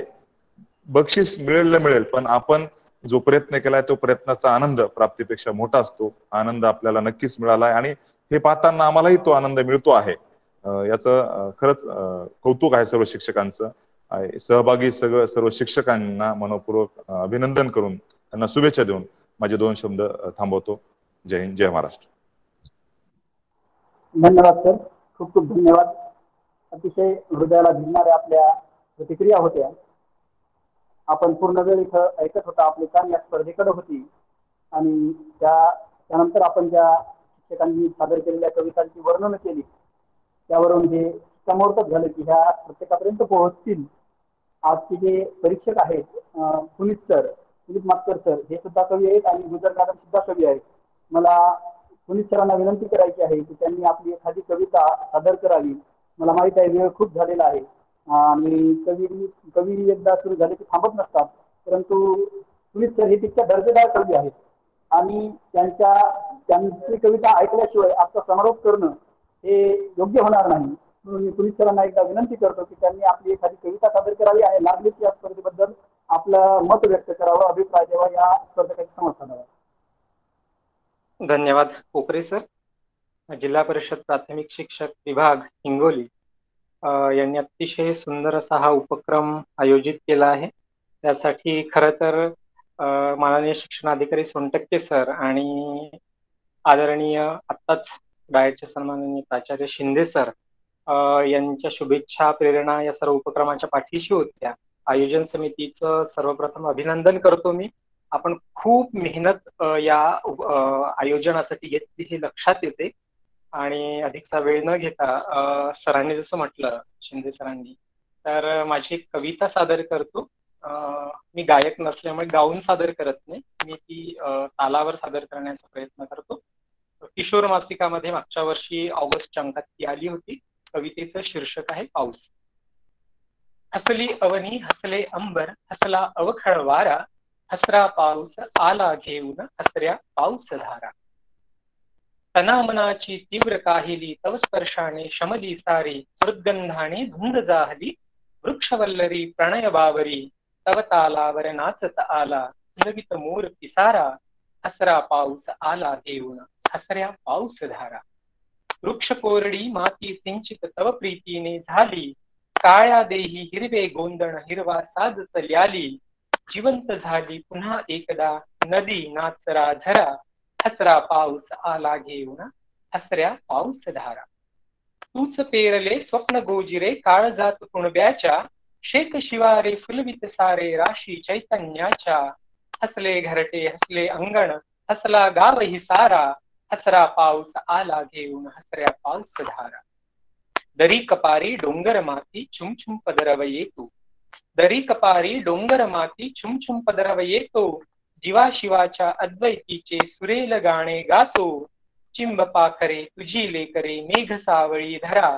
बक्षीस मिळेल मिळेल पण आपण जो प्रयत्न केलाय तो प्रयत्नाचा आनंद प्राप्तीपेक्षा मोठा असतो. आनंद आपल्याला नक्कीच मिळालाय आणि हे पाहताना आम्हालाही तो आनंद मिळतो आहे. याच याचं खरंच कौतुक आहे सर्व शिक्षकांचं. सहभागी सगळं सर्व शिक्षकांना मनपूर्वक अभिनंदन करून त्यांना शुभेच्छा देऊन माझे दोन शब्द थांबवतो. जय हिंद जय महाराष्ट्र. धन्यवाद सर. खूप खूप धन्यवाद. अतिशय हृदयाला भिडणाऱ्या आपल्या प्रतिक्रिया होत्या. आपण पूर्ण वेळ इथं ऐकत होता आपली कान या स्पर्धेकडे होती. आणि त्या त्यानंतर आपण ज्या शिक्षकांनी सादर केलेल्या कवितांची वर्णन केली त्यावरून हे समोरच झालं की ह्या प्रत्येकापर्यंत पोहोचतील. आजचे जे परीक्षक आहेत अं, पुनीत सर पुनीत मातकर सर हे सुद्धा कवी आहेत आणि गुजर मॅडम सुद्धा कवी आहेत. मला पुनीत सरांना विनंती करायची आहे की त्यांनी आपली एखादी कविता सादर करावी. मला माहीत आहे वेळ खूप झालेला आहे. आणि कवी कवी एकदा सुरू झाले की थांबत नसतात. परंतु पुनीत सर हे तितक्या दर्जेदार कवी आहेत. आणि त्यांच्या त्यांची कविता ऐकल्याशिवाय आजचा समारोप करणं हे योग्य होणार नाही. म्हणून मी पुनीत सरांना एकदा विनंती करतो की त्यांनी आपली एखादी कविता सादर करावी आणि लागलीच या स्पर्धेबद्दल आपलं मत व्यक्त करावं अभिप्राय द्यावा या स्पर्धकाची समज साधावा धन्यवाद. कोकरे सर जिल्हा परिषद प्राथमिक शिक्षक विभाग हिंगोली. अ, यांनी अतिशय सुंदर असा हा उपक्रम आयोजित केला आहे. त्यासाठी खरं तर अ, माननीय शिक्षणाधिकारी सोनटक्के सर आणि आदरणीय आत्ताच डायटचे सन्माननीय प्राचार्य शिंदे सर अ, यांच्या शुभेच्छा प्रेरणा या सर्व उपक्रमाच्या पाठीशी होत्या. आयोजन समितीचं सर्वप्रथम अभिनंदन करतो मी. आपण खूप मेहनत अ, या उप- अ, आयोजनासाठी घेतली हे लक्षात येते. आणि अधिकचा वेळ न घेता सरांनी जसं म्हटलं शिंदे सरांनी तर माझी एक कविता सादर करतो. मी गायक नसल्यामुळे गाऊन सादर करत नाही. मी ती तालावर सादर करण्याचा प्रयत्न करतो. किशोर मासिकामध्ये मागच्या वर्षी ऑगस्टच्या अंकात ती आली होती. कवितेचं शीर्षक आहे पाऊस. हसली अवनी हसले अंबर हसला अवखळ वारा हसरा पाऊस आला घेऊन हसऱ्या पाऊस धारा. तनामनाची तीव्र काहिली तव स्पर्शाने शमली सारी मृद्गंधाने धुंद जाहली वृक्षवल्लरी प्रणय बावरी तव तालावर नाचत आला नवित मोर पिसारा हसरा पाऊस आला देऊन हसऱ्या पाऊस धारा. वृक्ष कोरडी माती सिंचित तव प्रीतीने झाली काळ्या देही हिरवे गोंदण हिरवा साजत तल्याली जिवंत झाली पुन्हा एकदा नदी नाचरा झरा हसरा पाऊस आला घेऊन हसऱ्या पाऊस धारा तूच पेरले स्वप्न गोजिरे काळजात कुणब्याच्या शेत शिवारे फुलवित सारे राशी चैतन्याच्या हसले घरटे हसले अंगण हसला गावही सारा हसरा पाऊस आला घेऊन हसऱ्या पाऊस धारा दरी कपारी डोंगर माती छुमछुम पदरव येतो दरी कपारी डोंगर माती छुमछुम पदरव येतो जीवा शिवाच्या अद्वैतीचे सुरेल गाणे गातो. चिंब पाखरे तुझी लेकरे मेघ सावळी धरा.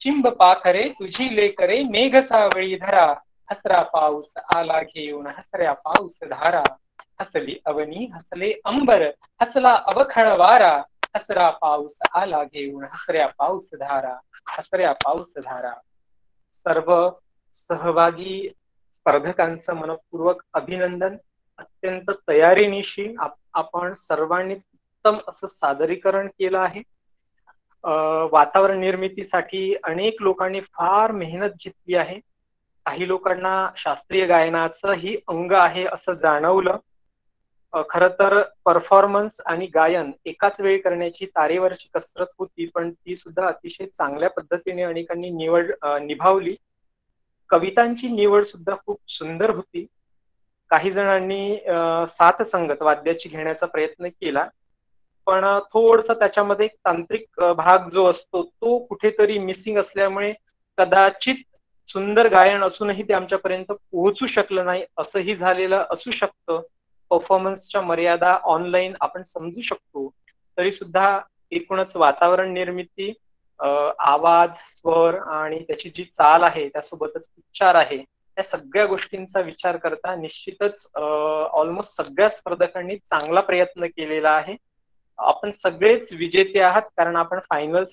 चिंब पाखरे तुझी लेकरे मेघ सावळी धरा. हसरा पाऊस आला घेऊन हसऱ्या पाऊस धारा. हसली अवनी हसले अंबर हसला अवखळ वारा. हसरा पाऊस आला घेऊन हसऱ्या पाऊस धारा. हसऱ्या पाऊस धारा. सर्व सहभागी स्पर्धकांचं मनपूर्वक अभिनंदन. अत्यंत तयारीनिशी आपण सर्वांनीच उत्तम असं सादरीकरण केलं आहे. वातावरण निर्मितीसाठी अनेक लोकांनी फार मेहनत घेतली आहे. काही लोकांना शास्त्रीय गायनाचं ही अंग आहे असं जाणवलं. खर तर परफॉर्मन्स आणि गायन एकाच वेळी करण्याची तारेवरची कसरत होती पण ती सुद्धा अतिशय चांगल्या पद्धतीने अनेकांनी निवड निभावली. कवितांची निवड सुद्धा खूप सुंदर होती. काही जणांनी सात संगत वाद्याची घेण्याचा प्रयत्न केला. पण थोडसा त्याच्यामध्ये एक तांत्रिक भाग जो असतो तो कुठेतरी मिसिंग असल्यामुळे कदाचित सुंदर गायन असूनही ते आमच्यापर्यंत पोहोचू शकलं नाही असंही झालेलं असू शकतं. परफॉर्मन्सच्या मर्यादा ऑनलाईन आपण समजू शकतो. तरी सुद्धा एकूणच वातावरण निर्मिती आवाज स्वर आणि त्याची जी चाल आहे त्यासोबतच उच्चार आहे या सगळ्या गोष्टींचा विचार करता निश्चितच ऑलमोस्ट सगळ्या स्पर्धकांनी चांगला प्रयत्न केलेला आहे. आपण सगळेच विजेते आहात कारण आपण फायनल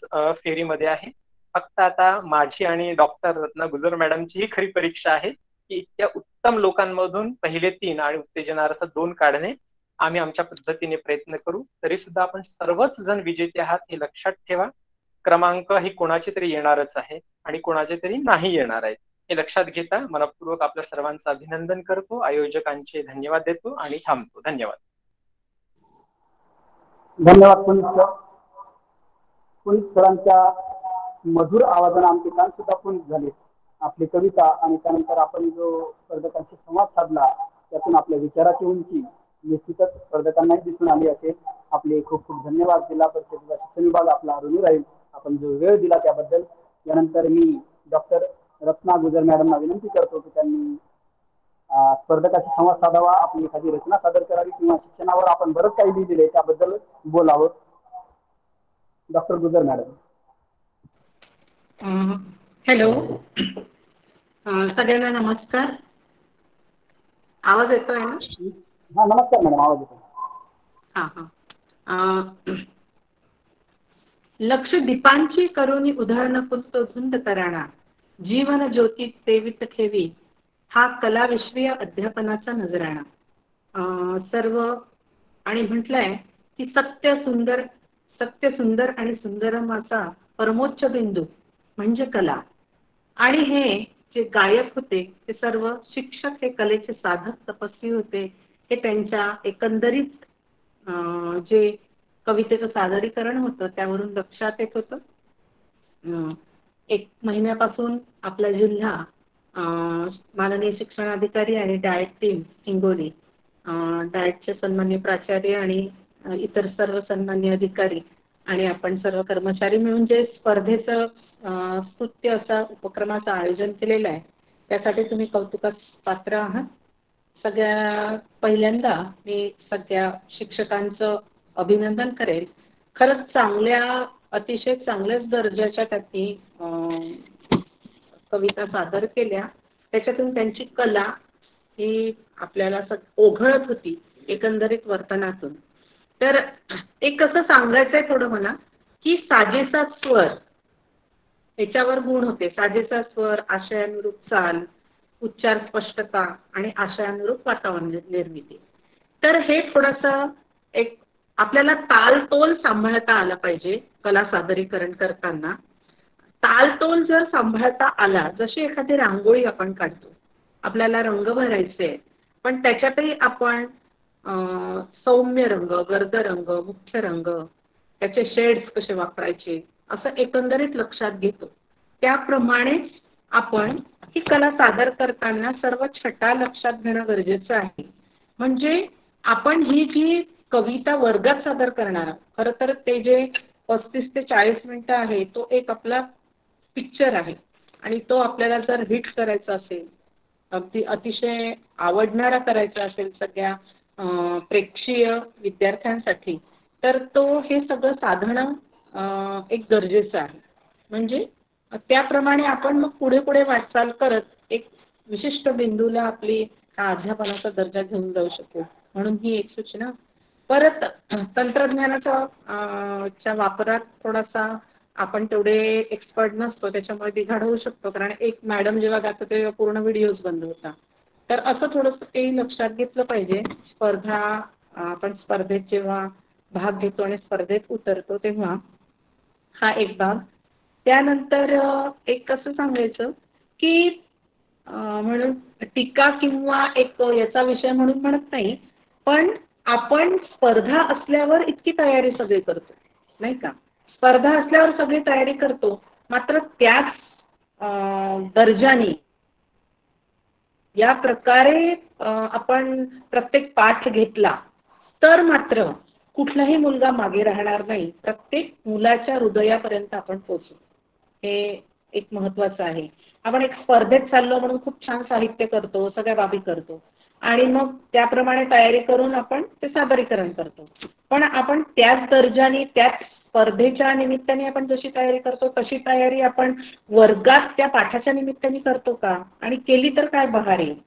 फेरीमध्ये आहे. फक्त आता माझी आणि डॉक्टर रत्ना गुजर मॅडमची ही खरी परीक्षा आहे की इतक्या उत्तम लोकांमधून पहिले तीन आणि उत्तेजनार्थ दोन काढणे आम्ही आमच्या पद्धतीने प्रयत्न करू. तरी सुद्धा आपण सर्वच जण विजेते आहात हे लक्षात ठेवा. क्रमांक हे कोणाचे तरी येणारच आहे आणि कोणाचे तरी नाही येणार आहेत. हे लक्षात घेता मनपूर्वक आपल्या सर्वांचं अभिनंदन करतो. आयोजकांचे धन्यवाद देतो आणि थांबतो. धन्यवाद. धन्यवाद पुनीत सर. पुनीत सरांच्या मधुर आवाजानं आमचे कान सुद्धा पुनीत झाले. आपली कविता आणि त्यानंतर आपण जो स्पर्धकांशी संवाद साधला त्यातून आपल्या विचाराची उंची निश्चितच स्पर्धकांनाही दिसून आली असेल. आपले खूप खूप धन्यवाद. जिल्हा परिषदेचा शिक्षण विभाग आपला ऋणी राहील. आपण जो वेळ दिला त्याबद्दल. यानंतर मी डॉक्टर रत्ना गुजर मॅडमना विनंती करतो की त्यांनी स्पर्धकाशी संवाद साधावा आपली एखादी रचना सादर करावी किंवा शिक्षणावर आपण बरंच काही लिहिलेलं आहे त्याबद्दल बोलावं. Doctor Gujar madam. हॅलो. सगळ्यांना नमस्कार. आवाज येतोय ना? हा नमस्कार मॅडम आवाज येतो हा हा. लक्ष दीपांची करुणी उधळण कुंत धुंद कराणा जीवन ज्योती सेवित ठेवी हा कलाविषयी अध्यापनाचा नजराणा. अं, सर्व आणि म्हटलंय की सत्य सुंदर सत्य सुंदर आणि सुंदरमाचा परमोच्च बिंदू म्हणजे कला. आणि हे जे गायक होते ते सर्व शिक्षक हे कलेचे साधक तपस्वी होते. हे त्यांच्या एकंदरीत जे कवितेचं सादरीकरण होतं त्यावरून लक्षात येत होतं. एक महिन्यापासून आपला जिल्हा माननीय माननीय शिक्षणाधिकारी आणि डाएट टीम हिंगोली. अं, डाएटचे सन्मान्य प्राचार्य आणि इतर सर्व सन्मान्य अधिकारी आणि आपण सर्व कर्मचारी मिळून जे स्पर्धेचं स्तुत्य असा उपक्रमाचं आयोजन केलेलं आहे त्यासाठी तुम्ही कौतुकास पात्र आहात. सगळ्या पहिल्यांदा मी सगळ्या शिक्षकांचं अभिनंदन करेल. खरंच चांगल्या अतिशय चांगल्याच दर्जाच्या त्यांनी कविता सादर केल्या. त्याच्यातून त्यांची कला ही आपल्याला असं ओघळत होती एकंदरीत वर्तनातून. तर एक कसं सांगायचंय थोडं मला की साजेसा स्वर याच्यावर गुण होते. साजेसा स्वर आशयानुरूप चाल उच्चार स्पष्टता आणि आशयानुरूप वातावरण निर्मिती. तर हे थोडंसं एक आपल्याला तालतोल सांभाळता आला पाहिजे कला सादरीकरण करताना. तालतोल जर सांभाळता आला जशी एखादी रांगोळी आपण काढतो आपल्याला रंग भरायचे पण त्याच्यातही आपण सौम्य रंग गर्द रंग मुख्य रंग त्याचे शेड्स कसे वापरायचे असं एकंदरीत लक्षात घेतो. त्याप्रमाणेच आपण ही कला सादर करताना सर्व छटा लक्षात घेणं गरजेचं आहे. म्हणजे आपण ही जी कविता वर्गात सादर करणार आहोत खरं तर ते जे पस्तीस ते चाळीस मिनिटं आहे तो एक आपला पिक्चर आहे. आणि तो आपल्याला जर हिट करायचा असेल अगदी अतिशय आवडणारा करायचा असेल सगळ्या प्रेक्षीय विद्यार्थ्यांसाठी तर तो हे सगळं साधणं एक गरजेचं आहे. म्हणजे त्याप्रमाणे आपण मग पुढे पुढे वाटचाल करत एक विशिष्ट बिंदूला आपली हा अध्यापनाचा दर्जा घेऊन जाऊ शकतो म्हणून ही एक सूचना. परत तंत्रज्ञानाचा च्या वापरात थोडासा आपण तेवढे एक्सपर्ट नसतो त्याच्यामुळे बिघाड होऊ शकतो. कारण एक मॅडम जेव्हा गातं तेव्हा पूर्ण व्हिडिओज बंद होता. तर असं थोडंसं तेही लक्षात घेतलं पाहिजे. स्पर्धा आपण स्पर्धेत जेव्हा भाग घेतो आणि स्पर्धेत उतरतो तेव्हा हा एक भाग. त्यानंतर एक कसं सांगायचं की म्हणून टीका किंवा एक याचा विषय म्हणून म्हणत नाही पण आपण स्पर्धा असल्यावर इतकी तयारी सगळी करतो नाही का? स्पर्धा असल्यावर सगळी तयारी करतो. मात्र त्याच दर्जाने या प्रकारे आपण प्रत्येक पाठ घेतला तर मात्र कुठलाही मुलगा मागे राहणार नाही. प्रत्येक मुलाच्या हृदयापर्यंत आपण पोचू हे एक महत्वाचं आहे. आपण एक स्पर्धेत चाललो म्हणून खूप छान साहित्य करतो सगळ्या बाबी करतो. आणि मग त्याप्रमाणे तयारी करून आपण ते सादरीकरण करतो. पण आपण त्याच दर्जाने त्याच स्पर्धेच्या निमित्ताने आपण जशी तयारी करतो तशी तयारी आपण वर्गात त्या पाठाच्या निमित्ताने करतो का? आणि केली तर काय बहार? येईल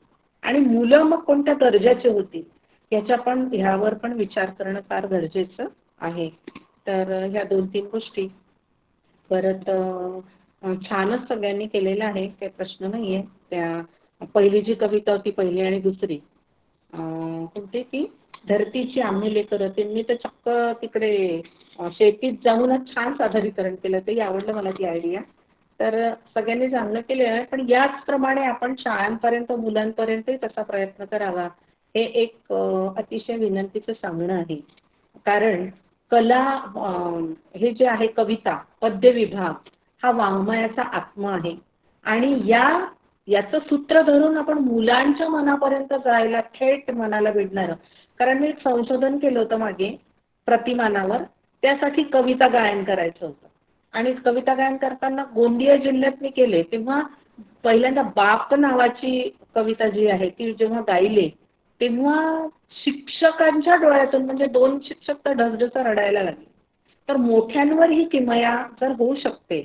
आणि मुलं मग कोणत्या दर्जाचे होतील याच्या पण ह्यावर पण विचार करणं फार गरजेचं आहे. तर ह्या दोन तीन गोष्टी. परत छानच सगळ्यांनी केलेलं आहे. काही प्रश्न नाही आहे त्या पहिली जी कविता होती पहिली आणि दुसरी. अं, कोणती ती? धरतीची आम्ही लेकर ते मी तर चक्क तिकडे शेतीत जाऊनच छान सादरीकरण केलं ते आवडलं मला ती आयडिया तर सगळ्यांनी चांगलं केलेलं आहे पण याचप्रमाणे आपण शाळांपर्यंत मुलांपर्यंतही तसा प्रयत्न करावा हे एक अतिशय विनंतीचं सांगणं आहे. कारण कला हे जे आहे कविता पद्य विभाग हा वाङ्मयाचा आत्मा आहे. आणि या याचं सूत्र धरून आपण मुलांच्या मनापर्यंत जायला थेट मनाला भिडणारं. कारण मी एक संशोधन केलं होतं मागे प्रतिमानावर. त्यासाठी कविता गायन करायचं होतं. आणि कविता गायन करताना गोंदिया जिल्ह्यात मी केले तेव्हा पहिल्यांदा बाप नावाची कविता जी आहे ती जेव्हा गायले तेव्हा शिक्षकांच्या डोळ्यातून म्हणजे दोन शिक्षक तर ढसढसा रडायला लागले. तर मोठ्यांवर ही किमया जर होऊ शकते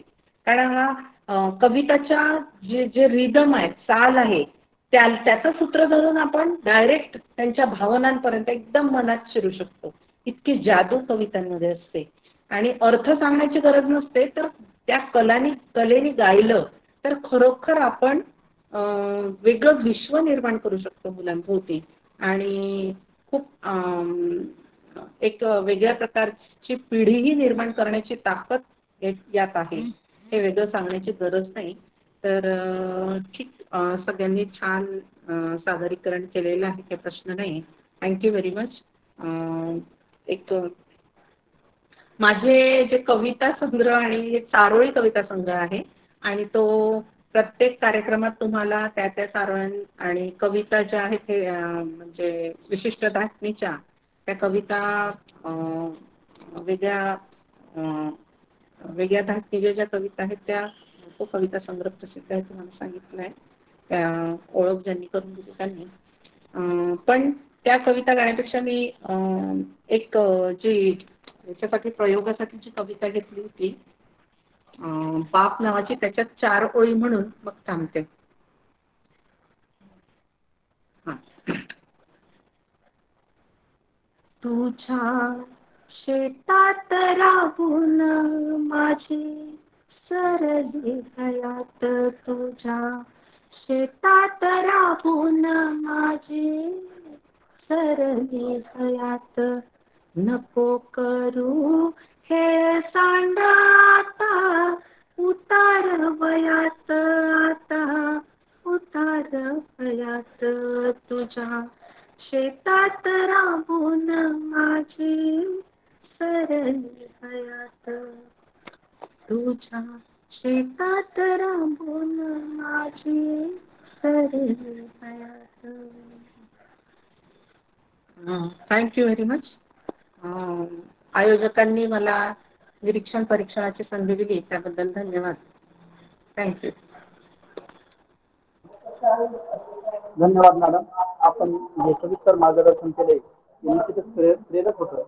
कारण हा कविताच्या जे जे रिदम आहे चाल आहे त्या त्याचं सूत्र धरून आपण डायरेक्ट त्यांच्या भावनांपर्यंत एकदम मनात शिरू शकतो. इतकी जादू कवितांमध्ये असते. आणि अर्थ सांगण्याची गरज नसते तर त्या कलानी कलेने गायलं तर खरोखर आपण वेगळं विश्व निर्माण करू शकतो मुलांभोवती. आणि खूप एक वेगळ्या प्रकारची पिढीही निर्माण करण्याची ताकद यात आहे. हे वेगळं सांगण्याची गरज नाही. तर ठीक सगळ्यांनी छान सादरीकरण केलेलं आहे काही प्रश्न नाही. थँक्यू व्हेरी मच एक माझे जे कविता संग्रह आणि चारोळी कविता संग्रह आहे आणि तो प्रत्येक कार्यक्रमात तुम्हाला त्या त्या सारण आणि कविता ज्या आहेत हे म्हणजे विशिष्ट धाटणीच्या त्या कविता वेगळ्या वेगळ्या धाटणीच्या ज्या कविता आहेत त्या तो कविता संग्रह प्रसिद्ध आहे तुम्हाला सांगितलं आहे त्या ओळख ज्यांनी करून दिली त्यांनी. पण त्या कविता गाण्यापेक्षा मी अं, एक जी याच्यासाठी प्रयोगासाठी जी कविता घेतली होती बाप नावाची त्याच्यात चार ओळी म्हणून मग थांबते. तुझ्या शेतात राहून माझी सरली हयात तुझ्या शेतात राहून माझी सरली हयात नको करू. हे सांडाता उतार वयात आता. उतार वयात तुझ्या शेतात राबून माझी सरली हयात तुझ्या शेतात राबून माझी सरली हयात थँक्यू व्हेरी मच आयोजकांनी मला निरीक्षण परीक्षणाची संधी दिली त्याबद्दल धन्यवाद. थँक्यू धन्यवाद मॅडम आपण जे सविस्तर मार्गदर्शन केले ते निश्चितच प्रे- प्रेरक होतं.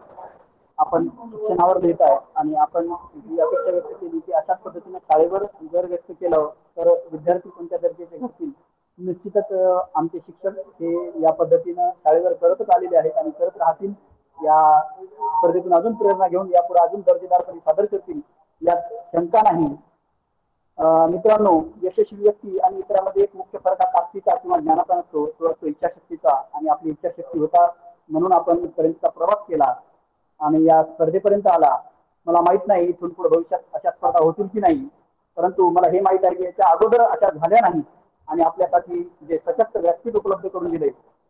आपण शिक्षणावर लिहित आहे आणि आपण जी अपेक्षा व्यक्त केली की अशाच पद्धतीने शाळेवर जर व्यक्त केलं तर विद्यार्थी कोणत्या दर्जाचे घडतील निश्चितच आमचे शिक्षक हे या पद्धतीनं शाळेवर करतच आलेले आहेत आणि करत राहतील. या स्पर्धेतून अजून प्रेरणा घेऊन यापुढे अजून दर्जेदारपणे सादर करतील यात शंका नाही. मित्रांनो यशस्वी व्यक्ती आणि इतरांमध्ये एक मुख्य फरक हा ताकदीचा किंवा ज्ञानाचा नसतो तो असतो इच्छाशक्तीचा आणि आपली इच्छाशक्ती होता म्हणून आपण पर्यंतचा प्रवास केला आणि या स्पर्धेपर्यंत आला. मला माहीत नाही इथून पुढे भविष्यात अशा स्पर्धा होतील की नाही परंतु मला हे माहीत आहे की याच्या अगोदर अशा झाल्या नाही आणि जे सशक्त व्यासपीठ उपलब्ध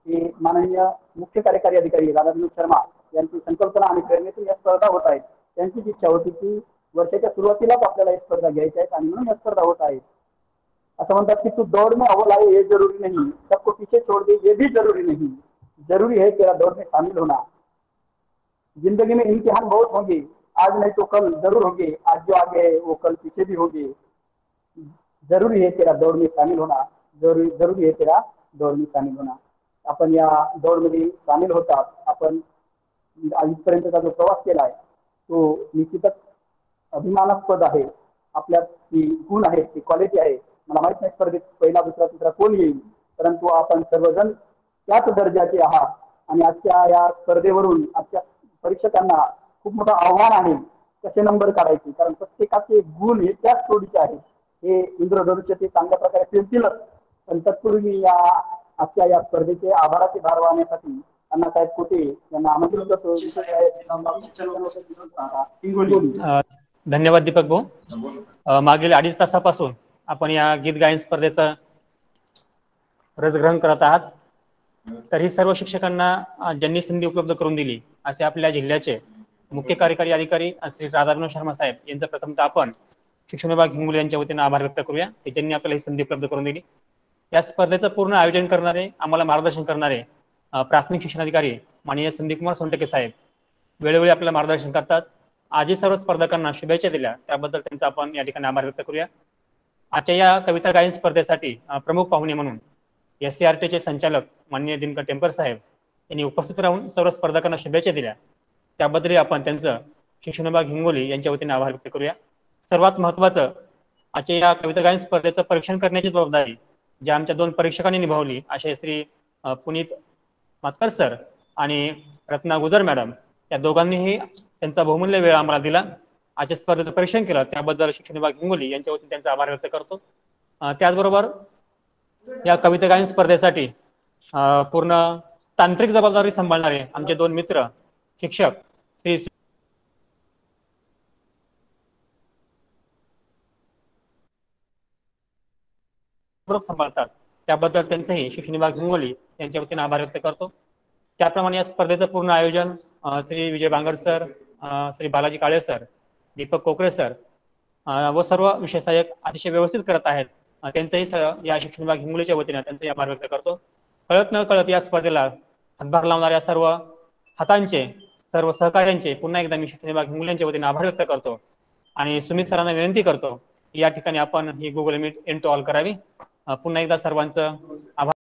ते माननीय मुख्य कार्यकारी अधिकारी राधाविनोद शर्मा संकल्पना या स्पर्धा होत आहेत. त्यांचीच इच्छा होती की आपल्याला या स्पर्धा घ्यायच्या स्पर्धा होत म्हणतात की तू दौड़ में अव्वल आए ये ज़रूरी नहीं. सबको पीछे छोड़ दे, ये भी ज़रूरी नहीं. ज़रूरी है तेरा दौड़ में शामिल होना. ज़िंदगी में इम्तिहान बहुत होंगे. आज नहीं तो कल ज़रूर होंगे. आज जो आगे है, वो कल पीछे भी होंगे. जरूरी है तेरा दौड़ में शामिल होना जरूरी जरूरी है तेरा दौड़ में शामिल होना आपण या दौडमध्ये सामील होतात. आपण आजपर्यंतचा जो प्रवास केला आहे तो निश्चितच अभिमानास्पद आहे. आपल्यात जी गुण आहे ती क्वालिटी आहे. मला माहीत नाही स्पर्धेत पहिला दुसरा तिसरा कोण येईल. परंतु आपण सर्वजण त्याच दर्जाचे आहात. आणि आजच्या या स्पर्धेवरून आजच्या परीक्षकांना खूप मोठं आव्हान आहे. कसे नंबर काढायचे? कारण प्रत्येकाचे गुण हे त्याच तोडीचे आहेत. हे इंद्रधनुष्य ते चांगल्या प्रकारे फिरतीलच पण तत्पूर्वी मी या आजच्या या स्पर्धेचे आभाराचे भार वाहण्यासाठी अण्णासाहेब कोटे यांना आमंत्रित करतो. धन्यवाद दीपक भाऊ. मागील अडीच तासापासून आपण या गीत गायन स्पर्धेचं रसग्रहण करत आहात. तर ही सर्व शिक्षकांना ज्यांनी संधी उपलब्ध करून दिली असे आपल्या जिल्ह्याचे मुख्य कार्यकारी अधिकारी श्री राधाकृष्ण शर्मा साहेब यांचं प्रथमतः आपण शिक्षण विभाग हिंगोली यांच्या वतीने आभार व्यक्त करूया. की त्यांनी आपल्याला ही संधी उपलब्ध करून दिली. या स्पर्धेचं पूर्ण आयोजन करणारे आम्हाला मार्गदर्शन करणारे प्राथमिक प्राथमिक शिक्षणाधिकारी माननीय संदीपकुमार सोनटके साहेब वेळोवेळी आपल्याला मार्गदर्शन करतात. आजही सर्व स्पर्धकांना शुभेच्छा दिल्या. त्याबद्दल त्यांचा आपण या ठिकाणी आभार व्यक्त करूया. आजच्या या कविता गायन स्पर्धेसाठी प्रमुख पाहुणे म्हणून एस सी आर टीचे संचालक माननीय दिनकर टेम्पर साहेब यांनी उपस्थित राहून सर्व स्पर्धकांना शुभेच्छा दिल्या. त्याबद्दलही आपण त्यांचं शिक्षण विभाग हिंगोली यांच्या वतीने आभार व्यक्त करूया. सर्वात महत्वाचं आजच्या या कविता गायन स्पर्धेचं परीक्षण करण्याची जबाबदारी ज्या आमच्या दोन परीक्षकांनी निभावली असे श्री पुनीत मातकर सर आणि रत्ना गुजर मॅडम या दोघांनीही त्यांचा बहुमूल्य वेळ आम्हाला दिला. आजच्या स्पर्धेचं परीक्षण केलं त्याबद्दल शिक्षण विभाग हिंगोली यांच्या वतीने त्यांचा आभार व्यक्त करतो. त्याचबरोबर या कविता गायन स्पर्धेसाठी पूर्ण तांत्रिक जबाबदारी सांभाळणारे आमचे दोन मित्र शिक्षक श्री पूर्वक सांभाळतात. त्याबद्दल त्यांचंही शिक्षण विभाग हिंगोली यांच्या वतीने आभार व्यक्त करतो. त्याप्रमाणे या स्पर्धेचं पूर्ण आयोजन Shri Vijay Bangar sir Shri Balaji Kale sir Deepak Kokare sir व सर्व विषय सहाय्यक अतिशय व्यवस्थित करत आहेत. त्यांचंही या शिक्षण विभाग हिंगोलीच्या वतीने त्यांचाही आभार व्यक्त करतो. कळत न कळत या स्पर्धेला हातभार लावणाऱ्या सर्व हातांचे सर्व सहकार्यांचे पुन्हा एकदा मी शिक्षण विभाग हिंगोली यांच्या वतीने आभार व्यक्त करतो. आणि सुमित सरांना विनंती करतो या ठिकाणी आपण ही Google meet in to all करावी. पुन्हा एकदा सर्वांचं आभार.